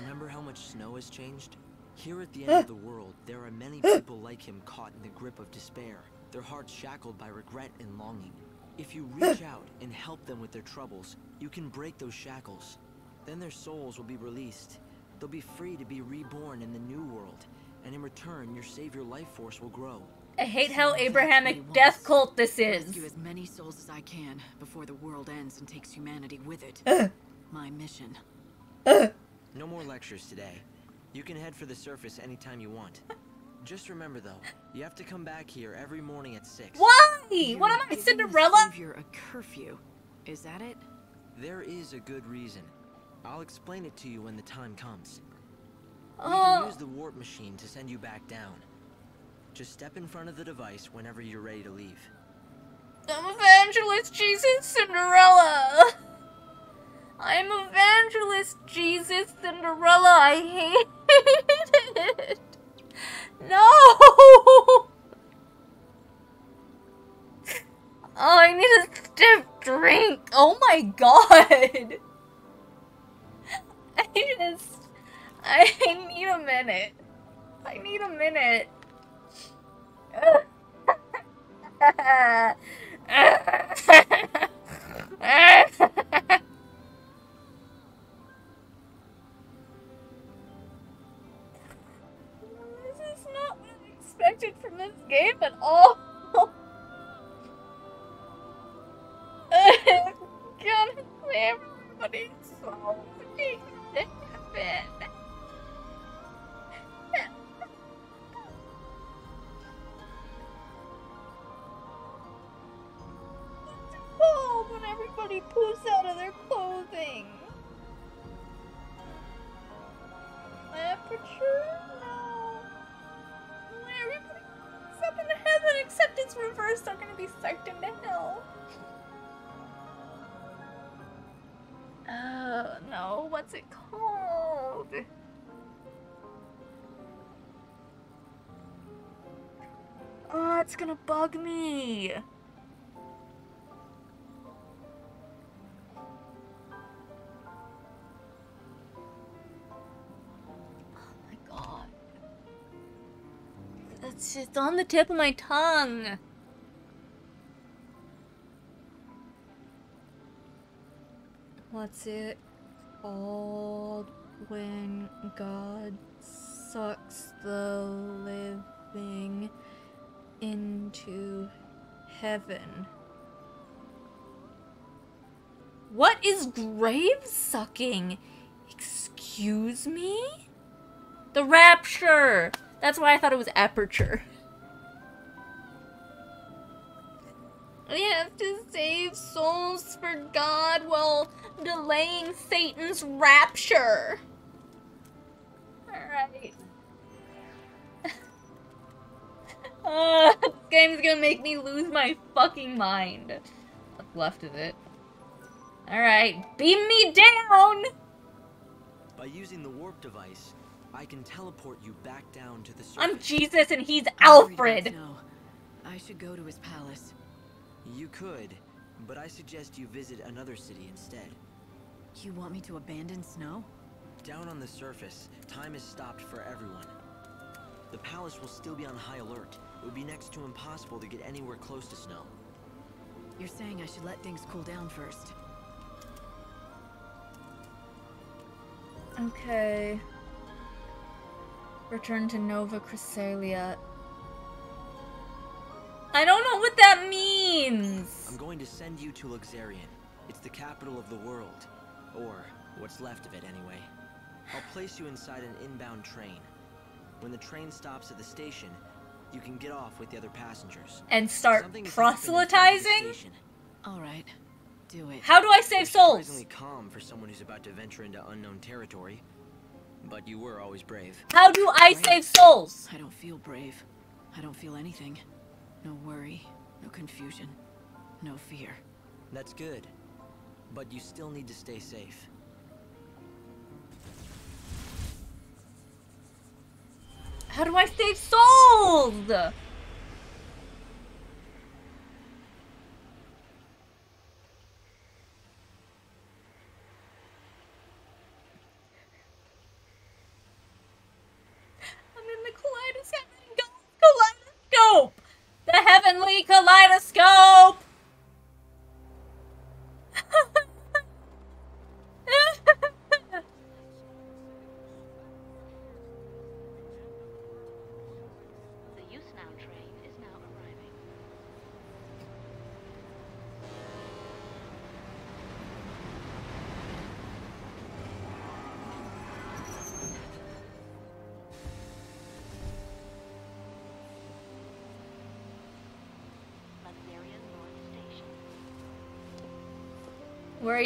Remember how much snow has changed? Here at the end of the world, there are many people like him caught in the grip of despair, their hearts shackled by regret and longing. If you reach out and help them with their troubles, you can break those shackles. Then their souls will be released. They'll be free to be reborn in the new world, and in return, your savior life force will grow. I hate So how that's what he Abrahamic death cult this is. Rescue as many souls as I can before the world ends and takes humanity with it. Uh. My mission. Uh. No more lectures today. You can head for the surface anytime you want. (laughs) Just remember though, you have to come back here every morning at 6. Why? You're What am I, giving the Cinderella? Savior a curfew. Is that it? There is a good reason. I'll explain it to you when the time comes. We can Oh, use the warp machine to send you back down. Just step in front of the device whenever you're ready to leave. I'm Evangelist Jesus Cinderella. (laughs) I'm Evangelist Jesus Cinderella. I hate it. No. Oh, I need a stiff drink. Oh my god. I just. I need a minute. I need a minute. (laughs) I expected from this game at all. (laughs) God, everybody's (laughs) so cold when everybody poos out of their clothing. Aperture? Except it's reversed, they're gonna be sucked into hell. Oh, no. What's it called? Oh, it's gonna bug me. It's just on the tip of my tongue. What's it called when God sucks the living into heaven. What is grave sucking? Excuse me? The rapture! That's why I thought it was aperture. We have to save souls for God while delaying Satan's rapture. Alright. uh, (laughs) this game's gonna make me lose my fucking mind. What's left of it. Alright, beam me down! By using the warp device, I can teleport you back down to the surface. I'm Jesus and he's I'm worried about Alfred! Snow. I should go to his palace. You could, but I suggest you visit another city instead. You want me to abandon Snow? Down on the surface, time is stopped for everyone. The palace will still be on high alert. It would be next to impossible to get anywhere close to Snow. You're saying I should let things cool down first. Okay. Return to Nova Chrysalia. I don't know what that means! I'm going to send you to Luxerion. It's the capital of the world. Or, what's left of it anyway. I'll place you inside an inbound train. When the train stops at the station, you can get off with the other passengers. And start Something has happened in front of the proselytizing? All right, do it. How do I save souls? Surprisingly calm for someone who's about to venture into unknown territory. But you were always brave. How do I save souls? I don't feel brave. I don't feel anything. No worry, no confusion, no fear. That's good. But you still need to stay safe. How do I save souls? I'm in the kaleidoscope. Kaleidoscope! The heavenly kaleidoscope!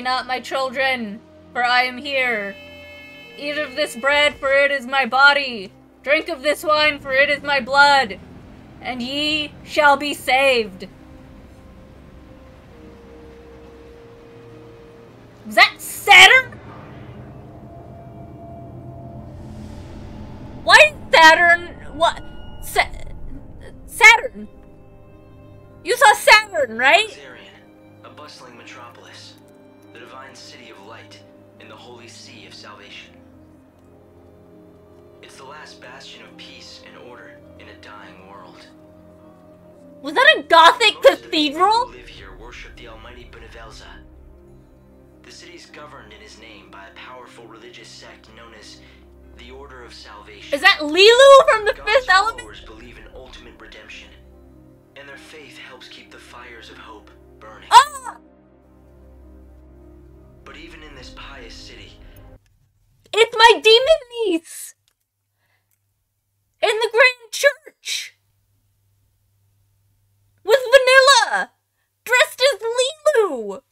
Not, my children, for I am here. Eat of this bread, for it is my body. Drink of this wine, for it is my blood. And ye shall be saved. Religious sect known as the Order of Salvation. Is that Leeloo from the God's Fifth Element? followers believe in ultimate redemption, and their faith helps keep the fires of hope burning. Ah! But even in this pious city, It's my demon niece! In the Grand Church! With Vanilla! Dressed as Leeloo!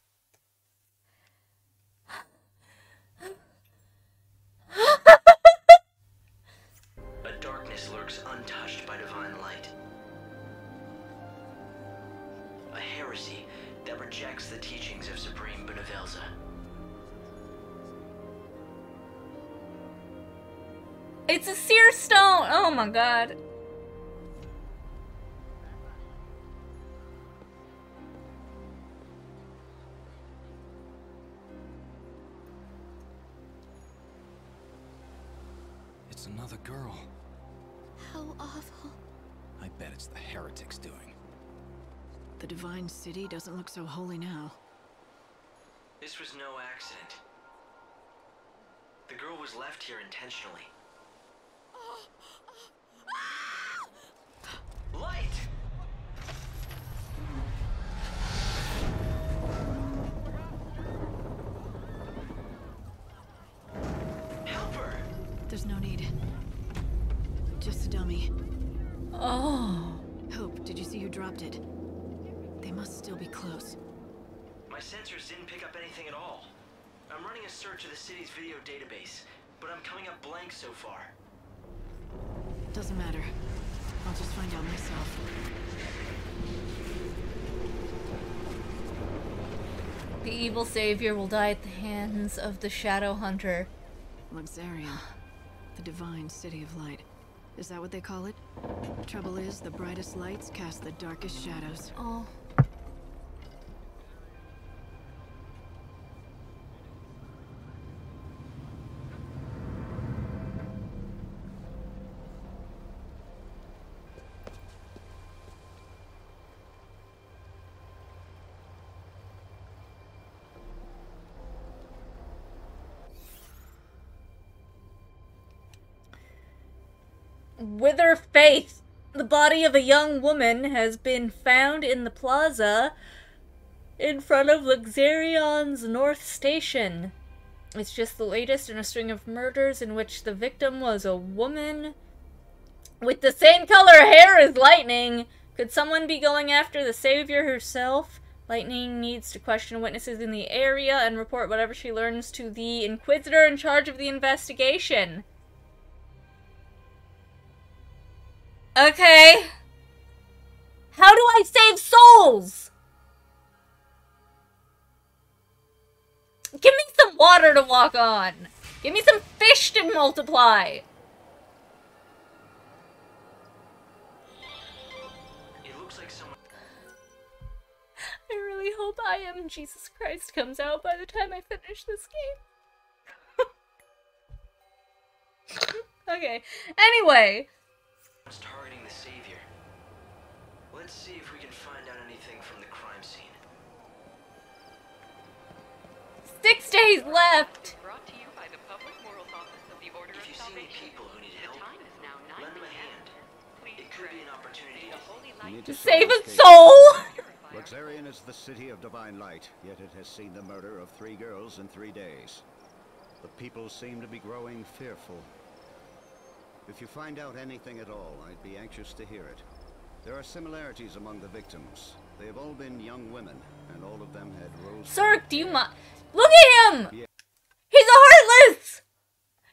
(laughs) a darkness lurks untouched by divine light. A heresy that rejects the teachings of Supreme Bhunivelze. It's a seer stone! Oh my god. Another girl. How awful. I bet it's the heretics doing. The Divine City doesn't look so holy now. This was no accident. The girl was left here intentionally. Light! Help her! There's no need. Just a dummy. Oh. Hope, did you see who dropped it? They must still be close. My sensors didn't pick up anything at all. I'm running a search of the city's video database, but I'm coming up blank so far. Doesn't matter. I'll just find out myself. The evil savior will die at the hands of the Shadow Hunter. Luxerion. The divine city of light. Is that what they call it? Trouble is, the brightest lights cast the darkest shadows. Oh. Wither Faith. The body of a young woman has been found in the plaza in front of Luxerion's North Station. It's just the latest in a string of murders in which the victim was a woman with the same color hair as Lightning. Could someone be going after the Savior herself? Lightning needs to question witnesses in the area and report whatever she learns to the Inquisitor in charge of the investigation. Okay. How do I save souls? Give me some water to walk on. Give me some fish to multiply. It looks like someone. I really hope I am Jesus Christ comes out by the time I finish this game. (laughs) okay. Anyway, It's targeting the Savior. Let's see if we can find out anything from the crime scene. six days left. Brought to you by the Public Morals Office of the Order If of you see any people who need help, Time is now 9 lend them a p.m. hand. It could be an opportunity to We need to Save a soul. Luxerion is the city of divine light, yet it has seen the murder of three girls in three days. The people seem to be growing fearful. If you find out anything at all, I'd be anxious to hear it. There are similarities among the victims. They have all been young women, and all of them had rose. Sir, do you mind? Look at him! He's a heartless!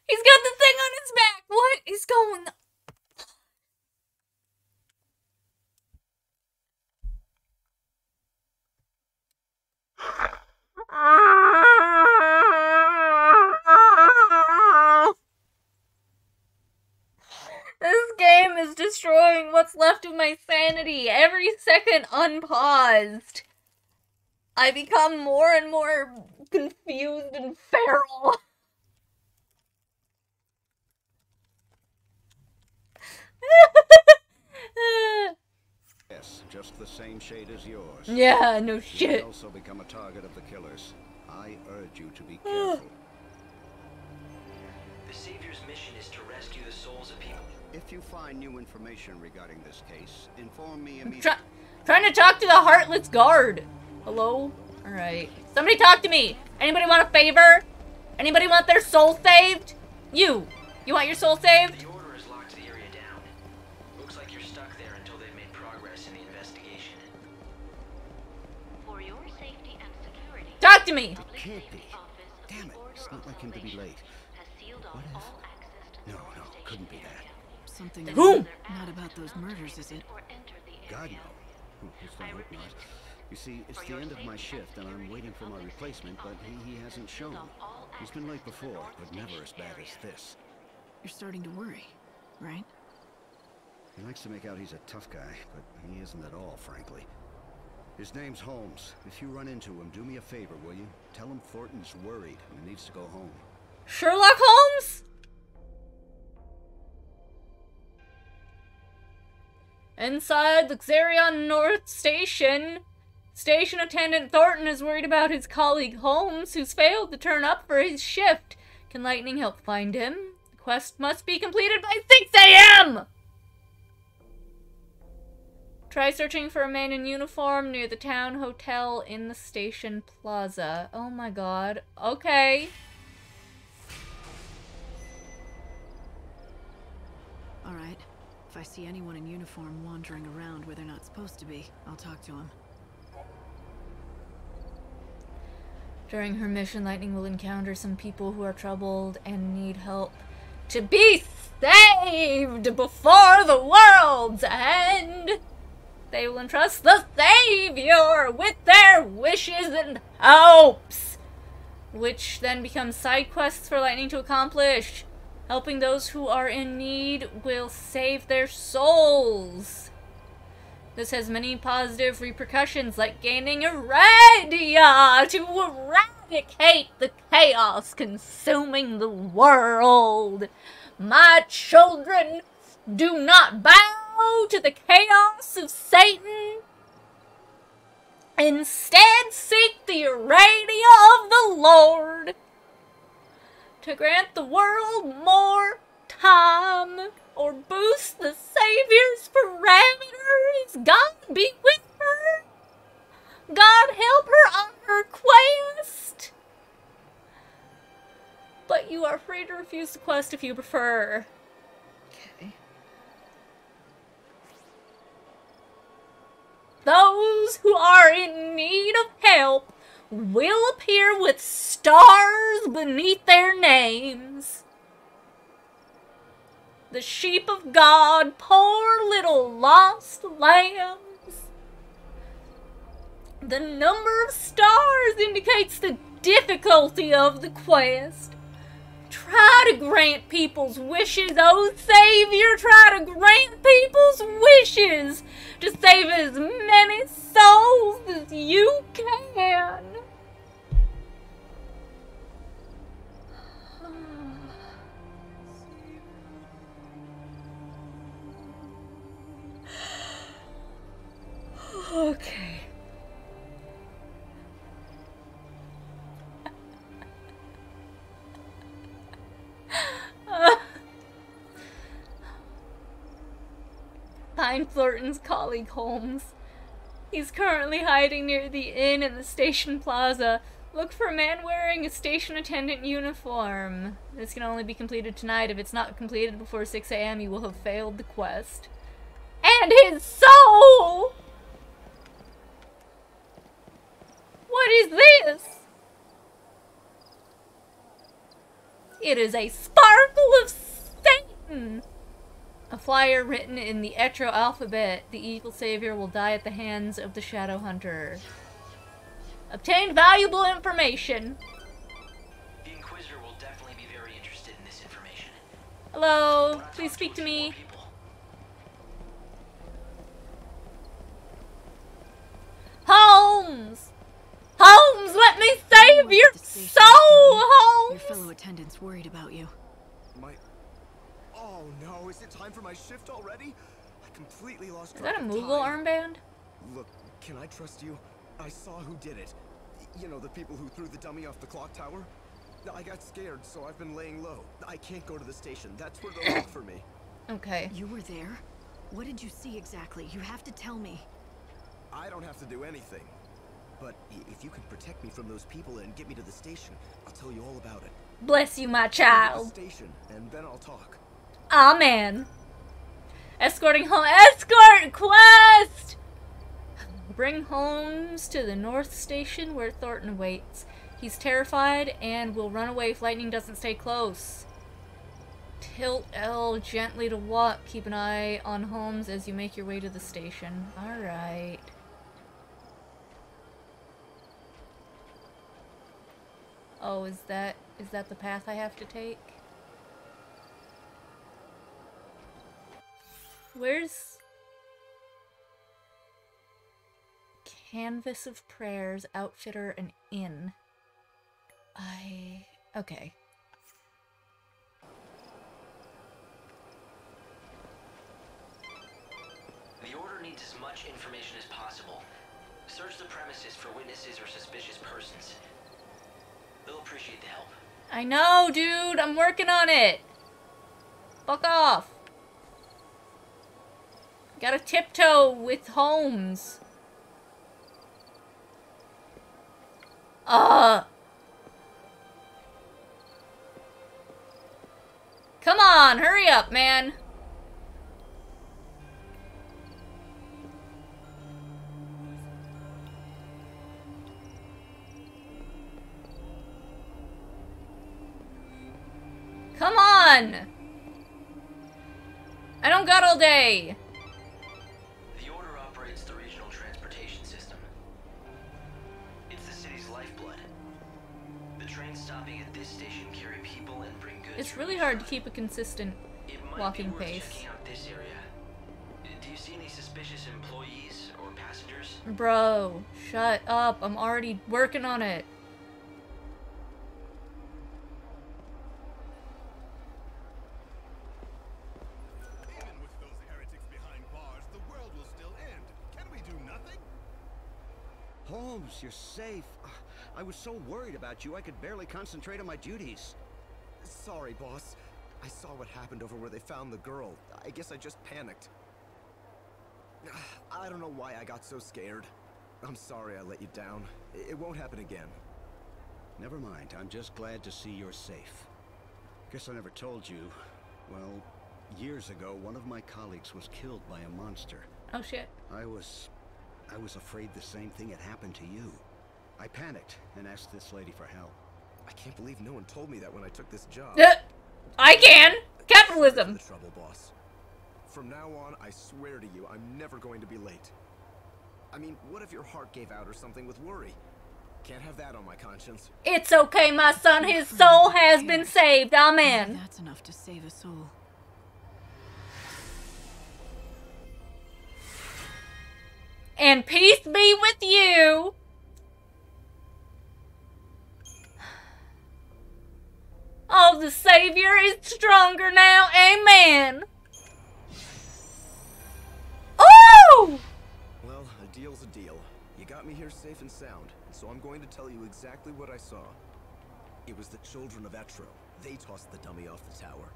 He's got the thing on his back! What is going on? This (laughs) is destroying what's left of my sanity every second unpaused. I become more and more confused and feral. Yes, just the same shade as yours. Yeah, no shit. You may shit. also become a target of the killers. I urge you to be careful. The Savior's mission is to rescue the souls of people. If you find new information regarding this case, inform me I'm immediately. try- trying to talk to the Heartless Guard. Hello? Alright. Somebody talk to me. Anybody want a favor? Anybody want their soul saved? You. You want your soul saved? The Order has locked the area down. Looks like you're stuck there until they've made progress in the investigation. For your safety and security, Talk to me. It can't be. Damn it, it's not like him to be late. has sealed off all access to No, no, couldn't be that. Something Who? not about those murders, is it? God, no. Please don't hope not. You see, it's the end of my shift, and I'm waiting for my replacement, but he, he hasn't shown. He's been late before, but never as bad as this. You're starting to worry, right? He likes to make out he's a tough guy, but he isn't at all, frankly. His name's Holmes. If you run into him, do me a favor, will you? Tell him Thornton's worried and needs to go home. Sherlock Holmes? Inside Luxerion North Station, station attendant Thornton is worried about his colleague Holmes, who's failed to turn up for his shift. Can lightning help find him? The quest must be completed by 6 a.m. Try searching for a man in uniform near the town hotel in the station plaza. Oh my god. Okay. Alright. If I see anyone in uniform wandering around where they're not supposed to be, I'll talk to them. During her mission, Lightning will encounter some people who are troubled and need help to be saved before the world's end. They will entrust the Savior with their wishes and hopes, which then become side quests for Lightning to accomplish. Helping those who are in need will save their souls. This has many positive repercussions, like gaining Eradia to eradicate the chaos consuming the world. My children, do not bow to the chaos of Satan. Instead, seek the Eradia of the Lord to grant the world more time or boost the Savior's parameters. God be with her. God help her on her quest. But you are free to refuse the quest if you prefer. Okay. Those who are in need of help will appear with stars beneath their names. The sheep of God, poor little lost lambs. The number of stars indicates the difficulty of the quest. Try to grant people's wishes, oh Savior. Try to grant people's wishes to save as many souls as you can. Okay. (laughs) Find Flirton's colleague Holmes. He's currently hiding near the inn in the station plaza. Look for a man wearing a station attendant uniform. This can only be completed tonight. If it's not completed before 6 a.m., you will have failed the quest. And his soul! What is this? It is a sparkle of Satan! A flyer written in the Etro alphabet. The evil savior will die at the hands of the Shadow Hunter. Obtain valuable information. The Inquisitor will definitely be very interested in this information. Hello, please speak to me. Holmes! Holmes, let me save your soul, Holmes! Your fellow attendants worried about you. My... Oh no, is it time for my shift already? I completely lost Is that a track Moogle armband? Look, can I trust you? I saw who did it. You know, the people who threw the dummy off the clock tower? I got scared, so I've been laying low. I can't go to the station. That's where they'll look for me. (coughs) Okay. You were there? What did you see exactly? You have to tell me. I don't have to do anything. But if you can protect me from those people and get me to the station, I'll tell you all about it. Bless you, my Get to the child. station, and then I'll talk. Amen. Escorting home. Escort quest! Bring Holmes to the North Station where Thornton waits. He's terrified and will run away if lightning doesn't stay close. Tilt L gently to walk. Keep an eye on Holmes as you make your way to the station. Alright. Oh, is that is that the path I have to take? Where's Canvas of Prayers, Outfitter, and Inn? I. Okay. The Order needs as much information as possible. Search the premises for witnesses or suspicious persons. They'll appreciate the help. I know, dude. I'm working on it. Fuck off. Gotta tiptoe with Holmes. Uh. Come on, hurry up, man. On! I don't got all day. The Order operates the regional transportation system. It's the city's lifeblood. The trains stopping at this station carry people and bring goods. It's really hard to keep a consistent walking pace. checking out this area. Do you see any suspicious employees or passengers? Bro, shut up. I'm already working on it. Holmes, you're safe. I was so worried about you, I could barely concentrate on my duties. Sorry, boss. I saw what happened over where they found the girl. I guess I just panicked. (sighs) I don't know why I got so scared. I'm sorry I let you down. It won't happen again. Never mind, I'm just glad to see you're safe. Guess I never told you. Well, years ago, one of my colleagues was killed by a monster. Oh shit. I was... I was afraid the same thing had happened to you. I panicked and asked this lady for help. I can't believe no one told me that when I took this job. Uh, I can! Capitalism! The trouble, boss. From now on, I swear to you, I'm never going to be late. I mean, what if your heart gave out or something with worry? Can't have that on my conscience. It's okay, my son. His soul has been saved. Amen. That's enough to save a soul. And peace be with you. Oh, the Savior is stronger now. Amen. Oh! Well, a deal's a deal. You got me here safe and sound, so I'm going to tell you exactly what I saw. It was the children of Etro. They tossed the dummy off the tower.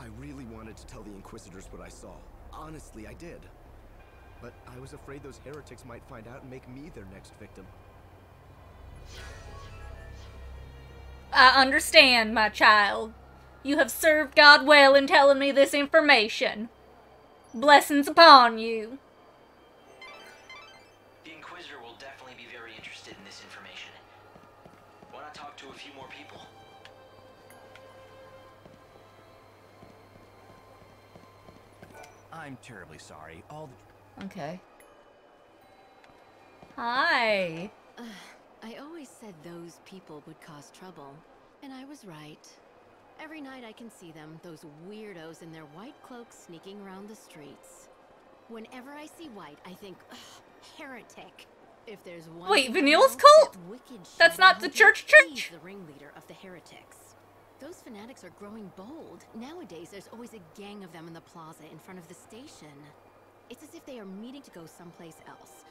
I really wanted to tell the Inquisitors what I saw. Honestly, I did. But I was afraid those heretics might find out and make me their next victim. I understand, my child. You have served God well in telling me this information. Blessings upon you. The Inquisitor will definitely be very interested in this information. Why not talk to a few more people? I'm terribly sorry. All the Okay. Hi. Ugh, I always said those people would cause trouble, and I was right. Every night I can see them, those weirdos in their white cloaks sneaking around the streets. Whenever I see white, I think, ugh, heretic. If there's one Wait, Vanille's cult? that That's not the Hunter, church he's church. the ringleader of the heretics. Those fanatics are growing bold. Nowadays, there's always a gang of them in the plaza in front of the station. It's as if they are meeting to go someplace else.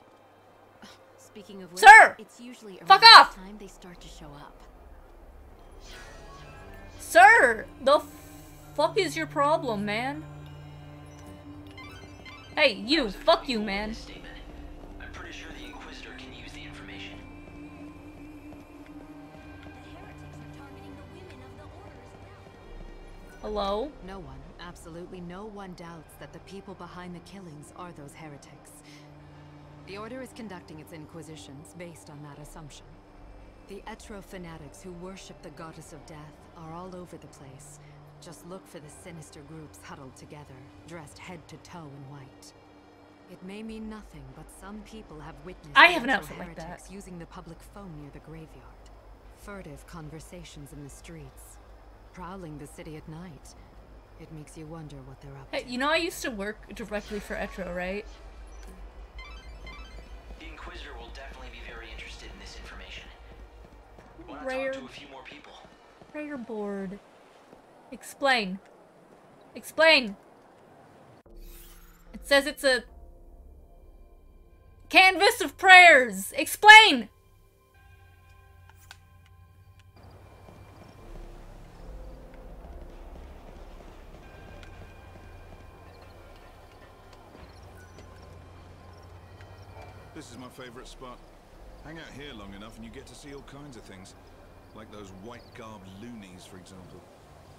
(sighs) Speaking of which, Sir! it's usually around Fuck this off! time they start to show up. Sir, the fuck is your problem, man? Hey, you, fuck you, man. I'm pretty sure the Inquisitor can use the information. Hello? No one, absolutely no one doubts that the people behind the killings are those heretics. The Order is conducting its inquisitions based on that assumption. The Etro fanatics who worship the Goddess of Death are all over the place. Just look for the sinister groups huddled together, dressed head to toe in white. It may mean nothing, but some people have witnessed I have an outfit like that. heretics using the public phone near the graveyard. Furtive conversations in the streets. Prowling the city at night. It makes you wonder what they're up Hey, you know I used to work directly for Etro, right? The Inquisitor will definitely be very interested in this information. Why not Rare. talk to a few more people? Prayer board. Explain. Explain. It says it's a canvas of prayers. Explain. Favorite spot. Hang out here long enough and you get to see all kinds of things. Like those white-garbed loonies, for example.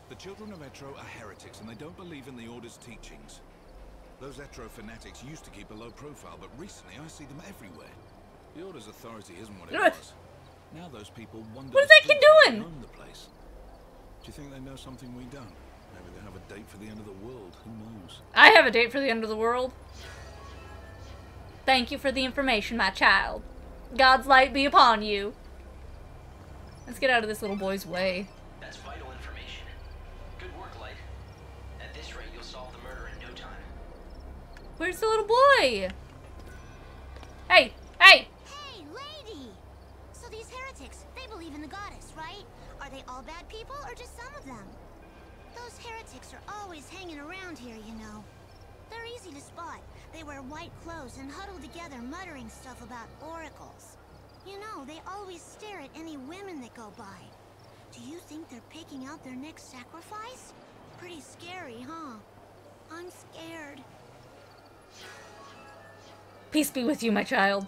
The children of Etro are heretics and they don't believe in the Order's teachings. Those Etro fanatics used to keep a low profile, but recently I see them everywhere. The Order's authority isn't what it was. Now those people wonder what the that kid people who doing? own the place. Do you think they know something we don't? Maybe they have a date for the end of the world. Who knows? I have a date for the end of the world. Thank you for the information, my child. God's light be upon you. Let's get out of this little boy's way. That's vital information. Good work, Light. At this rate, you'll solve the murder in no time. Where's the little boy? Hey, hey! Hey, lady! So these heretics, they believe in the goddess, right? Are they all bad people or just some of them? Those heretics are always hanging around here, you know. They're easy to spot. They wear white clothes and huddle together muttering stuff about oracles. You know, they always stare at any women that go by. Do you think they're picking out their next sacrifice? Pretty scary, huh? I'm scared. Peace be with you, my child.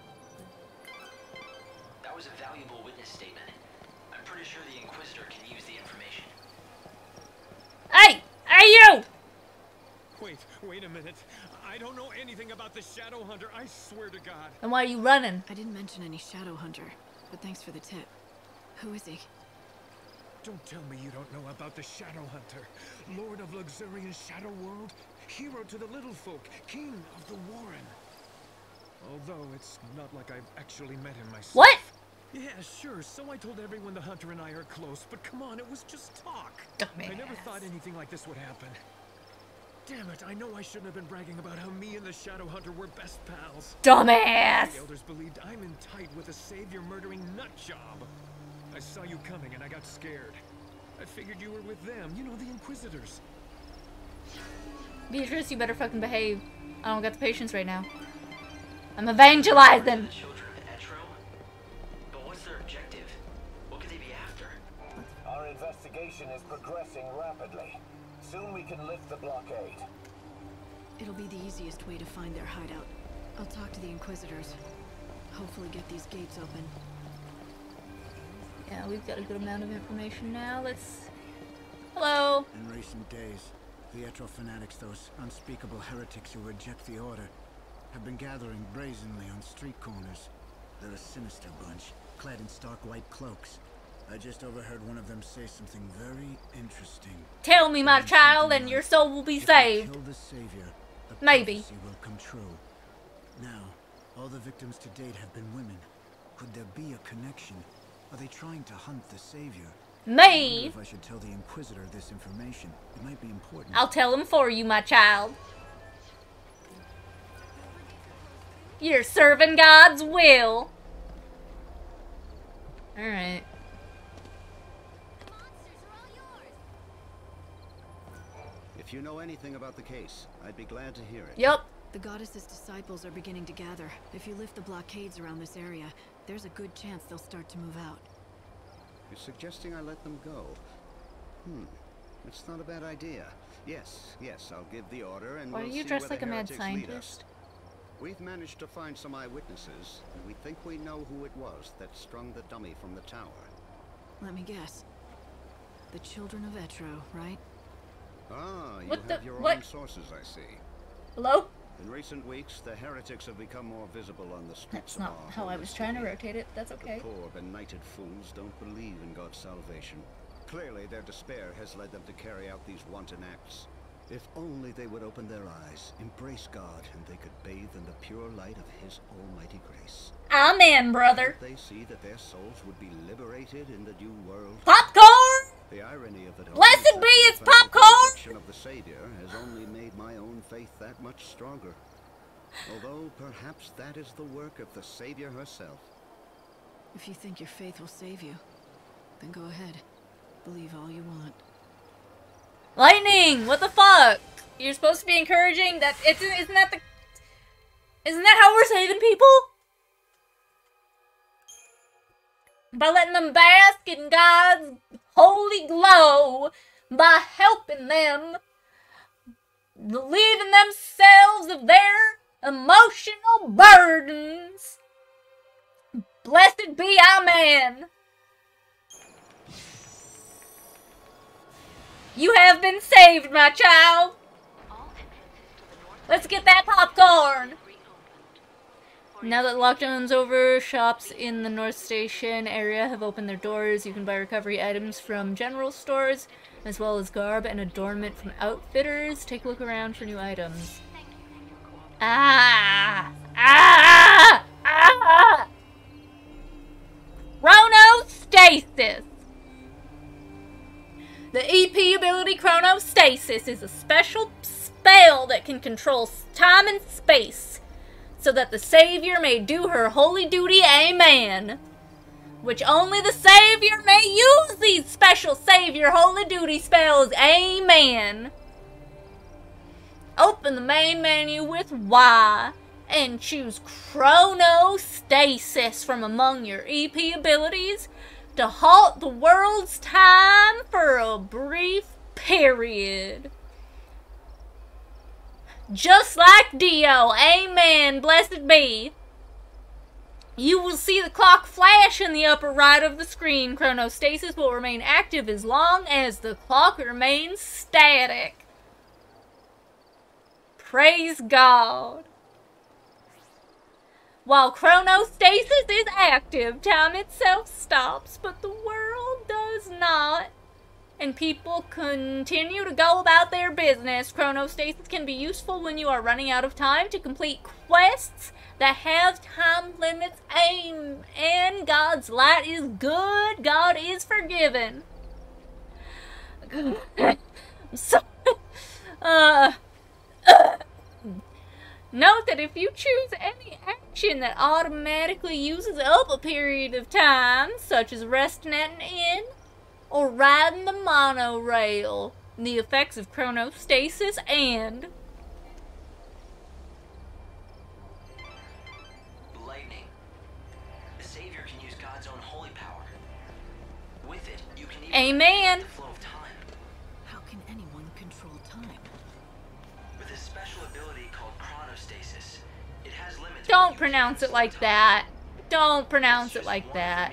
That was a valuable witness statement. I'm pretty sure the Inquisitor can use the information. Hey! Hey, you! Wait, wait a minute. I don't know anything about the Shadow Hunter, I swear to God. And why are you running? I didn't mention any Shadow Hunter, but thanks for the tip. Who is he? Don't tell me you don't know about the Shadow Hunter. Lord of Luxerion's Shadow World, hero to the little folk, king of the Warren. Although it's not like I've actually met him myself. What? Yeah, sure. So I told everyone the Hunter and I are close, but come on, it was just talk. I never thought anything like this would happen. Damn it, I know I shouldn't have been bragging about how me and the Shadow Hunter were best pals. Dumbass! The elders believed I'm in tight with a savior murdering nut job. I saw you coming and I got scared. I figured you were with them, you know, the Inquisitors. Beatrice, you better fucking behave. I don't got the patience right now. I'm evangelizing. The children of Etro? But what's their objective? What could they be after? Our investigation is progressing rapidly. Soon we can lift the blockade. It'll be the easiest way to find their hideout. I'll talk to the Inquisitors. Hopefully get these gates open. Yeah, we've got a good amount of information now. Let's... Hello! In recent days, the Etro fanatics, those unspeakable heretics who reject the Order, have been gathering brazenly on street corners. They're a sinister bunch, clad in stark white cloaks. I just overheard one of them say something very interesting. Tell me, my child, and your soul will be If saved. Kill the Savior, the Maybe. will come true. Now, all the victims to date have been women. Could there be a connection? Are they trying to hunt the Savior? I? If I should tell the Inquisitor this information, it might be important. I'll tell him for you, my child. You're serving God's will. Alright. If you know anything about the case, I'd be glad to hear it. Yep. The goddess's disciples are beginning to gather. If you lift the blockades around this area, there's a good chance they'll start to move out. You're suggesting I let them go? Hmm. It's not a bad idea. Yes, yes, I'll give the order and Why we'll are you see dressed like a mad heretics lead us. scientist? We've managed to find some eyewitnesses, and we think we know who it was that strung the dummy from the tower. Let me guess. The children of Etro, right? Ah, you What the- have your own what? sources, I see. Hello? In recent weeks, the heretics have become more visible on the streets That's not how I was trying to rotate it. That's okay. The poor, benighted fools don't believe in God's salvation. Clearly, their despair has led them to carry out these wanton acts. If only they would open their eyes, embrace God, and they could bathe in the pure light of His almighty grace. Amen, brother. They see that their souls would be liberated in the new world. Popcorn! The irony of it all Blessed be the his popcorn! Rejection of the Savior has only made my own faith that much stronger. Although perhaps that is the work of the Savior herself. If you think your faith will save you, then go ahead. Believe all you want. Lightning! What the fuck? You're supposed to be encouraging that it's isn't that the Isn't that how we're saving people? By letting them bask in God's holy glow, by helping them relieving themselves of their emotional burdens. Blessed be our man! You have been saved, my child! Let's get that popcorn! Now that lockdown's over, shops in the North Station area have opened their doors. You can buy recovery items from general stores, as well as garb and adornment from outfitters. Take a look around for new items. Ah! Ah! Ah! Chronostasis! The EP ability Chronostasis is a special spell that can control time and space so that the Savior may do her holy duty, amen. Which only the Savior may use these special Savior holy duty spells, amen. Open the main menu with Y and choose Chronostasis from among your EP abilities to halt the world's time for a brief period. Just like Dio, amen, blessed be. You will see the clock flash in the upper right of the screen. Chronostasis will remain active as long as the clock remains static. Praise God. While chronostasis is active, time itself stops, but the world does not. And people continue to go about their business. Chronostasis can be useful when you are running out of time to complete quests that have time limits. Aim and God's light is good. God is forgiven. (coughs) so, (coughs) uh, uh (coughs) Note that if you choose any action that automatically uses up a period of time, such as resting at an inn or riding the monorail, the effects of chronostasis and lightning. The Savior can use God's own holy power. With it, you can even Amen. the flow of time. How can anyone control time? With a special ability called chronostasis, it has limits. don't pronounce it like that. Don't pronounce it like that.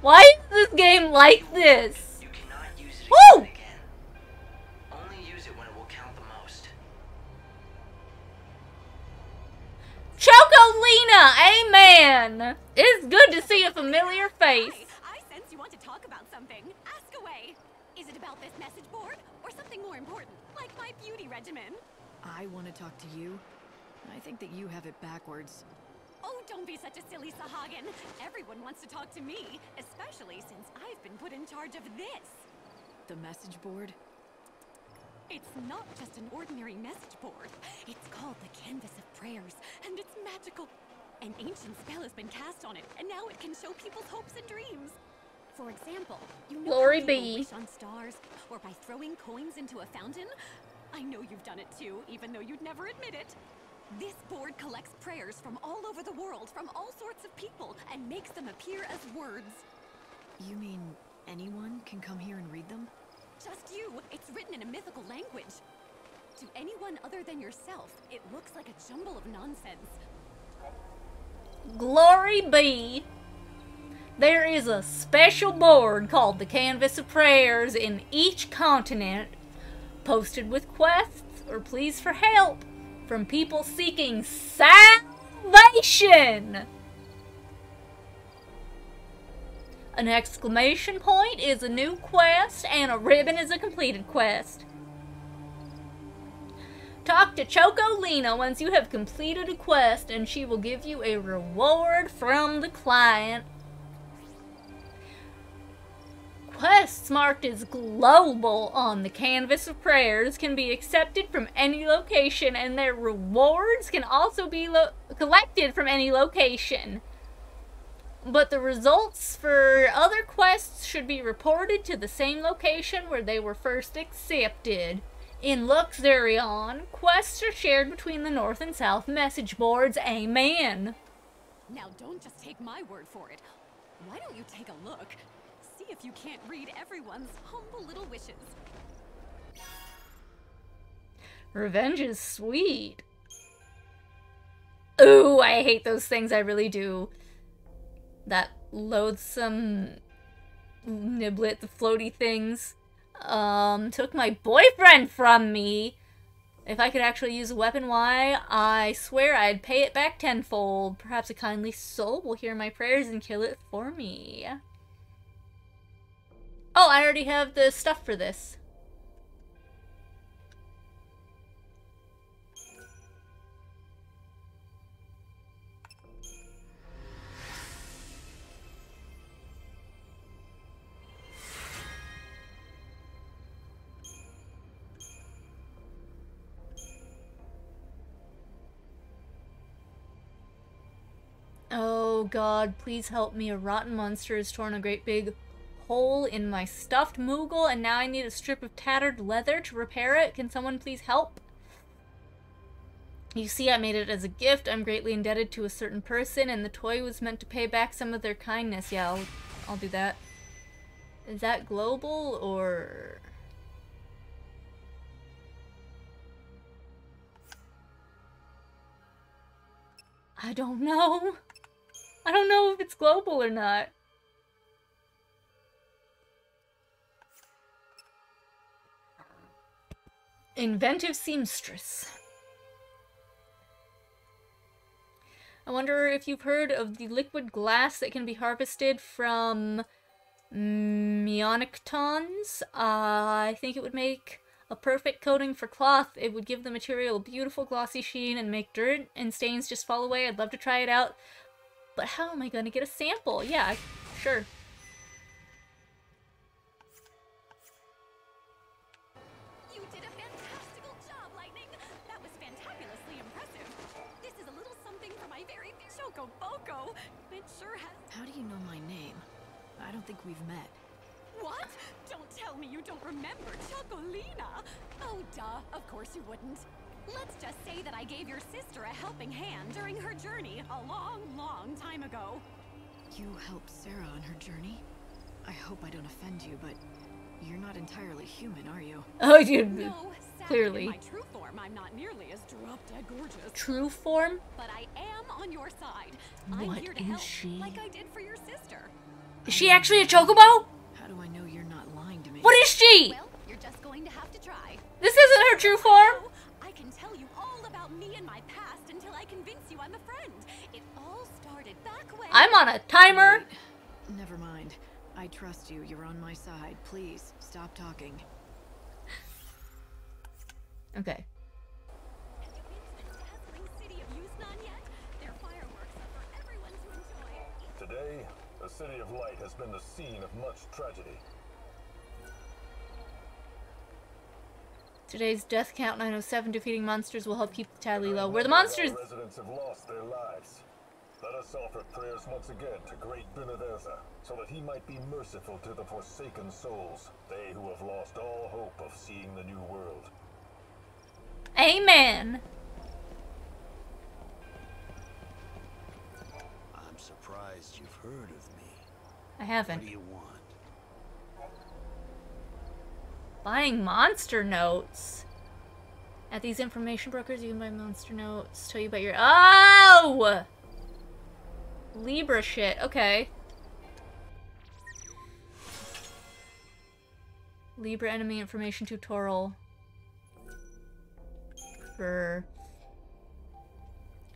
Why is this game like this? You cannot use it Woo! again. Only use it when it will count the most. Chocolina, amen. It's good to see a familiar face. I sense you want to talk about something. Ask away. Is it about this message board or something more important, like my beauty regimen? I want to talk to you. I think that you have it backwards. Oh, don't be such a silly Sahagin. Everyone wants to talk to me, especially since I've been put in charge of this. The message board? It's not just an ordinary message board. It's called the Canvas of Prayers, and it's magical. An ancient spell has been cast on it, and now it can show people's hopes and dreams. For example, you know Glory how people be. wish on stars, or by throwing coins into a fountain? I know you've done it too, even though you'd never admit it. This board collects prayers from all over the world, from all sorts of people, and makes them appear as words. You mean anyone can come here and read them? Just you. It's written in a mythical language. To anyone other than yourself, it looks like a jumble of nonsense. Glory be. There is a special board called the Canvas of Prayers in each continent, posted with quests or pleas for help from people seeking salvation. An exclamation point is a new quest, and a ribbon is a completed quest. Talk to Choco Chocolina once you have completed a quest, and she will give you a reward from the client. Quests marked as global on the Canvas of Prayers can be accepted from any location, and their rewards can also be lo- collected from any location. But the results for other quests should be reported to the same location where they were first accepted. In Luxerion, quests are shared between the North and South message boards. Amen. Now, don't just take my word for it. Why don't you take a look? If you can't read everyone's humble little wishes. Revenge is sweet. Ooh, I hate those things. I really do. That loathsome niblet, the floaty things, um, took my boyfriend from me. If I could actually use a weapon, why, I swear I'd pay it back tenfold. Perhaps a kindly soul will hear my prayers and kill it for me. Oh, I already have the stuff for this. Oh god, please help me. A rotten monster has torn a great big hole in my stuffed Moogle, and now I need a strip of tattered leather to repair it. Can someone please help? You see, I made it as a gift. I'm greatly indebted to a certain person, and the toy was meant to pay back some of their kindness. Yeah, I'll, I'll do that. Is that global, or... I don't know. I don't know if it's global or not. Inventive seamstress. I wonder if you've heard of the liquid glass that can be harvested from Meonektons. Uh, I think it would make a perfect coating for cloth. It would give the material a beautiful glossy sheen and make dirt and stains just fall away. I'd love to try it out. But how am I going to get a sample? Yeah, sure. You know my name? I don't think we've met. What? Don't tell me you don't remember Chocolina! Oh, duh. Of course you wouldn't. Let's just say that I gave your sister a helping hand during her journey a long, long time ago. You helped Serah on her journey? I hope I don't offend you, but you're not entirely human, are you? (laughs) Oh, you No, clearly. In my true form, I'm not nearly as drop-dead gorgeous. True form? But I am on your side. I'm here to is help, she? like I did for your sister. Is she actually a chocobo? How do I know you're not lying to me? What is she? Well, you're just going to have to try. This isn't her true form. I can tell you all about me and my past until I convince you I'm a friend. It all started back when I'm on a timer. Never mind. I trust you. You're on my side. Please, stop talking. Okay. dazzling city of Yusnaan yet. Their fireworks are for everyone to enjoy. Today, the City of Light has been the scene of much tragedy. Today's death count 907 defeating monsters will help keep the tally low. Where the monsters residents have lost their lives. Let us offer prayers once again to great Bhunivelze, so that he might be merciful to the forsaken souls, they who have lost all hope of seeing the new world. Amen. I'm surprised you've heard of me. I haven't. What do you want? Buying monster notes. At these information brokers, you can buy monster notes. Tell you about your. Oh! Libra shit. Okay. Libra enemy information tutorial. For.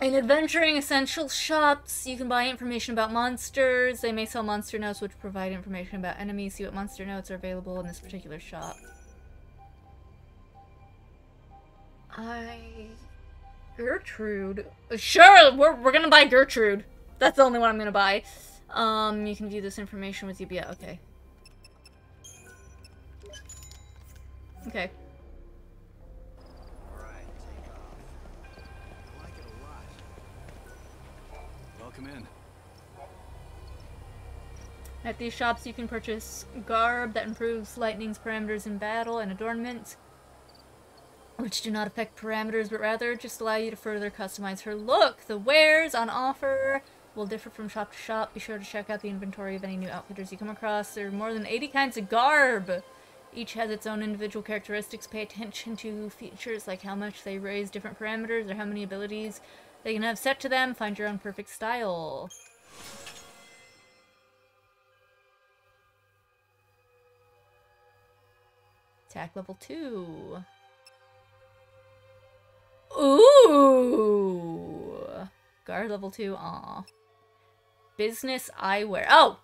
In adventuring essential shops, you can buy information about monsters. They may sell monster notes, which provide information about enemies. See what monster notes are available in this particular shop. I. Gertrude. Sure, we're, we're gonna buy Gertrude. That's the only one I'm gonna buy. Um, you can view this information with you. Yeah, okay. Okay. Welcome in. At these shops, you can purchase garb that improves Lightning's parameters in battle and adornments, which do not affect parameters, but rather just allow you to further customize her look. The wares on offer will differ from shop to shop. Be sure to check out the inventory of any new outfitters you come across. There are more than 80 kinds of garb. Each has its own individual characteristics. Pay attention to features like how much they raise different parameters or how many abilities They can have set to them, find your own perfect style. Attack level 2. Ooh! Guard level 2, aw. Business eyewear. Oh!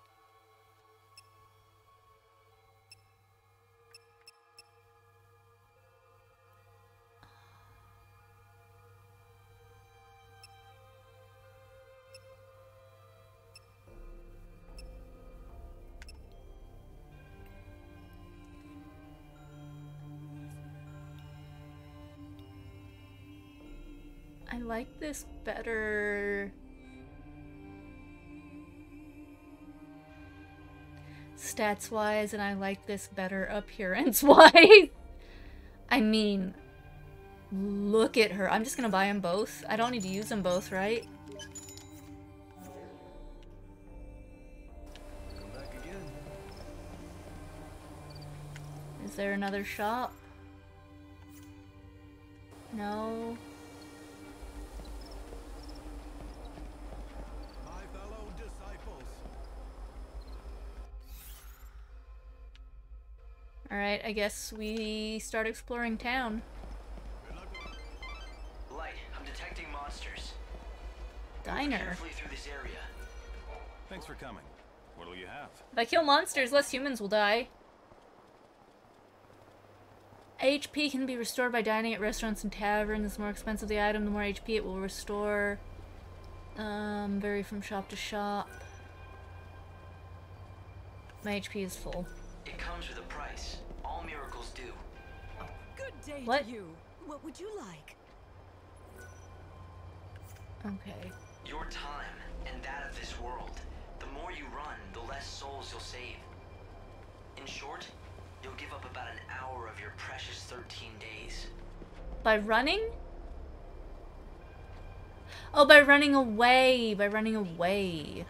I like this better. Stats wise, and I like this better appearance wise. (laughs) I mean, look at her. I'm just gonna buy them both. I don't need to use them both, right? Is there another shop? No. Alright, I guess we start exploring town. Light, I'm detecting monsters. Diner. Carefully through this area. Thanks for coming. What'll you have? If I kill monsters, less humans will die. HP can be restored by dining at restaurants and taverns. The more expensive the item, the more HP it will restore. Um, vary from shop to shop. My HP is full. It comes with a price. All miracles do. Good day What? to you. What would you like? Okay. Your time and that of this world. The more you run, the less souls you'll save. In short, you'll give up about an hour of your precious 13 days. By running? Oh, by running away. By running away.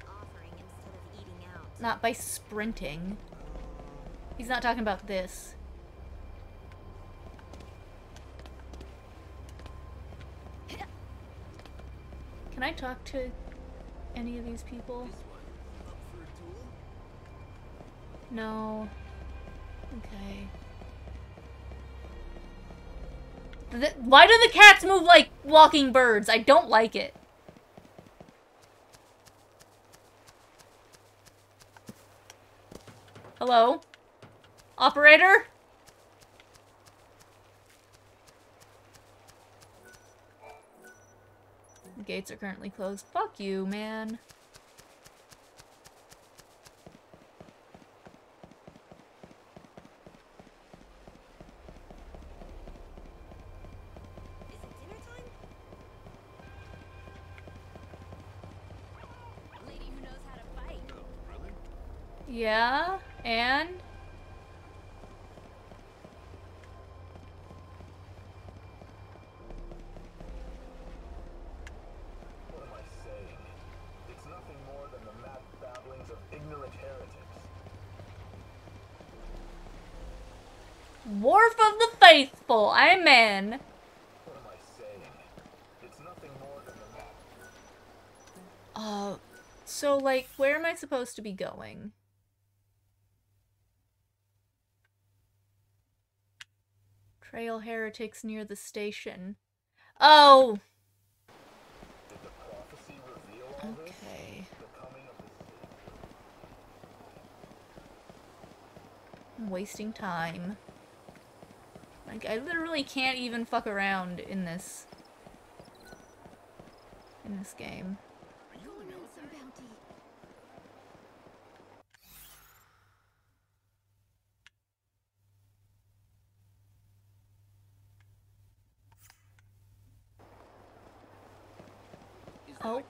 Not by sprinting. He's not talking about this. Can I talk to any of these people? No. Okay. Why do the cats move like walking birds? I don't like it. Hello? Operator? The gates are currently closed. Fuck you, man. Yeah, and What am I saying? It's nothing more than the mad babblings of ignorant heretics. Wharf of the Faithful. Amen. What am I saying? It's nothing more than the mad. Uh, so like, where am I supposed to be going? Trail heretics near the station. Oh. Did the prophecy reveal all this? Okay. The coming of the I'm wasting time. Like, I literally can't even fuck around in this. In this game. Oh.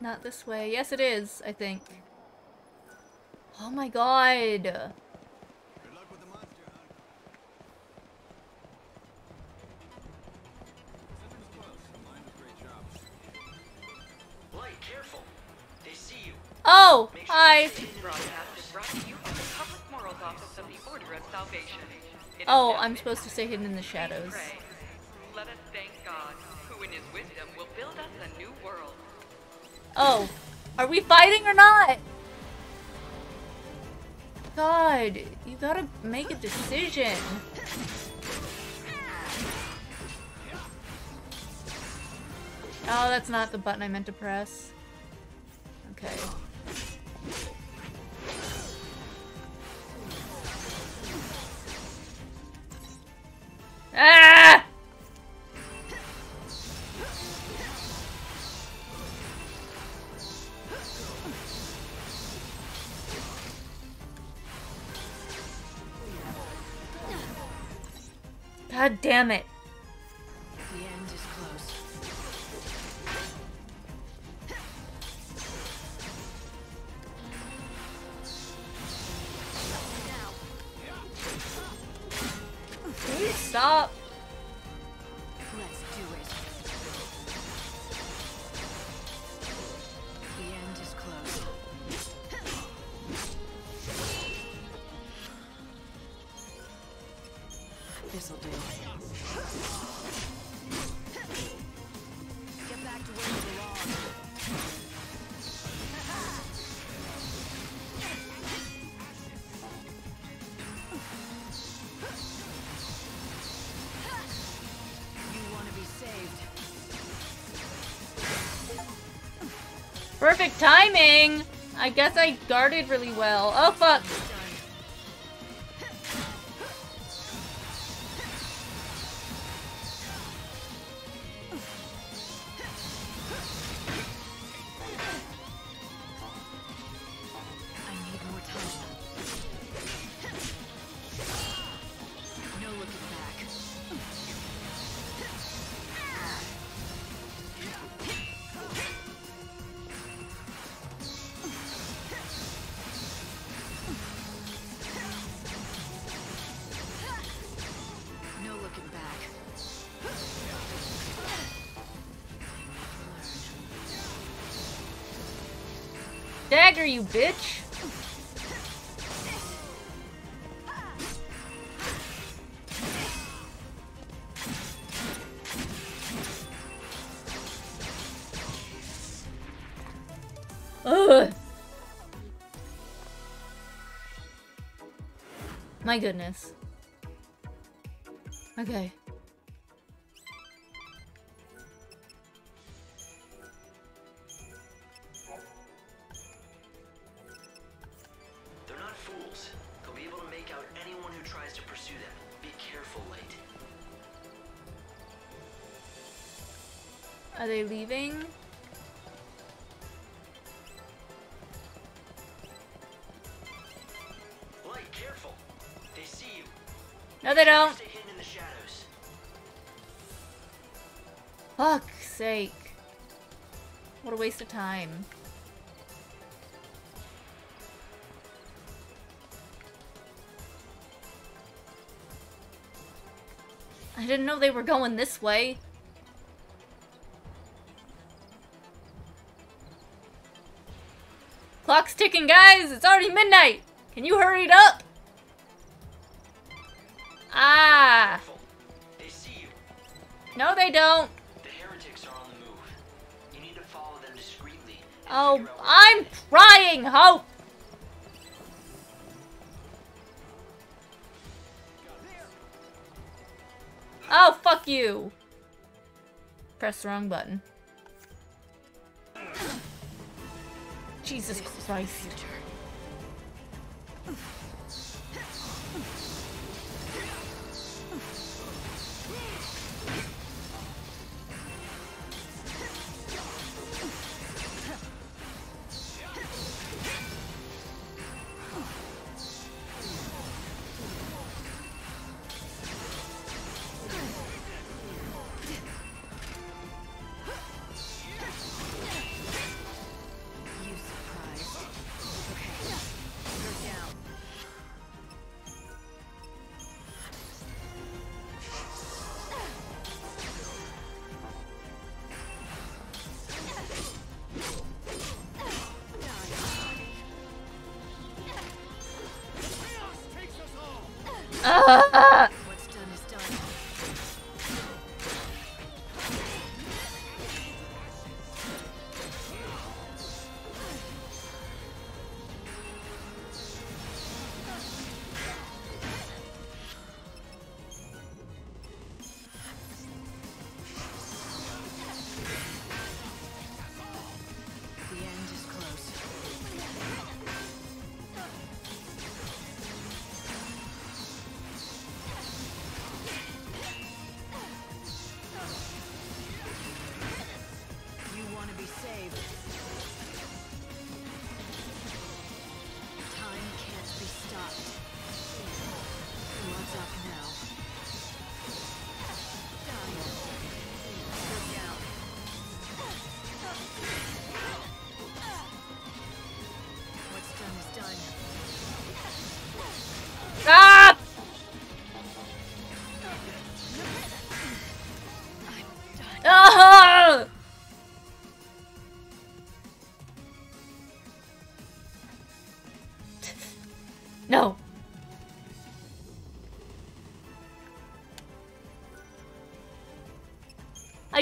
Not this way. Yes, it is, I think. Oh my god. Oh, it is Oh, I'm supposed to stay hidden in the shadows. Let us thank God, who in his wisdom will build us a new world. Oh, are we fighting or not? God, you gotta make a decision. Oh, that's not the button I meant to press. Okay. Ah! God damn it. This'll do. Get back to where you belong. You want to be saved. Perfect timing! I guess I guarded really well. Oh fuck! Bitch! Ugh. My goodness. Okay. Time. I didn't know they were going this way. Clock's ticking, guys! It's already midnight! Can you hurry it up? Press the wrong button. Jesus Christ.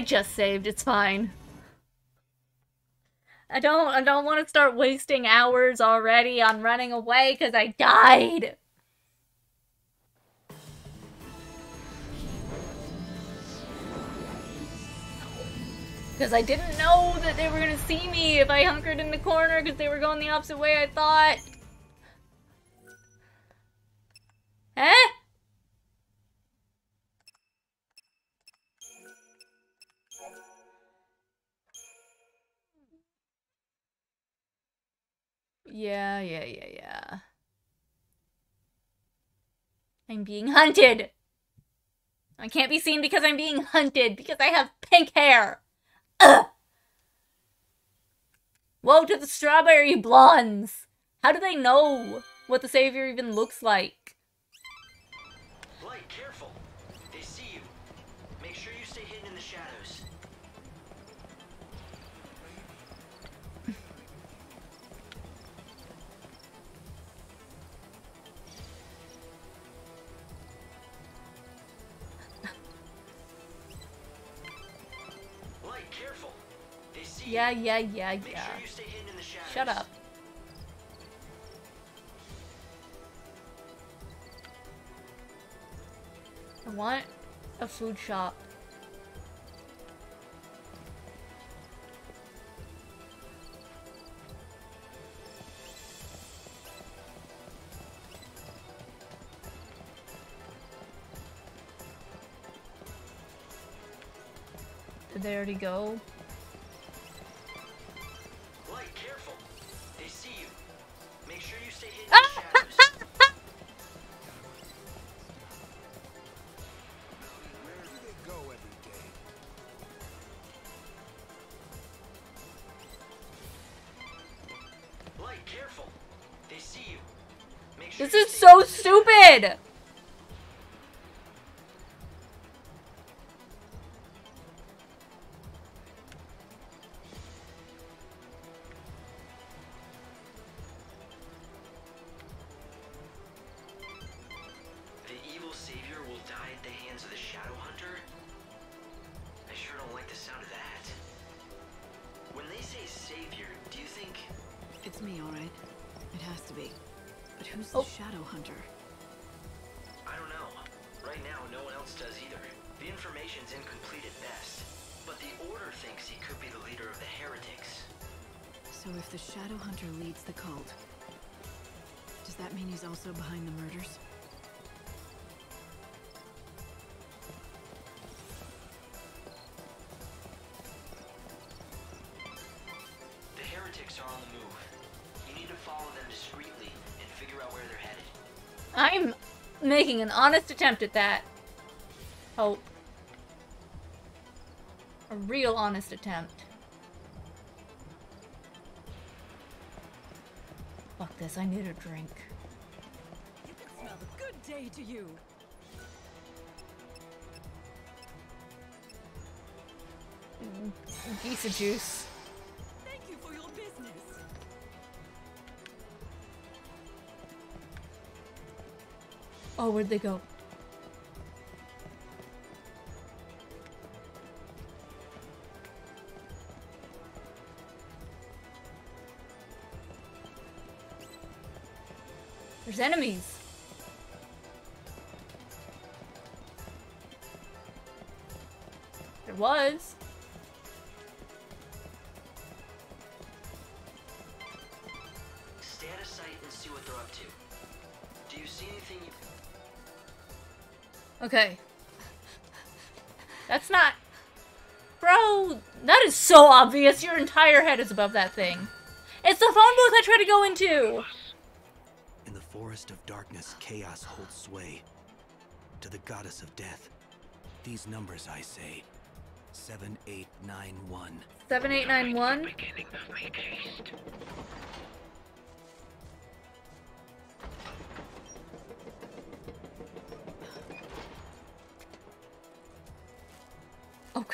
Just saved, it's fine. I don't I don't want to start wasting hours already on running away cuz I died. Because I didn't know that they were going to see me if I hunkered in the corner because they were going the opposite way I thought. Being hunted! I can't be seen because I'm being hunted because I have pink hair! Ugh! Woe to the strawberry blondes! How do they know what the savior even looks like? Light, careful. They see you. Make sure you stay hidden in the shadows. Yeah, yeah, yeah, yeah. sure you stay hidden in the shadows. Shut up. I want a food shop. Did they already go? This is so hidden in the shadows. stupid! I'm making an honest attempt at that. Hope. A real honest attempt. Fuck this, I need a drink. You can smell a good day to you. Geese of juice. Oh, where'd they go? There's enemies. There was. Okay. That's not... Bro, that is so obvious. Your entire head is above that thing. It's the phone booth I tried to go into. In the forest of darkness, chaos holds sway. To the goddess of death. These numbers, I say. 7891. 7891.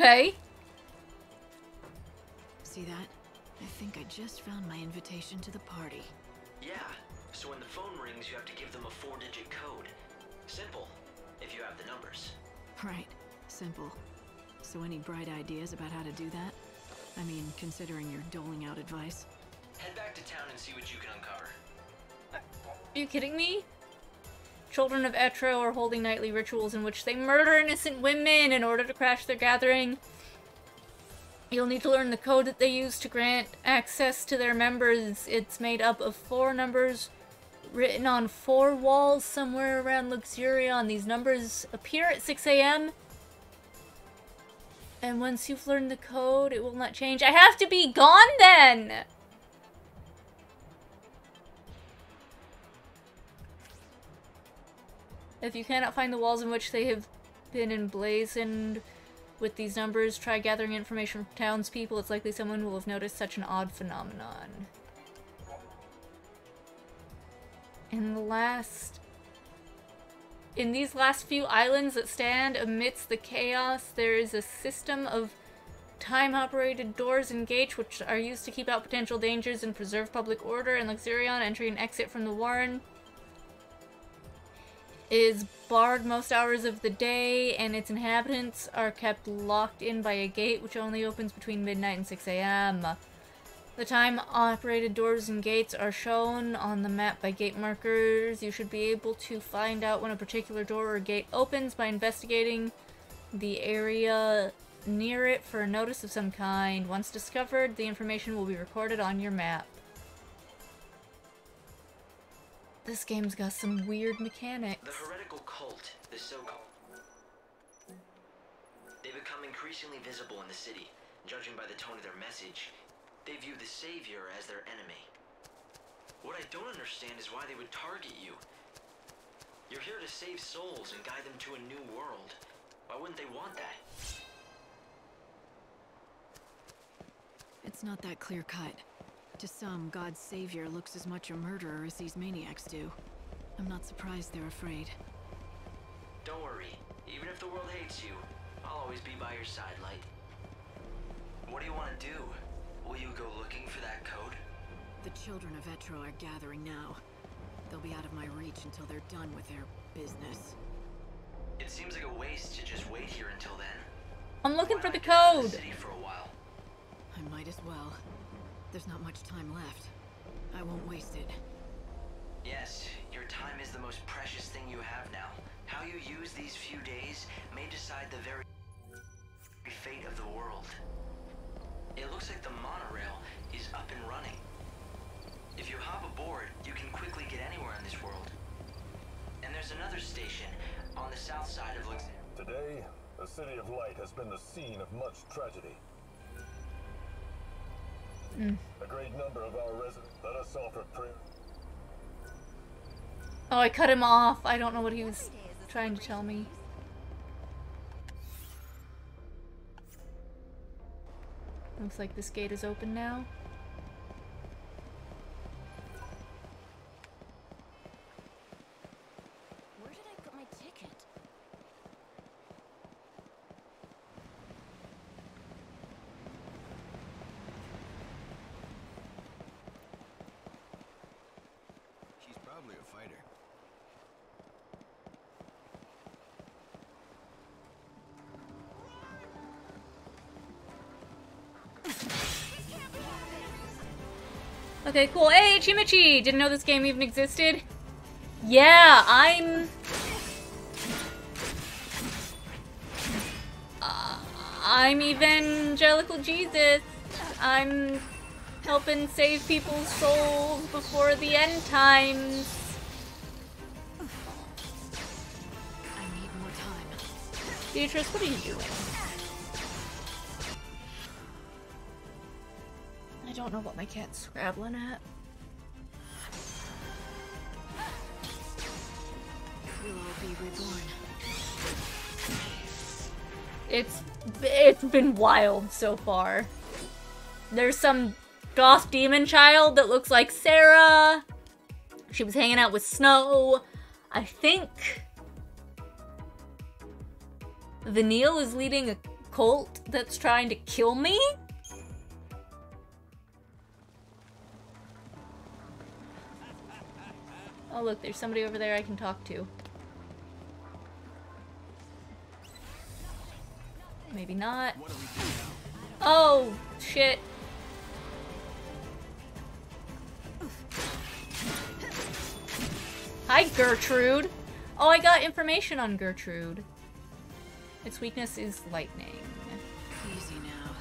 Okay. See that? I think I just found my invitation to the party. Yeah, So when the phone rings, you have to give them a four-digit code. Simple, if you have the numbers. Right. Simple. So any bright ideas about how to do that? I mean, considering you're doling out advice. Head back to town and see what you can uncover. Are you kidding me? Children of Etro are holding nightly rituals in which they murder innocent women in order to crash their gathering. You'll need to learn the code that they use to grant access to their members. It's made up of four numbers written on four walls somewhere around Luxerion. These numbers appear at 6 a.m. And once you've learned the code, it will not change. I have to be gone then! If you cannot find the walls in which they have been emblazoned with these numbers, try gathering information from townspeople. It's likely someone will have noticed such an odd phenomenon. In the last... In these last few islands that stand amidst the chaos, there is a system of time-operated doors and gates which are used to keep out potential dangers and preserve public order in Luxerion. Entry and exit from the Warren is barred most hours of the day, and its inhabitants are kept locked in by a gate which only opens between midnight and 6 a.m. The time-operated doors and gates are shown on the map by gate markers. You should be able to find out when a particular door or gate opens by investigating the area near it for a notice of some kind. Once discovered, the information will be recorded on your map. This game's got some weird mechanics. The heretical cult, the so-called... They become increasingly visible in the city. Judging by the tone of their message, they view the Savior as their enemy. What I don't understand is why they would target you. You're here to save souls and guide them to a new world. Why wouldn't they want that? It's not that clear-cut. To some, God's savior looks as much a murderer as these maniacs do. I'm not surprised they're afraid. Don't worry. Even if the world hates you, I'll always be by your side, Light. What do you want to do? Will you go looking for that code? The children of Etro are gathering now. They'll be out of my reach until they're done with their business. It seems like a waste to just wait here until then. I'm looking for the code. City for a while. I might as well. There's not much time left. I won't waste it. Yes, your time is the most precious thing you have now. How you use these few days may decide the very fate of the world. It looks like the monorail is up and running. If you hop aboard, you can quickly get anywhere in this world. And there's another station on the south side of Lux. Today, the City of Light has been the scene of much tragedy. Mm. A great number of our residents let us offer prayer. Oh, I cut him off. I don't know what he was trying to tell me. Looks like this gate is open now. Okay, cool. Hey, Chimichi! Didn't know this game even existed. Yeah, I'm... Uh, I'm evangelical Jesus. I'm helping save people's souls before the end times. I need more time. Beatrice, what are you doing? Don't know what my cat's scrabbling at. We'll all be reborn. It's it's been wild so far. There's some goth demon child that looks like Serah. She was hanging out with Snow. I think Vanille is leading a cult that's trying to kill me. Oh look, there's somebody over there I can talk to. Maybe not. Oh, shit. Hi, Gertrude. Oh, I got information on Gertrude. Its weakness is lightning. Easy now.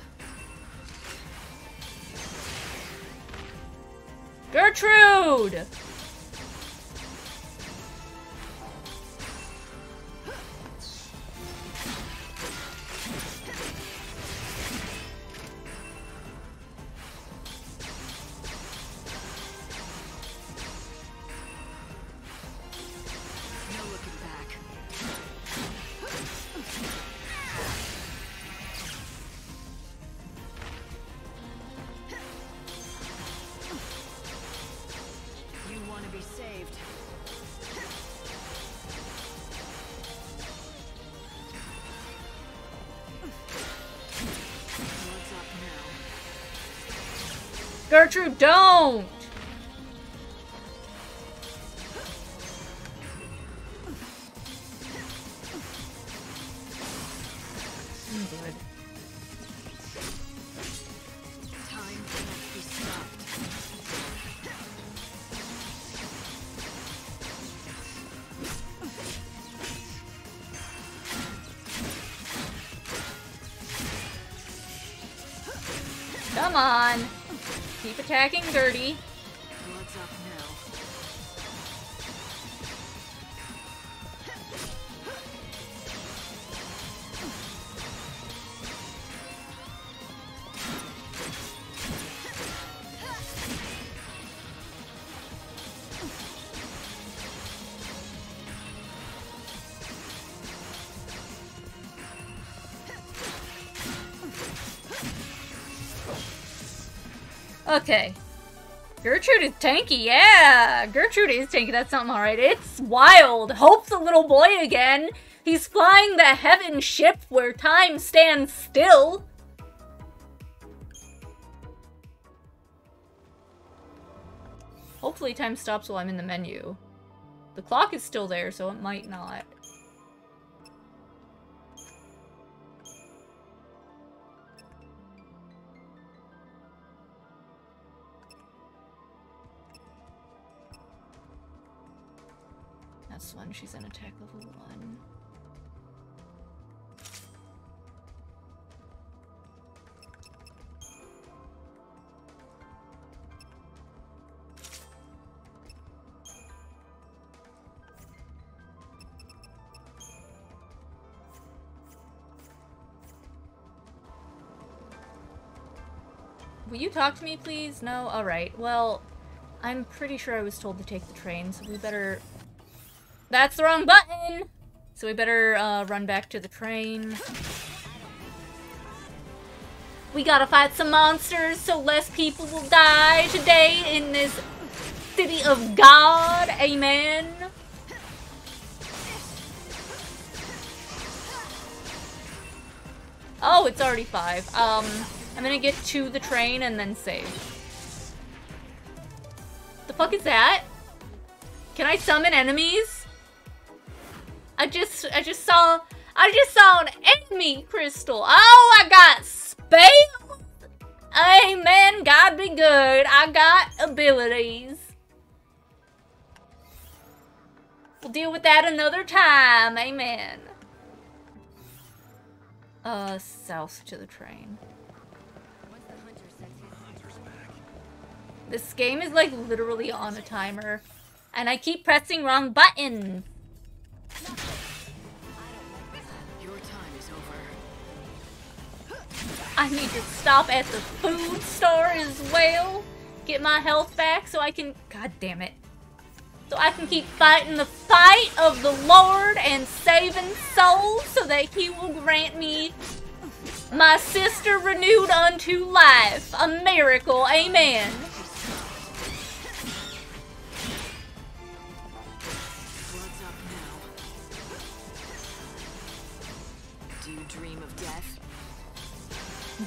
Gertrude! Gertrude, don't! Attacking Gertie. Okay. Gertrude is tanky, yeah! Gertrude is tanky, that's something alright. It's wild! Hope's a little boy again! He's flying the heaven ship where time stands still! Hopefully time stops while I'm in the menu. The clock is still there, so it might not. When she's in attack level 1. Will you talk to me, please? No? Alright. Well, I'm pretty sure I was told to take the train, so we better... That's the wrong button! So we better uh, run back to the train. We gotta fight some monsters so less people will die today in this city of God. Amen. Oh, it's already five. Um, I'm gonna get to the train and then save. The fuck is that? Can I summon enemies? I just, I just saw, I just saw an enemy crystal. Oh, I got spells. Amen. God be good. I got abilities. We'll deal with that another time. Amen. Uh, south to the train. This game is like literally on a timer. And I keep pressing wrong button. I need to stop at the food store as well. Get my health back so I can... God damn it. So I can keep fighting the fight of the Lord and saving souls so that he will grant me my sister renewed unto life. A miracle. Amen.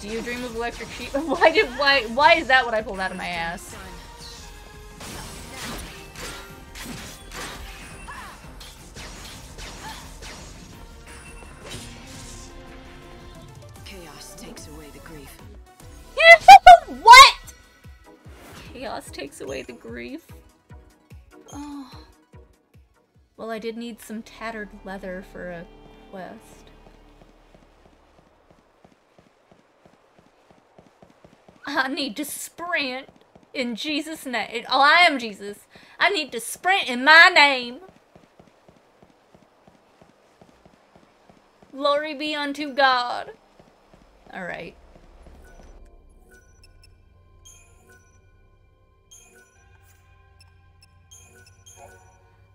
Do you dream of electric sheep? (laughs) why did why why is that what I pulled out of my ass? Chaos takes away the grief. (laughs) what? Chaos takes away the grief. Oh. Well, I did need some tattered leather for a quest. I need to sprint in Jesus' name. Oh, I am Jesus. I need to sprint in my name. Glory be unto God. Alright.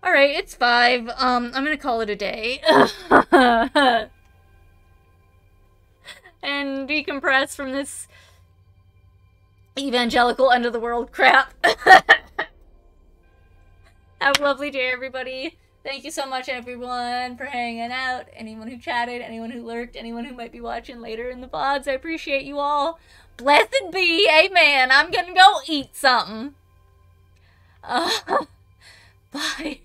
Alright, it's five. Um, I'm gonna call it a day. (laughs) and decompress from this evangelical end of the world crap. (laughs) Have a lovely day, everybody. Thank you so much, everyone, for hanging out. Anyone who chatted, anyone who lurked, anyone who might be watching later in the pods. I appreciate you all. Blessed be, amen. I'm gonna go eat something. Uh, (laughs) bye.